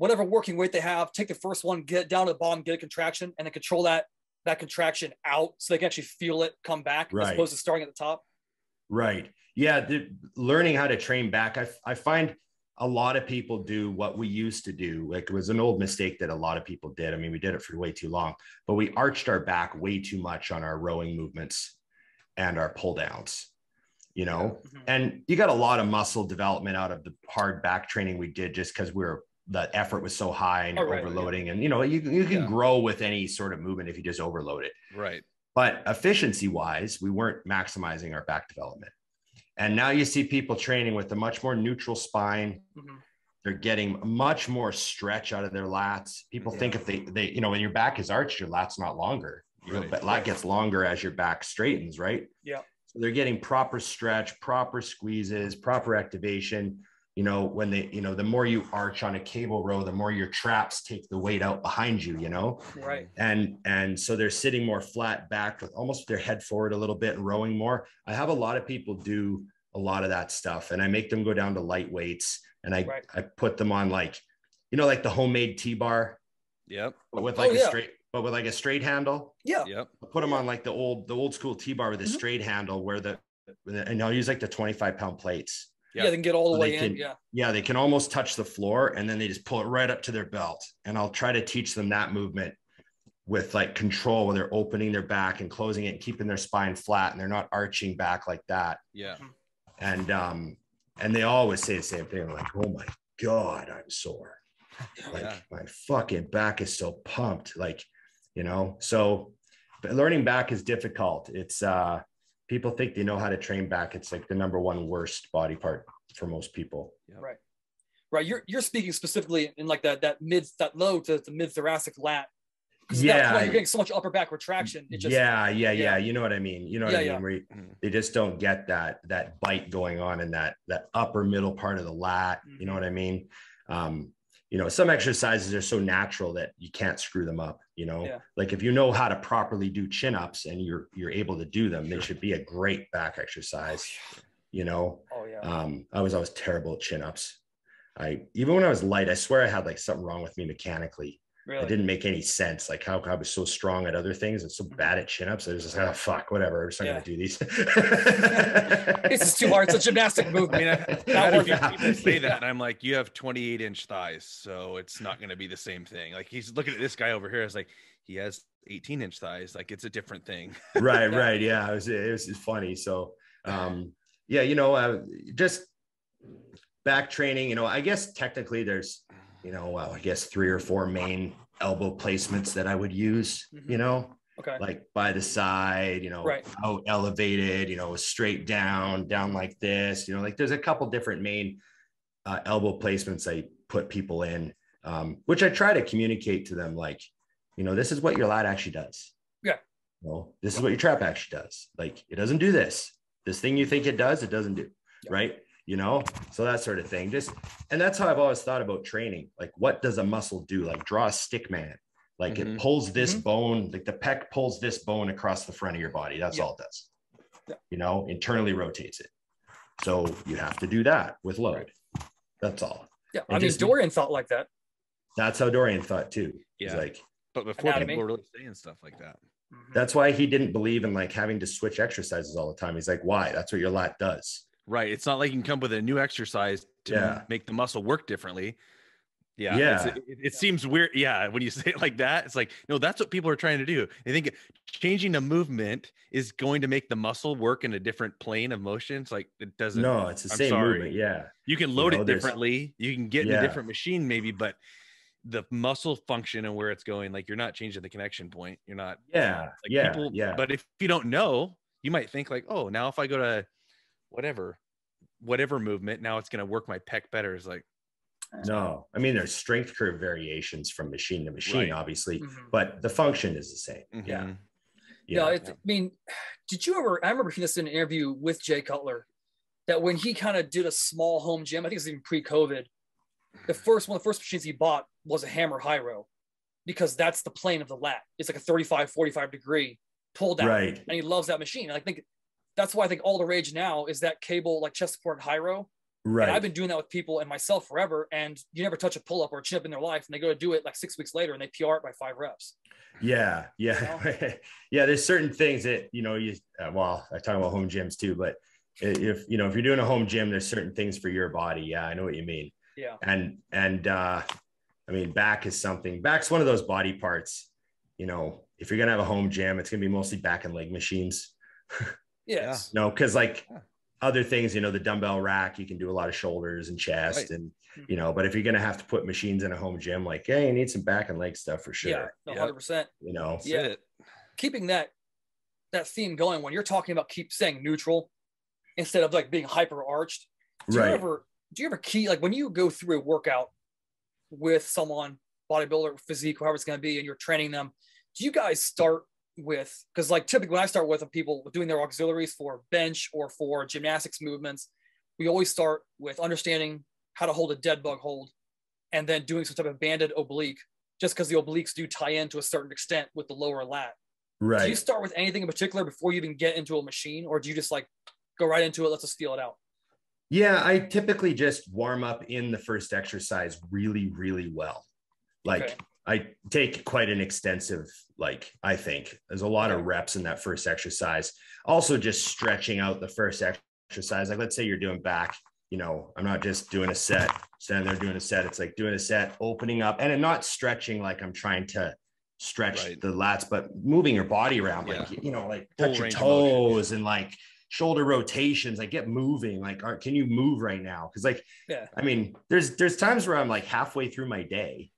Speaker 1: Whatever working weight they have, take the first one, get down to the bottom, get a contraction, and then control that that contraction out so they can actually feel it come back as opposed to starting at the top.
Speaker 2: Right. Yeah. The, learning how to train back. I, I find a lot of people do what we used to do. Like it was an old mistake that a lot of people did. I mean, we did it for way too long, but we arched our back way too much on our rowing movements and our pull downs, you know?
Speaker 1: Mhm.
Speaker 2: And you got a lot of muscle development out of the hard back training we did just because we were the effort was so high and
Speaker 1: Oh,
Speaker 2: you're
Speaker 1: right, yeah.
Speaker 2: overloading. And you know, you, you can
Speaker 4: Yeah.
Speaker 2: grow with any sort of movement if you just overload it
Speaker 4: Right.
Speaker 2: but efficiency wise, we weren't maximizing our back development. And now you see people training with a much more neutral spine.
Speaker 1: Mhm.
Speaker 2: They're getting much more stretch out of their lats. People think if they, they, you know, when your back is arched, your lat's not longer. Your
Speaker 4: Right.
Speaker 2: ba- lat gets longer as your back straightens, right?
Speaker 1: Yeah.
Speaker 2: So they're getting proper stretch, proper squeezes, proper activation. You know, when they, you know, the more you arch on a cable row, the more your traps take the weight out behind you, you know?
Speaker 1: Right.
Speaker 2: and and so they're sitting more flat back with almost their head forward a little bit and rowing more i have a lot of people do a lot of that stuff and i make them go down to light weights and i
Speaker 1: Right.
Speaker 2: i put them on like you know like the homemade t-bar
Speaker 4: Yep.
Speaker 2: but with
Speaker 1: Oh,
Speaker 2: like a
Speaker 1: yeah.
Speaker 2: straight but with like a straight handle
Speaker 1: Yeah.
Speaker 4: Yep.
Speaker 2: I put them on like the old the old school t-bar with a
Speaker 1: Mhm.
Speaker 2: straight handle where the and i'll use like the 25 pound plates
Speaker 1: Yeah.
Speaker 4: Yeah.
Speaker 1: They can get all the
Speaker 2: So they
Speaker 1: way in. Yeah.
Speaker 2: yeah, they can almost touch the floor and then they just pull it right up to their belt. And I'll try to teach them that movement with like control when they're opening their back and closing it and keeping their spine flat and they're not arching back like that.
Speaker 4: Yeah.
Speaker 2: And um and they always say the same thing. I'm like, oh my God, I'm sore. Like
Speaker 4: Yeah.
Speaker 2: my fucking back is so pumped. Like, you know, so but learning back is difficult. It's uh people think they know how to train back. It's like the number one worst body part for most people.
Speaker 1: Right. Right. You're you're speaking specifically in like that that mid that low to the mid thoracic lat. at that
Speaker 2: Yeah.
Speaker 1: point, you're getting so much upper back retraction. It just
Speaker 2: yeah, yeah, yeah,
Speaker 1: yeah.
Speaker 2: You know what I mean. You know what
Speaker 1: Yeah,
Speaker 2: I mean.
Speaker 1: yeah.
Speaker 2: Where you-
Speaker 4: Mhm.
Speaker 2: they just don't get that that bite going on in that that upper middle part of the lat. You
Speaker 1: Mm-hmm.
Speaker 2: know what I mean. Um, you know, some exercises are so natural that you can't screw them up. You know,
Speaker 1: Yeah.
Speaker 2: like if you know how to properly do chin ups and you're you're able to do them, they should be a great back exercise. You know,
Speaker 1: Oh yeah.
Speaker 2: um, I was always terrible at chin ups. I even when I was light, I swear I had like something wrong with me mechanically.
Speaker 1: Really?
Speaker 2: It didn't make any sense. Like how I was so strong at other things and so bad at chin ups. I was just like, oh fuck, whatever. I'm just not
Speaker 1: Yeah.
Speaker 2: gonna do these.
Speaker 1: It's just too hard. It's a gymnastic
Speaker 4: move.
Speaker 1: I
Speaker 4: mean, I,
Speaker 1: Not
Speaker 4: I
Speaker 1: worth
Speaker 4: hear
Speaker 2: it.
Speaker 4: people say that, and I'm like, you have 28 inch thighs, so it's not going to be the same thing. Like he's looking at this guy over here. It's like he has 18 inch thighs. Like it's a different thing.
Speaker 2: right, right. Yeah. It was it was just funny. So um yeah, you know, uh, just back training, you know, I guess technically there's, you know, well, I guess three or four main elbow placements that I would use, you
Speaker 1: Mhm.
Speaker 2: know,
Speaker 1: Okay.
Speaker 2: like by the side, you know,
Speaker 1: Right.
Speaker 2: out elevated, you know, straight down, down like this, you know, like there's a couple different main uh, elbow placements I put people in, um, which I try to communicate to them, like, you know, this is what your lat actually does.
Speaker 1: Yeah.
Speaker 2: Well, this is what your trap actually does. Like, it doesn't do this. This thing you think it does, it doesn't do.
Speaker 1: Yeah.
Speaker 2: Right. You know, so that sort of thing. Just, and that's how I've always thought about training. Like, what does a muscle do? Like, draw a stick man. Like,
Speaker 4: Mhm.
Speaker 2: it pulls this
Speaker 1: Mhm.
Speaker 2: bone, like the pec pulls this bone across the front of your body. That's
Speaker 1: Yeah.
Speaker 2: all it does.
Speaker 1: Yeah.
Speaker 2: You know, internally rotates it. So you have to do that with load. That's all.
Speaker 1: Yeah.
Speaker 2: And
Speaker 1: I mean,
Speaker 2: just-
Speaker 1: Dorian thought like that.
Speaker 2: That's how Dorian thought too. He's
Speaker 4: Yeah.
Speaker 2: like,
Speaker 4: But before
Speaker 1: Anatomy.
Speaker 4: people were really saying stuff like that.
Speaker 1: Mhm.
Speaker 2: that's why he didn't believe in like having to switch exercises all the time. He's like, why? That's what your lat does.
Speaker 4: Right. It's not like you can come up with a new exercise to
Speaker 2: Yeah.
Speaker 4: make the muscle work differently. Yeah.
Speaker 2: Yeah.
Speaker 4: It, it seems weird. Yeah. When you say it like that, it's like, no, that's what people are trying to do. They think changing the movement is going to make the muscle work in a different plane of motion. It's like, it doesn't.
Speaker 2: No, it's the
Speaker 4: I'm
Speaker 2: same
Speaker 4: sorry.
Speaker 2: movement. Yeah.
Speaker 4: You can load
Speaker 2: know,
Speaker 4: it differently. You can get in a different machine, maybe, but the muscle function and where it's going, like you're not changing the connection point. You're not.
Speaker 2: Yeah.
Speaker 4: Like
Speaker 2: yeah.
Speaker 4: people,
Speaker 2: yeah.
Speaker 4: But if you don't know, you might think like, oh, now if I go to whatever, whatever movement, now it's gonna work my pec better. Is like,
Speaker 2: no, I mean, there's strength curve variations from machine to machine,
Speaker 4: Right.
Speaker 2: obviously,
Speaker 1: Mhm.
Speaker 2: but the function is the same.
Speaker 1: Yeah.
Speaker 4: mhm.
Speaker 1: Yeah,
Speaker 2: Yeah.
Speaker 1: it, I mean, did you ever? I remember hearing this in an interview with Jay Cutler that when he kind of did a small home gym, I think it was even pre-COVID. The first one of the first machines he bought was a Hammer High Row because that's the plane of the lat. It's like a 35, 45 degree pull down,
Speaker 2: Right.
Speaker 1: and he loves that machine. And I think that's why I think all the rage now is that cable like chest support high row.
Speaker 2: Right.
Speaker 1: And I've been doing that with people and myself forever. And you never touch a pull up or a chin up in their life, and they go to do it like six weeks later, and they PR it by five reps.
Speaker 2: Yeah, yeah, yeah. There's certain things that you know you. Uh, well, I talk about home gyms too, but if you know if you're doing a home gym, there's certain things for your body. Yeah, I know what you mean.
Speaker 1: Yeah.
Speaker 2: And and uh, I mean back is something. Back's one of those body parts. You know, if you're gonna have a home gym, it's gonna be mostly back and leg machines.
Speaker 1: Yes.
Speaker 2: No, because like
Speaker 4: Yeah.
Speaker 2: other things, you know, the dumbbell rack, you can do a lot of shoulders and chest,
Speaker 4: Right.
Speaker 2: and mm-hmm. you know. But if you're gonna have to put machines in a home gym, like, yeah, you need some back and leg stuff for sure.
Speaker 1: Yeah. 100 percent.
Speaker 2: You know.
Speaker 4: That's
Speaker 1: Yeah.
Speaker 4: it.
Speaker 1: keeping that that theme going when you're talking about keep saying neutral instead of like being hyper arched do
Speaker 2: Right.
Speaker 1: you ever do you ever key like when you go through a workout with someone bodybuilder physique however it's going to be and you're training them do you guys start with because like typically when i start with people doing their auxiliaries for bench or for gymnastics movements we always start with understanding how to hold a dead bug hold and then doing some type of banded oblique just because the obliques do tie in to a certain extent with the lower lat
Speaker 2: Right.
Speaker 1: do you start with anything in particular before you even get into a machine, or do you just like go right into it? Let's just feel it out.
Speaker 2: Yeah, I typically just warm up in the first exercise really, really well. Like
Speaker 1: Okay.
Speaker 2: I take quite an extensive, like I think there's a lot of reps in that first exercise. Also, just stretching out the first exercise. Like let's say you're doing back, you know, I'm not just doing a set, standing there doing a set. It's like doing a set, opening up, and not stretching like I'm trying to stretch
Speaker 4: Right.
Speaker 2: the lats, but moving your body around,
Speaker 4: Yeah.
Speaker 2: like you know, like
Speaker 4: Full
Speaker 2: touch your
Speaker 4: range of motion.
Speaker 2: toes and like shoulder rotations like get moving like are, can you move right now because like
Speaker 1: Yeah.
Speaker 2: i mean there's there's times where i'm like halfway through my day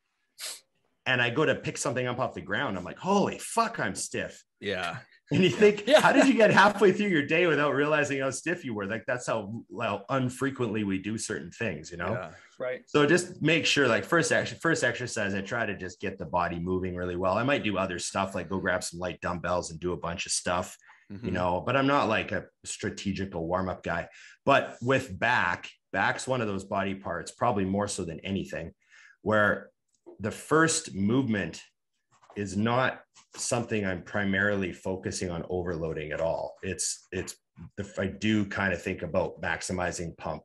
Speaker 2: and i go to pick something up off the ground i'm like holy fuck i'm stiff
Speaker 4: Yeah.
Speaker 2: and you think
Speaker 1: Yeah.
Speaker 2: how did you get halfway through your day without realizing how stiff you were like that's how well unfrequently we do certain things you know
Speaker 4: Yeah.
Speaker 1: Right.
Speaker 2: so just make sure like first action first exercise i try to just get the body moving really well i might do other stuff like go grab some light dumbbells and do a bunch of stuff you
Speaker 4: Mhm.
Speaker 2: know, but I'm not like a strategical warm up guy. But with back, back's one of those body parts, probably more so than anything, where the first movement is not something I'm primarily focusing on overloading at all. It's, it's, if I do kind of think about maximizing pump,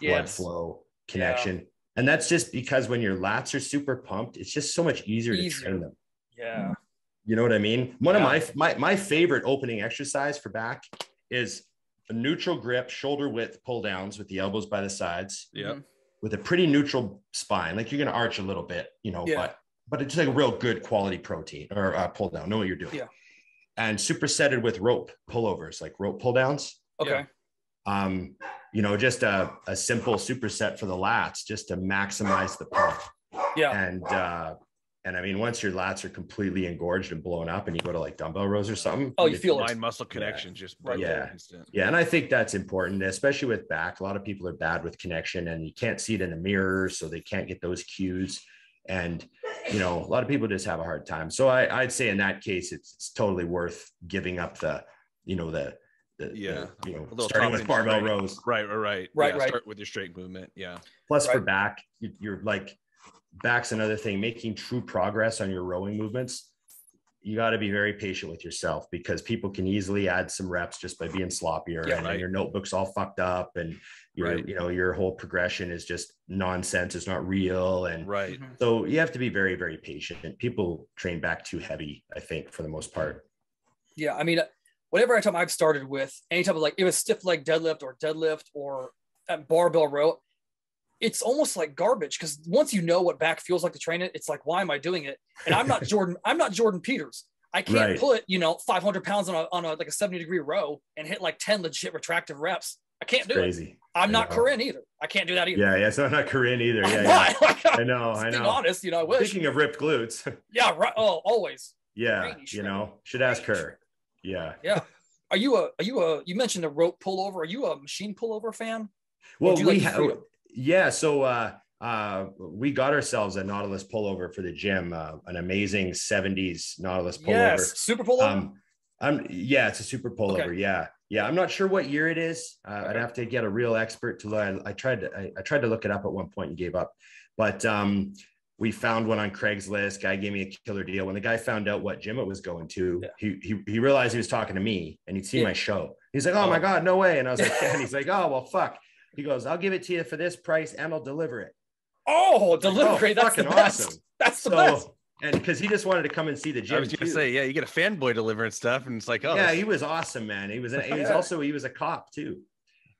Speaker 2: blood flow, connection. And that's just because when your lats are super pumped, it's just so much easier, to train them.
Speaker 1: Yeah.
Speaker 2: You know what I mean? One of my, my my favorite opening exercise for back is a neutral grip, shoulder width pull downs with the elbows by the sides
Speaker 4: Yeah.
Speaker 1: Mhm.
Speaker 2: With a pretty neutral spine. Like you're gonna arch a little bit, you know,
Speaker 1: Yeah.
Speaker 2: but but it's like a real good quality protein or uh, pull down. Know what you're doing.
Speaker 1: Yeah.
Speaker 2: And supersetted with rope pullovers, like rope pull downs.
Speaker 1: Okay.
Speaker 2: Um, you know, just a, a simple superset for the lats just to maximize the pump.
Speaker 1: Yeah.
Speaker 2: And uh, and I mean, once your lats are completely engorged and blown up, and you go to like dumbbell rows or something.
Speaker 1: Oh, you feel it.
Speaker 4: Mind muscle connection just right
Speaker 2: Yeah.
Speaker 4: there instant.
Speaker 2: Yeah, and I think that's important, especially with back. A lot of people are bad with connection, and you can't see it in the mirror, so they can't get those cues. And you know, a lot of people just have a hard time. So I, I'd say in that case, it's, it's totally worth giving up the, you know, the, the the,
Speaker 4: Yeah.
Speaker 2: you know, starting with barbell
Speaker 4: straight.
Speaker 2: rows.
Speaker 4: Right, right, right.
Speaker 1: Right,
Speaker 4: Yeah,
Speaker 1: right.
Speaker 4: Start with your straight movement. Yeah.
Speaker 2: Plus, for back, you're like back's another thing. Making true progress on your rowing movements, you got to be very patient with yourself because people can easily add some reps just by being sloppier,
Speaker 1: Yeah,
Speaker 2: and then
Speaker 4: right.
Speaker 2: your notebook's all fucked up, and your
Speaker 4: Right.
Speaker 2: you know your whole progression is just nonsense. It's not real, and
Speaker 4: Right.
Speaker 1: Mhm.
Speaker 2: so you have to be very very patient. People train back too heavy, I think, for the most part.
Speaker 1: Yeah, I mean, whatever time I've started with, any type of like it was stiff leg deadlift or deadlift or at barbell row, it's almost like garbage because once you know what back feels like to train it, it's like, why am I doing it? And I'm not Jordan. I'm not Jordan Peters. I can't
Speaker 2: Right.
Speaker 1: put you know 500 pounds on a on a like a 70 degree row and hit like 10 legit retractive reps. I can't
Speaker 2: It's
Speaker 1: do it.
Speaker 2: crazy.
Speaker 1: I'm not. Corinne either. I can't do that either.
Speaker 2: Yeah, yeah. So I'm not Corinne either. Yeah.
Speaker 1: Like,
Speaker 2: yeah. I know. I know.
Speaker 1: being honest, you know, I wish.
Speaker 2: Speaking of ripped glutes,
Speaker 1: yeah, right. Oh, always.
Speaker 2: yeah,
Speaker 1: Range,
Speaker 2: you know, should ask
Speaker 1: Range.
Speaker 2: her. Yeah.
Speaker 1: Yeah. Are you a? Are you a? You mentioned the rope pullover. Are you a machine pullover fan?
Speaker 2: Well, we
Speaker 1: like
Speaker 2: have? Yeah. So uh, uh, we got ourselves a Nautilus pullover for the gym, uh, an amazing '70s Nautilus pullover.
Speaker 1: Yes, super pullover.
Speaker 2: Um, I'm yeah, it's a super pullover.
Speaker 1: Okay.
Speaker 2: Yeah, yeah. I'm not sure what year it is. Uh, I'd have to get a real expert to learn. I tried to I, I tried to look it up at one point and gave up, but um, we found one on Craigslist. Guy gave me a killer deal. When the guy found out what gym it was going to,
Speaker 1: Yeah.
Speaker 2: he, he he realized he was talking to me and he'd seen
Speaker 1: Yeah.
Speaker 2: my show. He's like, "Oh my
Speaker 4: Oh.
Speaker 2: god, no way!" And I was like, yeah. and he's like, "Oh well, fuck." He goes, "I'll give it to you for this price and I'll deliver it."
Speaker 1: oh, delivery. that's the
Speaker 2: fucking
Speaker 1: best.
Speaker 2: awesome.
Speaker 1: That's the best.
Speaker 2: So and because he just wanted to come and see the gym.
Speaker 4: I was gonna say, yeah, you get a fanboy delivering stuff, and it's like, oh,
Speaker 2: yeah, he was awesome, man. He was he was also he was a cop too.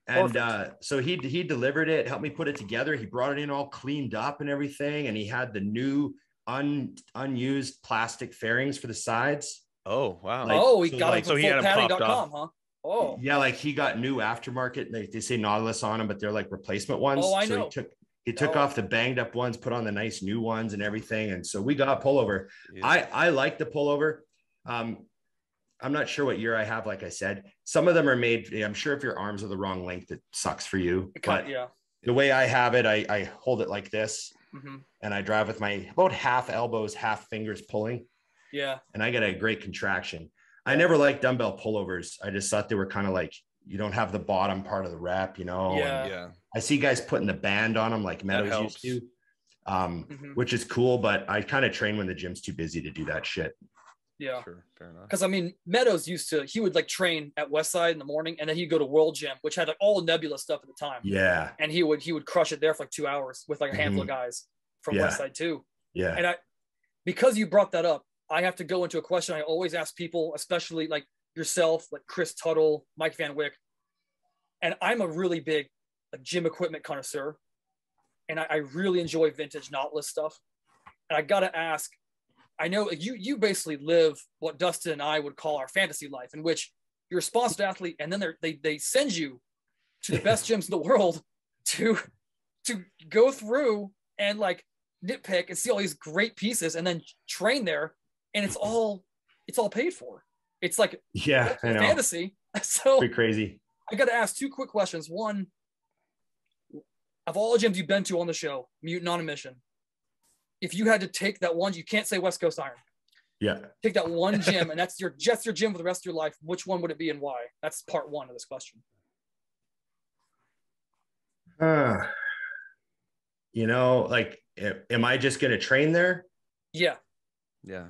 Speaker 2: And uh, so he he delivered it, helped me put it together. He brought it in all cleaned up and everything, and he had the new un unused plastic fairings for the sides.
Speaker 4: oh wow,
Speaker 2: like-
Speaker 1: oh, he
Speaker 2: so
Speaker 1: got
Speaker 2: like-
Speaker 1: it
Speaker 4: so
Speaker 1: from
Speaker 4: he had 'em popped
Speaker 1: fullpadding.com, huh? Oh,
Speaker 2: Yeah, like he got new aftermarket. They, they say Nautilus on them, but they're like replacement ones.
Speaker 1: Oh, I
Speaker 2: so
Speaker 1: know.
Speaker 2: he took he took
Speaker 1: Oh.
Speaker 2: off the banged up ones, put on the nice new ones and everything. And so we got a pullover.
Speaker 4: Yeah.
Speaker 2: I I like the pullover. Um, I'm not sure what year I have. Like I said, some of them are made. I'm sure if your arms are the wrong length, it sucks for you. But
Speaker 1: yeah.
Speaker 2: the way I have it, I, I hold it like this,
Speaker 1: hmm
Speaker 2: and I drive with my about half elbows, half fingers pulling,
Speaker 1: Yeah.
Speaker 2: and I get a great contraction. I never liked dumbbell pullovers. I just thought they were kind of like you don't have the bottom part of the rep, you know. and
Speaker 1: Yeah.
Speaker 4: yeah,
Speaker 2: I see guys putting the band on them like Meadows used to. Um,
Speaker 1: hmm
Speaker 2: which is cool, but I kind of train when the gym's too busy to do that shit.
Speaker 1: Yeah.
Speaker 4: sure, fair enough.
Speaker 1: Because I mean, Meadows used to, he would like train at Westside in the morning and then he'd go to World Gym, which had like all the Nebula stuff at the time.
Speaker 2: Yeah,
Speaker 1: And he would, he would crush it there for like two hours with like a handful of guys from
Speaker 2: Mm-hmm. Yeah.
Speaker 1: Westside too.
Speaker 2: yeah.
Speaker 1: And I, because you brought that up, I have to go into a question I always ask people, especially like yourself, like Chris Tuttle, Mike Van Wyck. And I'm a really big like, gym equipment connoisseur. And I, I really enjoy vintage Nautilus stuff. And I got to ask, I know you you basically live what Dustin and I would call our fantasy life, in which you're a sponsored athlete, and then they they send you to the best gyms in the world to to go through and like nitpick and see all these great pieces, and then train there, and it's all it's all paid for. It's like
Speaker 2: Yeah, I know.
Speaker 1: fantasy. So
Speaker 2: Pretty crazy.
Speaker 1: I got to ask two quick questions. One, of all the gyms you've been to on the show, Mutant on a Mission, if you had to take that one, you can't say West Coast Iron.
Speaker 2: Yeah.
Speaker 1: Take that one gym, and that's your just your gym for the rest of your life. Which one would it be, and why? That's part one of this question.
Speaker 2: Uh, you know, like, am I just going to train there
Speaker 1: Yeah,
Speaker 4: Yeah.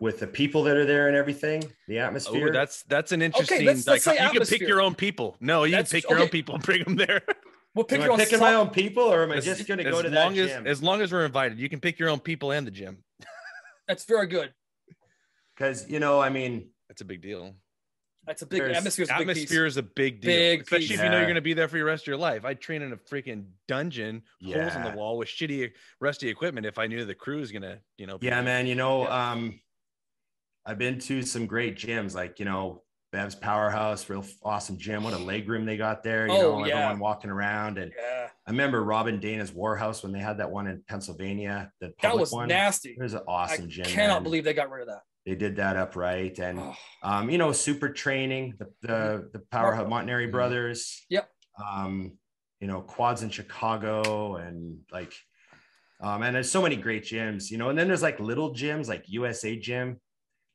Speaker 2: With the people that are there and everything, the
Speaker 4: Oh,
Speaker 2: atmosphere?
Speaker 4: that's that's an interesting.
Speaker 1: let's- let's
Speaker 4: like
Speaker 1: say
Speaker 4: you can pick your own people. No, you
Speaker 1: That's-
Speaker 4: can pick your own people and bring them there.
Speaker 1: We'll pick
Speaker 2: Am
Speaker 1: your
Speaker 2: I
Speaker 1: own
Speaker 2: picking my own people, or am I
Speaker 4: As-
Speaker 2: just going to go to
Speaker 4: long
Speaker 2: that
Speaker 4: as
Speaker 2: gym?
Speaker 4: as long as we're invited, you can pick your own people and the gym.
Speaker 1: That's very good.
Speaker 2: Because you know, I mean,
Speaker 4: That's a big deal.
Speaker 1: That's a big
Speaker 2: There's-
Speaker 1: atmosphere. Big.
Speaker 4: Atmosphere is a big deal,
Speaker 1: Big
Speaker 4: especially
Speaker 1: piece.
Speaker 4: if you know you're going to be there for your rest of your life. I'd train in a freaking dungeon, holes in the wall with shitty, rusty equipment if I knew the crew was going to, you know.
Speaker 2: yeah, man. You know, um, I've been to some great gyms, like you know, Bev's Powerhouse, real awesome gym. What a leg room they got there. You
Speaker 1: Oh,
Speaker 2: know,
Speaker 1: yeah.
Speaker 2: everyone walking around, and
Speaker 1: Yeah,
Speaker 2: I remember Robin Dana's Warhouse when they had that one in Pennsylvania. The
Speaker 1: that was
Speaker 2: one.
Speaker 1: nasty.
Speaker 2: It was an
Speaker 1: I
Speaker 2: awesome gym.
Speaker 1: cannot
Speaker 2: man.
Speaker 1: believe they got rid of that.
Speaker 2: they did that upright, and
Speaker 1: Oh,
Speaker 2: um, you know, super training, the the, the powerhouse Montanari
Speaker 4: Mhm.
Speaker 2: brothers.
Speaker 1: Yep.
Speaker 2: Um, you know, quads in Chicago and like um, and there's so many great gyms, you know, and then there's like little gyms like USA Gym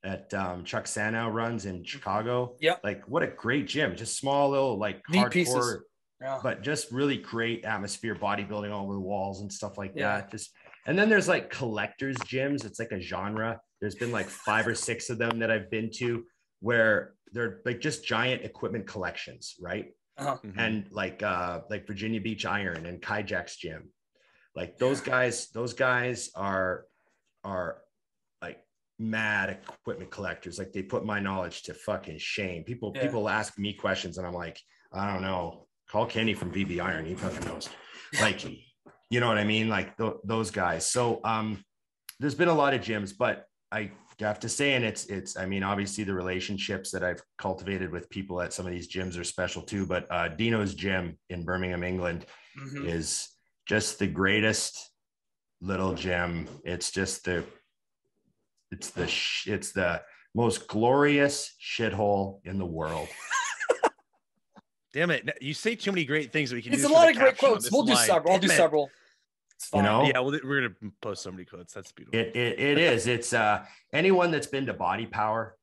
Speaker 2: that um Chuck Sanow runs in Chicago.
Speaker 1: Yeah.
Speaker 2: Like what a great gym, just small little like
Speaker 1: Neat
Speaker 2: hardcore,
Speaker 1: pieces. yeah.
Speaker 2: but just really great atmosphere, bodybuilding all over the walls and stuff like
Speaker 1: Yeah.
Speaker 2: that. Just and then there's like collectors gyms. It's like a genre. There's been like five or six of them that I've been to where they're like just giant equipment collections, right?
Speaker 1: Uh-huh.
Speaker 4: Mhm.
Speaker 2: And like uh like Virginia Beach Iron and Kaijak's gym. Like those guys, those guys are are like mad equipment collectors. Like they put my knowledge to fucking shame. People
Speaker 1: Yeah.
Speaker 2: people ask me questions and I'm like, I don't know. Call Kenny from VB Iron. He fucking knows. Like, you know what I mean? Like th- those guys. So um there's been a lot of gyms, but I have to say, and it's it's I mean, obviously the relationships that I've cultivated with people at some of these gyms are special too. But uh Dino's gym in Birmingham, England
Speaker 1: Mhm.
Speaker 2: is just the greatest little gym. It's just the it's the sh- it's the most glorious shithole in the world.
Speaker 4: Damn it! You say too many great things that we can.
Speaker 1: It's
Speaker 4: use
Speaker 1: a lot of great quotes. We'll do
Speaker 4: line.
Speaker 1: several. I'll do
Speaker 4: it.
Speaker 1: several. It's
Speaker 2: You know?
Speaker 4: Yeah, well, we're gonna post so many quotes. That's beautiful.
Speaker 2: It it, it is. It's uh anyone that's been to Body Power,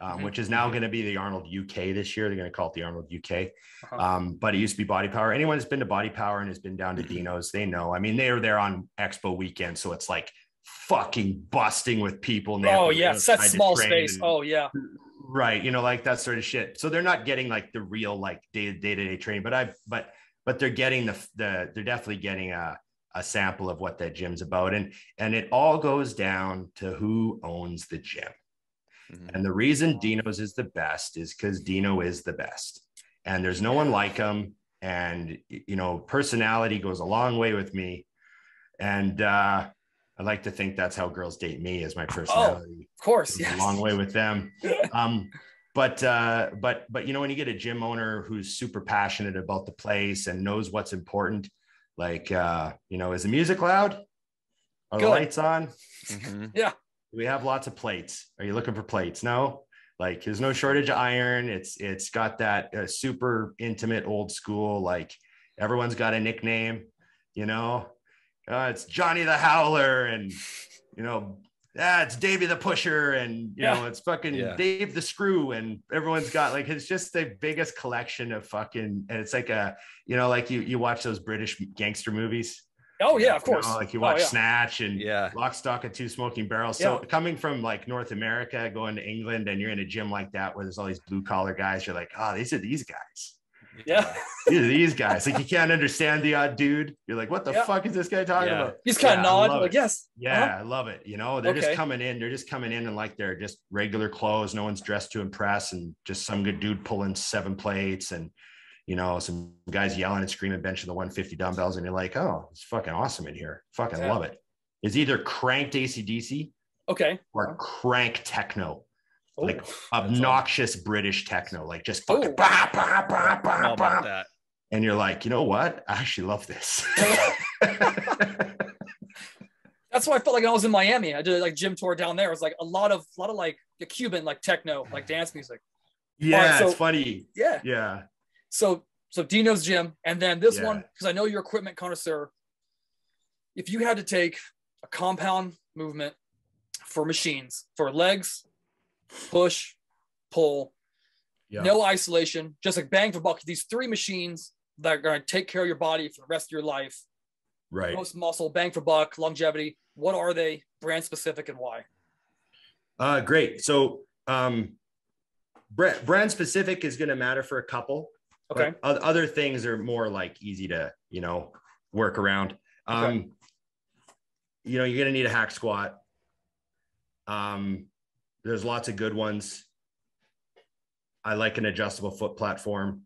Speaker 2: um,
Speaker 1: Mhm.
Speaker 2: which is now going to be the Arnold UK this year. They're going to call it the Arnold UK.
Speaker 1: Uh-huh.
Speaker 2: Um, but it used to be Body Power. Anyone that's been to Body Power and has been down
Speaker 1: Mm-hmm.
Speaker 2: to Dino's, they know. I mean, they were there on Expo weekend, so it's like fucking busting with people. and they have
Speaker 1: Oh
Speaker 2: to go
Speaker 1: yeah, set
Speaker 2: outside to
Speaker 1: small space.
Speaker 2: and-
Speaker 1: Oh yeah.
Speaker 2: right you know like that sort of shit so they're not getting like the real like day day to day training but i but but they're getting the the they're definitely getting a a sample of what that gym's about and and it all goes down to who owns the gym
Speaker 4: Mhm.
Speaker 2: and the reason dino's is the best is because dino is the best and there's no one like him and you know personality goes a long way with me and uh i like to think that's how girls date me is my personality Oh,
Speaker 1: Of course.
Speaker 2: goes
Speaker 1: Yes.
Speaker 2: a long way with them. Um but uh but but you know when you get a gym owner who's super passionate about the place and knows what's important like uh you know is the music loud? Are the lights on?
Speaker 4: Mhm.
Speaker 2: do we have lots of plates? Are you looking for plates? No? Like there's no shortage of iron. It's it's got that uh, super intimate old school like everyone's got a nickname you know uh, it's johnny the howler and you know ah, it's davey the pusher and you
Speaker 1: Yeah.
Speaker 2: know it's fucking
Speaker 4: Yeah.
Speaker 2: dave the screw and everyone's got like it's just the biggest collection of fucking and it's like a you know like you you watch those british gangster movies
Speaker 1: Oh yeah, of
Speaker 2: you know,
Speaker 1: course.
Speaker 2: like you
Speaker 1: Oh,
Speaker 2: watch
Speaker 1: yeah.
Speaker 2: snatch and
Speaker 4: Yeah.
Speaker 2: lock stock and two smoking barrels so
Speaker 1: Yeah.
Speaker 2: coming from like north america going to england and you're in a gym like that where there's all these blue collar guys you're like oh these are these guys
Speaker 1: Yeah.
Speaker 2: these are these guys like you can't understand the odd dude you're like what the
Speaker 1: Yeah.
Speaker 2: fuck is this guy talking
Speaker 4: Yeah.
Speaker 2: about
Speaker 1: He's kind
Speaker 2: Yeah,
Speaker 1: of
Speaker 2: I
Speaker 1: nod, like yes.
Speaker 2: yeah
Speaker 1: Uh-huh.
Speaker 2: i love it you know they're
Speaker 1: Okay.
Speaker 2: just coming in they're just coming in and like they're just regular clothes no one's dressed to impress and just some good dude pulling seven plates and you know some guys yelling and screaming benching the 150 dumbbells and you're like oh it's fucking awesome in here fucking
Speaker 1: Yeah.
Speaker 2: love it it's either cranked acdc
Speaker 1: Okay.
Speaker 2: or crank techno
Speaker 1: Oh,
Speaker 2: like obnoxious british techno like just
Speaker 1: Oh.
Speaker 2: fucking bah, bah, bah, bah, bah.
Speaker 4: that.
Speaker 2: and you're like you know what i actually love this
Speaker 1: That's why I felt like I was in Miami. I did a like gym tour down there. It was like a lot of a lot of like the Cuban like techno, like dance music.
Speaker 2: yeah
Speaker 1: so-
Speaker 2: it's funny
Speaker 1: Yeah.
Speaker 2: yeah
Speaker 1: So so Dino's gym, and then this
Speaker 2: Yeah.
Speaker 1: one because I know you're equipment connoisseur. If you had to take a compound movement for machines for legs, push, pull,
Speaker 2: yeah
Speaker 1: no isolation, just like bang for buck. These three machines that are going to take care of your body for the rest of your life.
Speaker 2: right
Speaker 1: Most muscle, bang for buck, longevity. What are they? Brand specific and why?
Speaker 2: uh great so um brand, brand specific is going to matter for a couple
Speaker 1: Okay.
Speaker 2: other things are more like easy to you know, work around. Um,
Speaker 1: Okay.
Speaker 2: you know, you're gonna need a hack squat. Um, there's lots of good ones. I like an adjustable foot platform.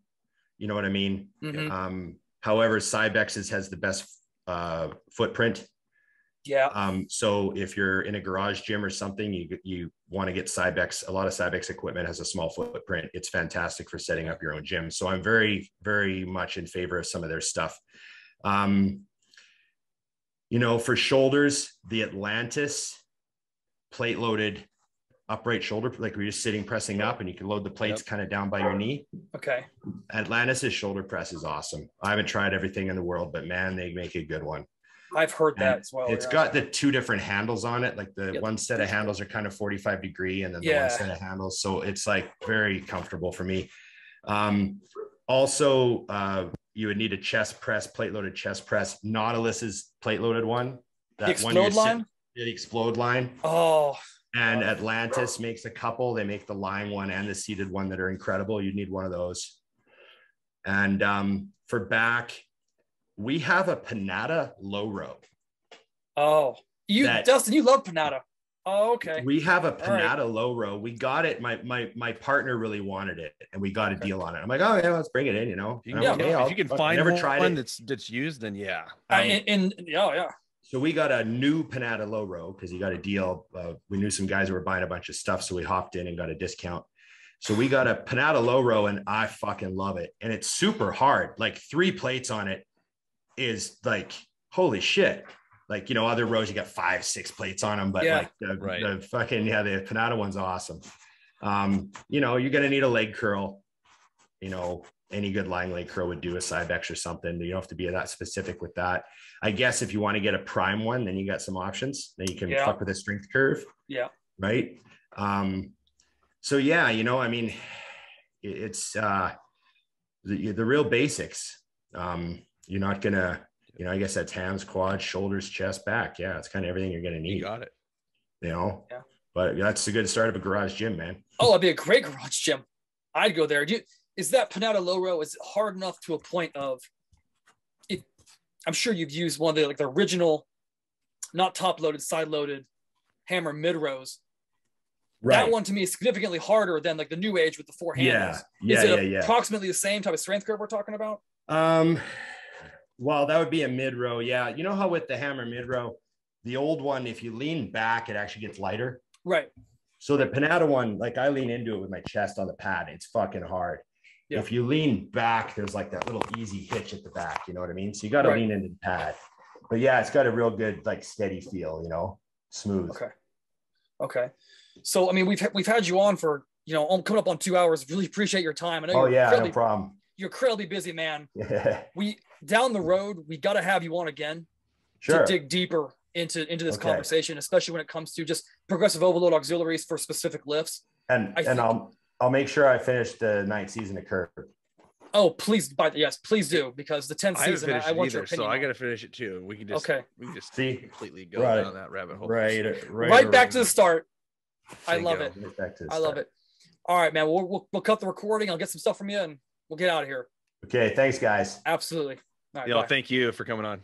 Speaker 2: You know what I mean?
Speaker 1: Mhm.
Speaker 2: Um, however, Cybex's has the best uh, footprint.
Speaker 1: Yeah.
Speaker 2: Um, so if you're in a garage gym or something, you you want to get Cybex. A lot of Cybex equipment has a small footprint. It's fantastic for setting up your own gym. So I'm very very much in favor of some of their stuff. Um, you know, for shoulders, the Atlantis plate loaded upright shoulder, like we're just sitting pressing up, and you can load the plates kind of down by your knee.
Speaker 1: Okay.
Speaker 2: Atlantis's shoulder press is awesome. I haven't tried everything in the world, but man, they make a good one.
Speaker 1: I've heard that
Speaker 2: And
Speaker 1: as well.
Speaker 2: It's
Speaker 1: yeah.
Speaker 2: got the two different handles on it. Like the
Speaker 1: Yeah,
Speaker 2: one set of handles are kind of 45 degree and then the
Speaker 1: Yeah.
Speaker 2: one set of handles. So it's like very comfortable for me. Um, also, uh, you would need a chest press, plate loaded chest press. Nautilus's plate loaded one.
Speaker 1: the
Speaker 2: That one you're sit- the XPLOAD line.
Speaker 1: Oh,
Speaker 2: And Atlantis makes a couple. They make the lying one and the seated one that are incredible. You'd need one of those. And um, for back, we have a Panatta low row.
Speaker 1: oh, you,
Speaker 2: That-
Speaker 1: Dustin, you love Panatta. Oh, okay.
Speaker 2: We have a
Speaker 1: right.
Speaker 2: Panatta low row. We got it. My my my partner really wanted it, and we got a deal on it. I'm like, oh yeah, let's bring it in. You know,
Speaker 4: If you can,
Speaker 2: I'm
Speaker 1: Yeah,
Speaker 2: like, "Hey,
Speaker 4: if
Speaker 2: I'll-
Speaker 4: you can find
Speaker 2: never
Speaker 4: one
Speaker 2: tried it.
Speaker 4: that's that's used, then yeah.
Speaker 1: I,
Speaker 2: Um,
Speaker 1: in, in, yeah, yeah.
Speaker 2: So we got a new Panatta low row because he got a deal. Uh, we knew some guys who were buying a bunch of stuff, so we hopped in and got a discount. So we got a Panatta low row, and I fucking love it. And it's super hard. Like three plates on it is like holy shit. Like you know, other rows you got five, six plates on them, but
Speaker 1: Yeah.
Speaker 2: like the,
Speaker 4: Right.
Speaker 2: the fucking yeah, the Panatta one's awesome. Um, you know, you're gonna need a leg curl. You know, any good lying leg curl would do a Cybex or something. You don't have to be that specific with that. I guess if you want to get a prime one, then you got some options. Then you can
Speaker 1: Yeah.
Speaker 2: fuck with a strength curve.
Speaker 1: Yeah.
Speaker 2: Right. Um, so yeah, you know, I mean, it's uh the, the real basics. Um, you're not gonna, you know, I guess that's hams, quads, shoulders, chest, back. Yeah, it's kind of everything you're gonna need.
Speaker 4: You got it.
Speaker 2: you know.
Speaker 1: Yeah.
Speaker 2: But that's a good start of a garage gym, man.
Speaker 1: Oh, that'd be a great garage gym. I'd go there. Do you, is that Panatta low row is hard enough to a point of if I'm sure you've used one of the like the original, not top loaded, side loaded hammer mid rows. That one to me is significantly harder than like the new age with the four handles.
Speaker 2: Yeah. Yeah.
Speaker 1: is it
Speaker 2: yeah. Yeah.
Speaker 1: approximately the same type of strength curve we're talking about?
Speaker 2: Um, well, that would be a mid row. Yeah. You know how with the hammer mid row, the old one, if you lean back, it actually gets lighter.
Speaker 1: Right.
Speaker 2: So the Panatta one, like I lean into it with my chest on the pad. It's fucking hard.
Speaker 1: Yeah.
Speaker 2: If you lean back, there's like that little easy hitch at the back. You know what I mean? So you got to
Speaker 1: Right.
Speaker 2: lean into the pad. But yeah, it's got a real good, like steady feel, you know, smooth.
Speaker 1: Okay. Okay. So I mean, we've we've had you on for you know um, coming up on two hours. Really appreciate your time. I know
Speaker 2: Oh yeah, no problem.
Speaker 1: you're incredibly busy, man.
Speaker 2: Yeah.
Speaker 1: We down the road, we got to have you on again
Speaker 2: Sure.
Speaker 1: to dig deeper into into this
Speaker 2: Okay.
Speaker 1: conversation, especially when it comes to just progressive overload auxiliaries for specific lifts.
Speaker 2: and
Speaker 1: I
Speaker 2: and I'll I'll make sure I finish the ninth season of Curb.
Speaker 1: Oh, please, by the yes, please do because the 10th
Speaker 4: I
Speaker 1: season, I, I
Speaker 4: it
Speaker 1: want your
Speaker 4: either, so
Speaker 1: opinion.
Speaker 4: I got to finish it too. We can just
Speaker 1: Okay.
Speaker 4: we can just
Speaker 2: See?
Speaker 4: completely go
Speaker 2: Right.
Speaker 4: down that rabbit hole.
Speaker 2: Right. Right.
Speaker 1: right back to the start. I
Speaker 4: There you
Speaker 1: love
Speaker 4: go.
Speaker 1: it.
Speaker 2: Back to the
Speaker 1: I love
Speaker 2: start.
Speaker 1: it. All right, man. We'll, we'll we'll cut the recording. I'll get some stuff from you, and we'll get out of here.
Speaker 2: Okay. Thanks, guys.
Speaker 1: Absolutely. All right,
Speaker 4: You know,
Speaker 1: bye.
Speaker 4: thank you for coming on.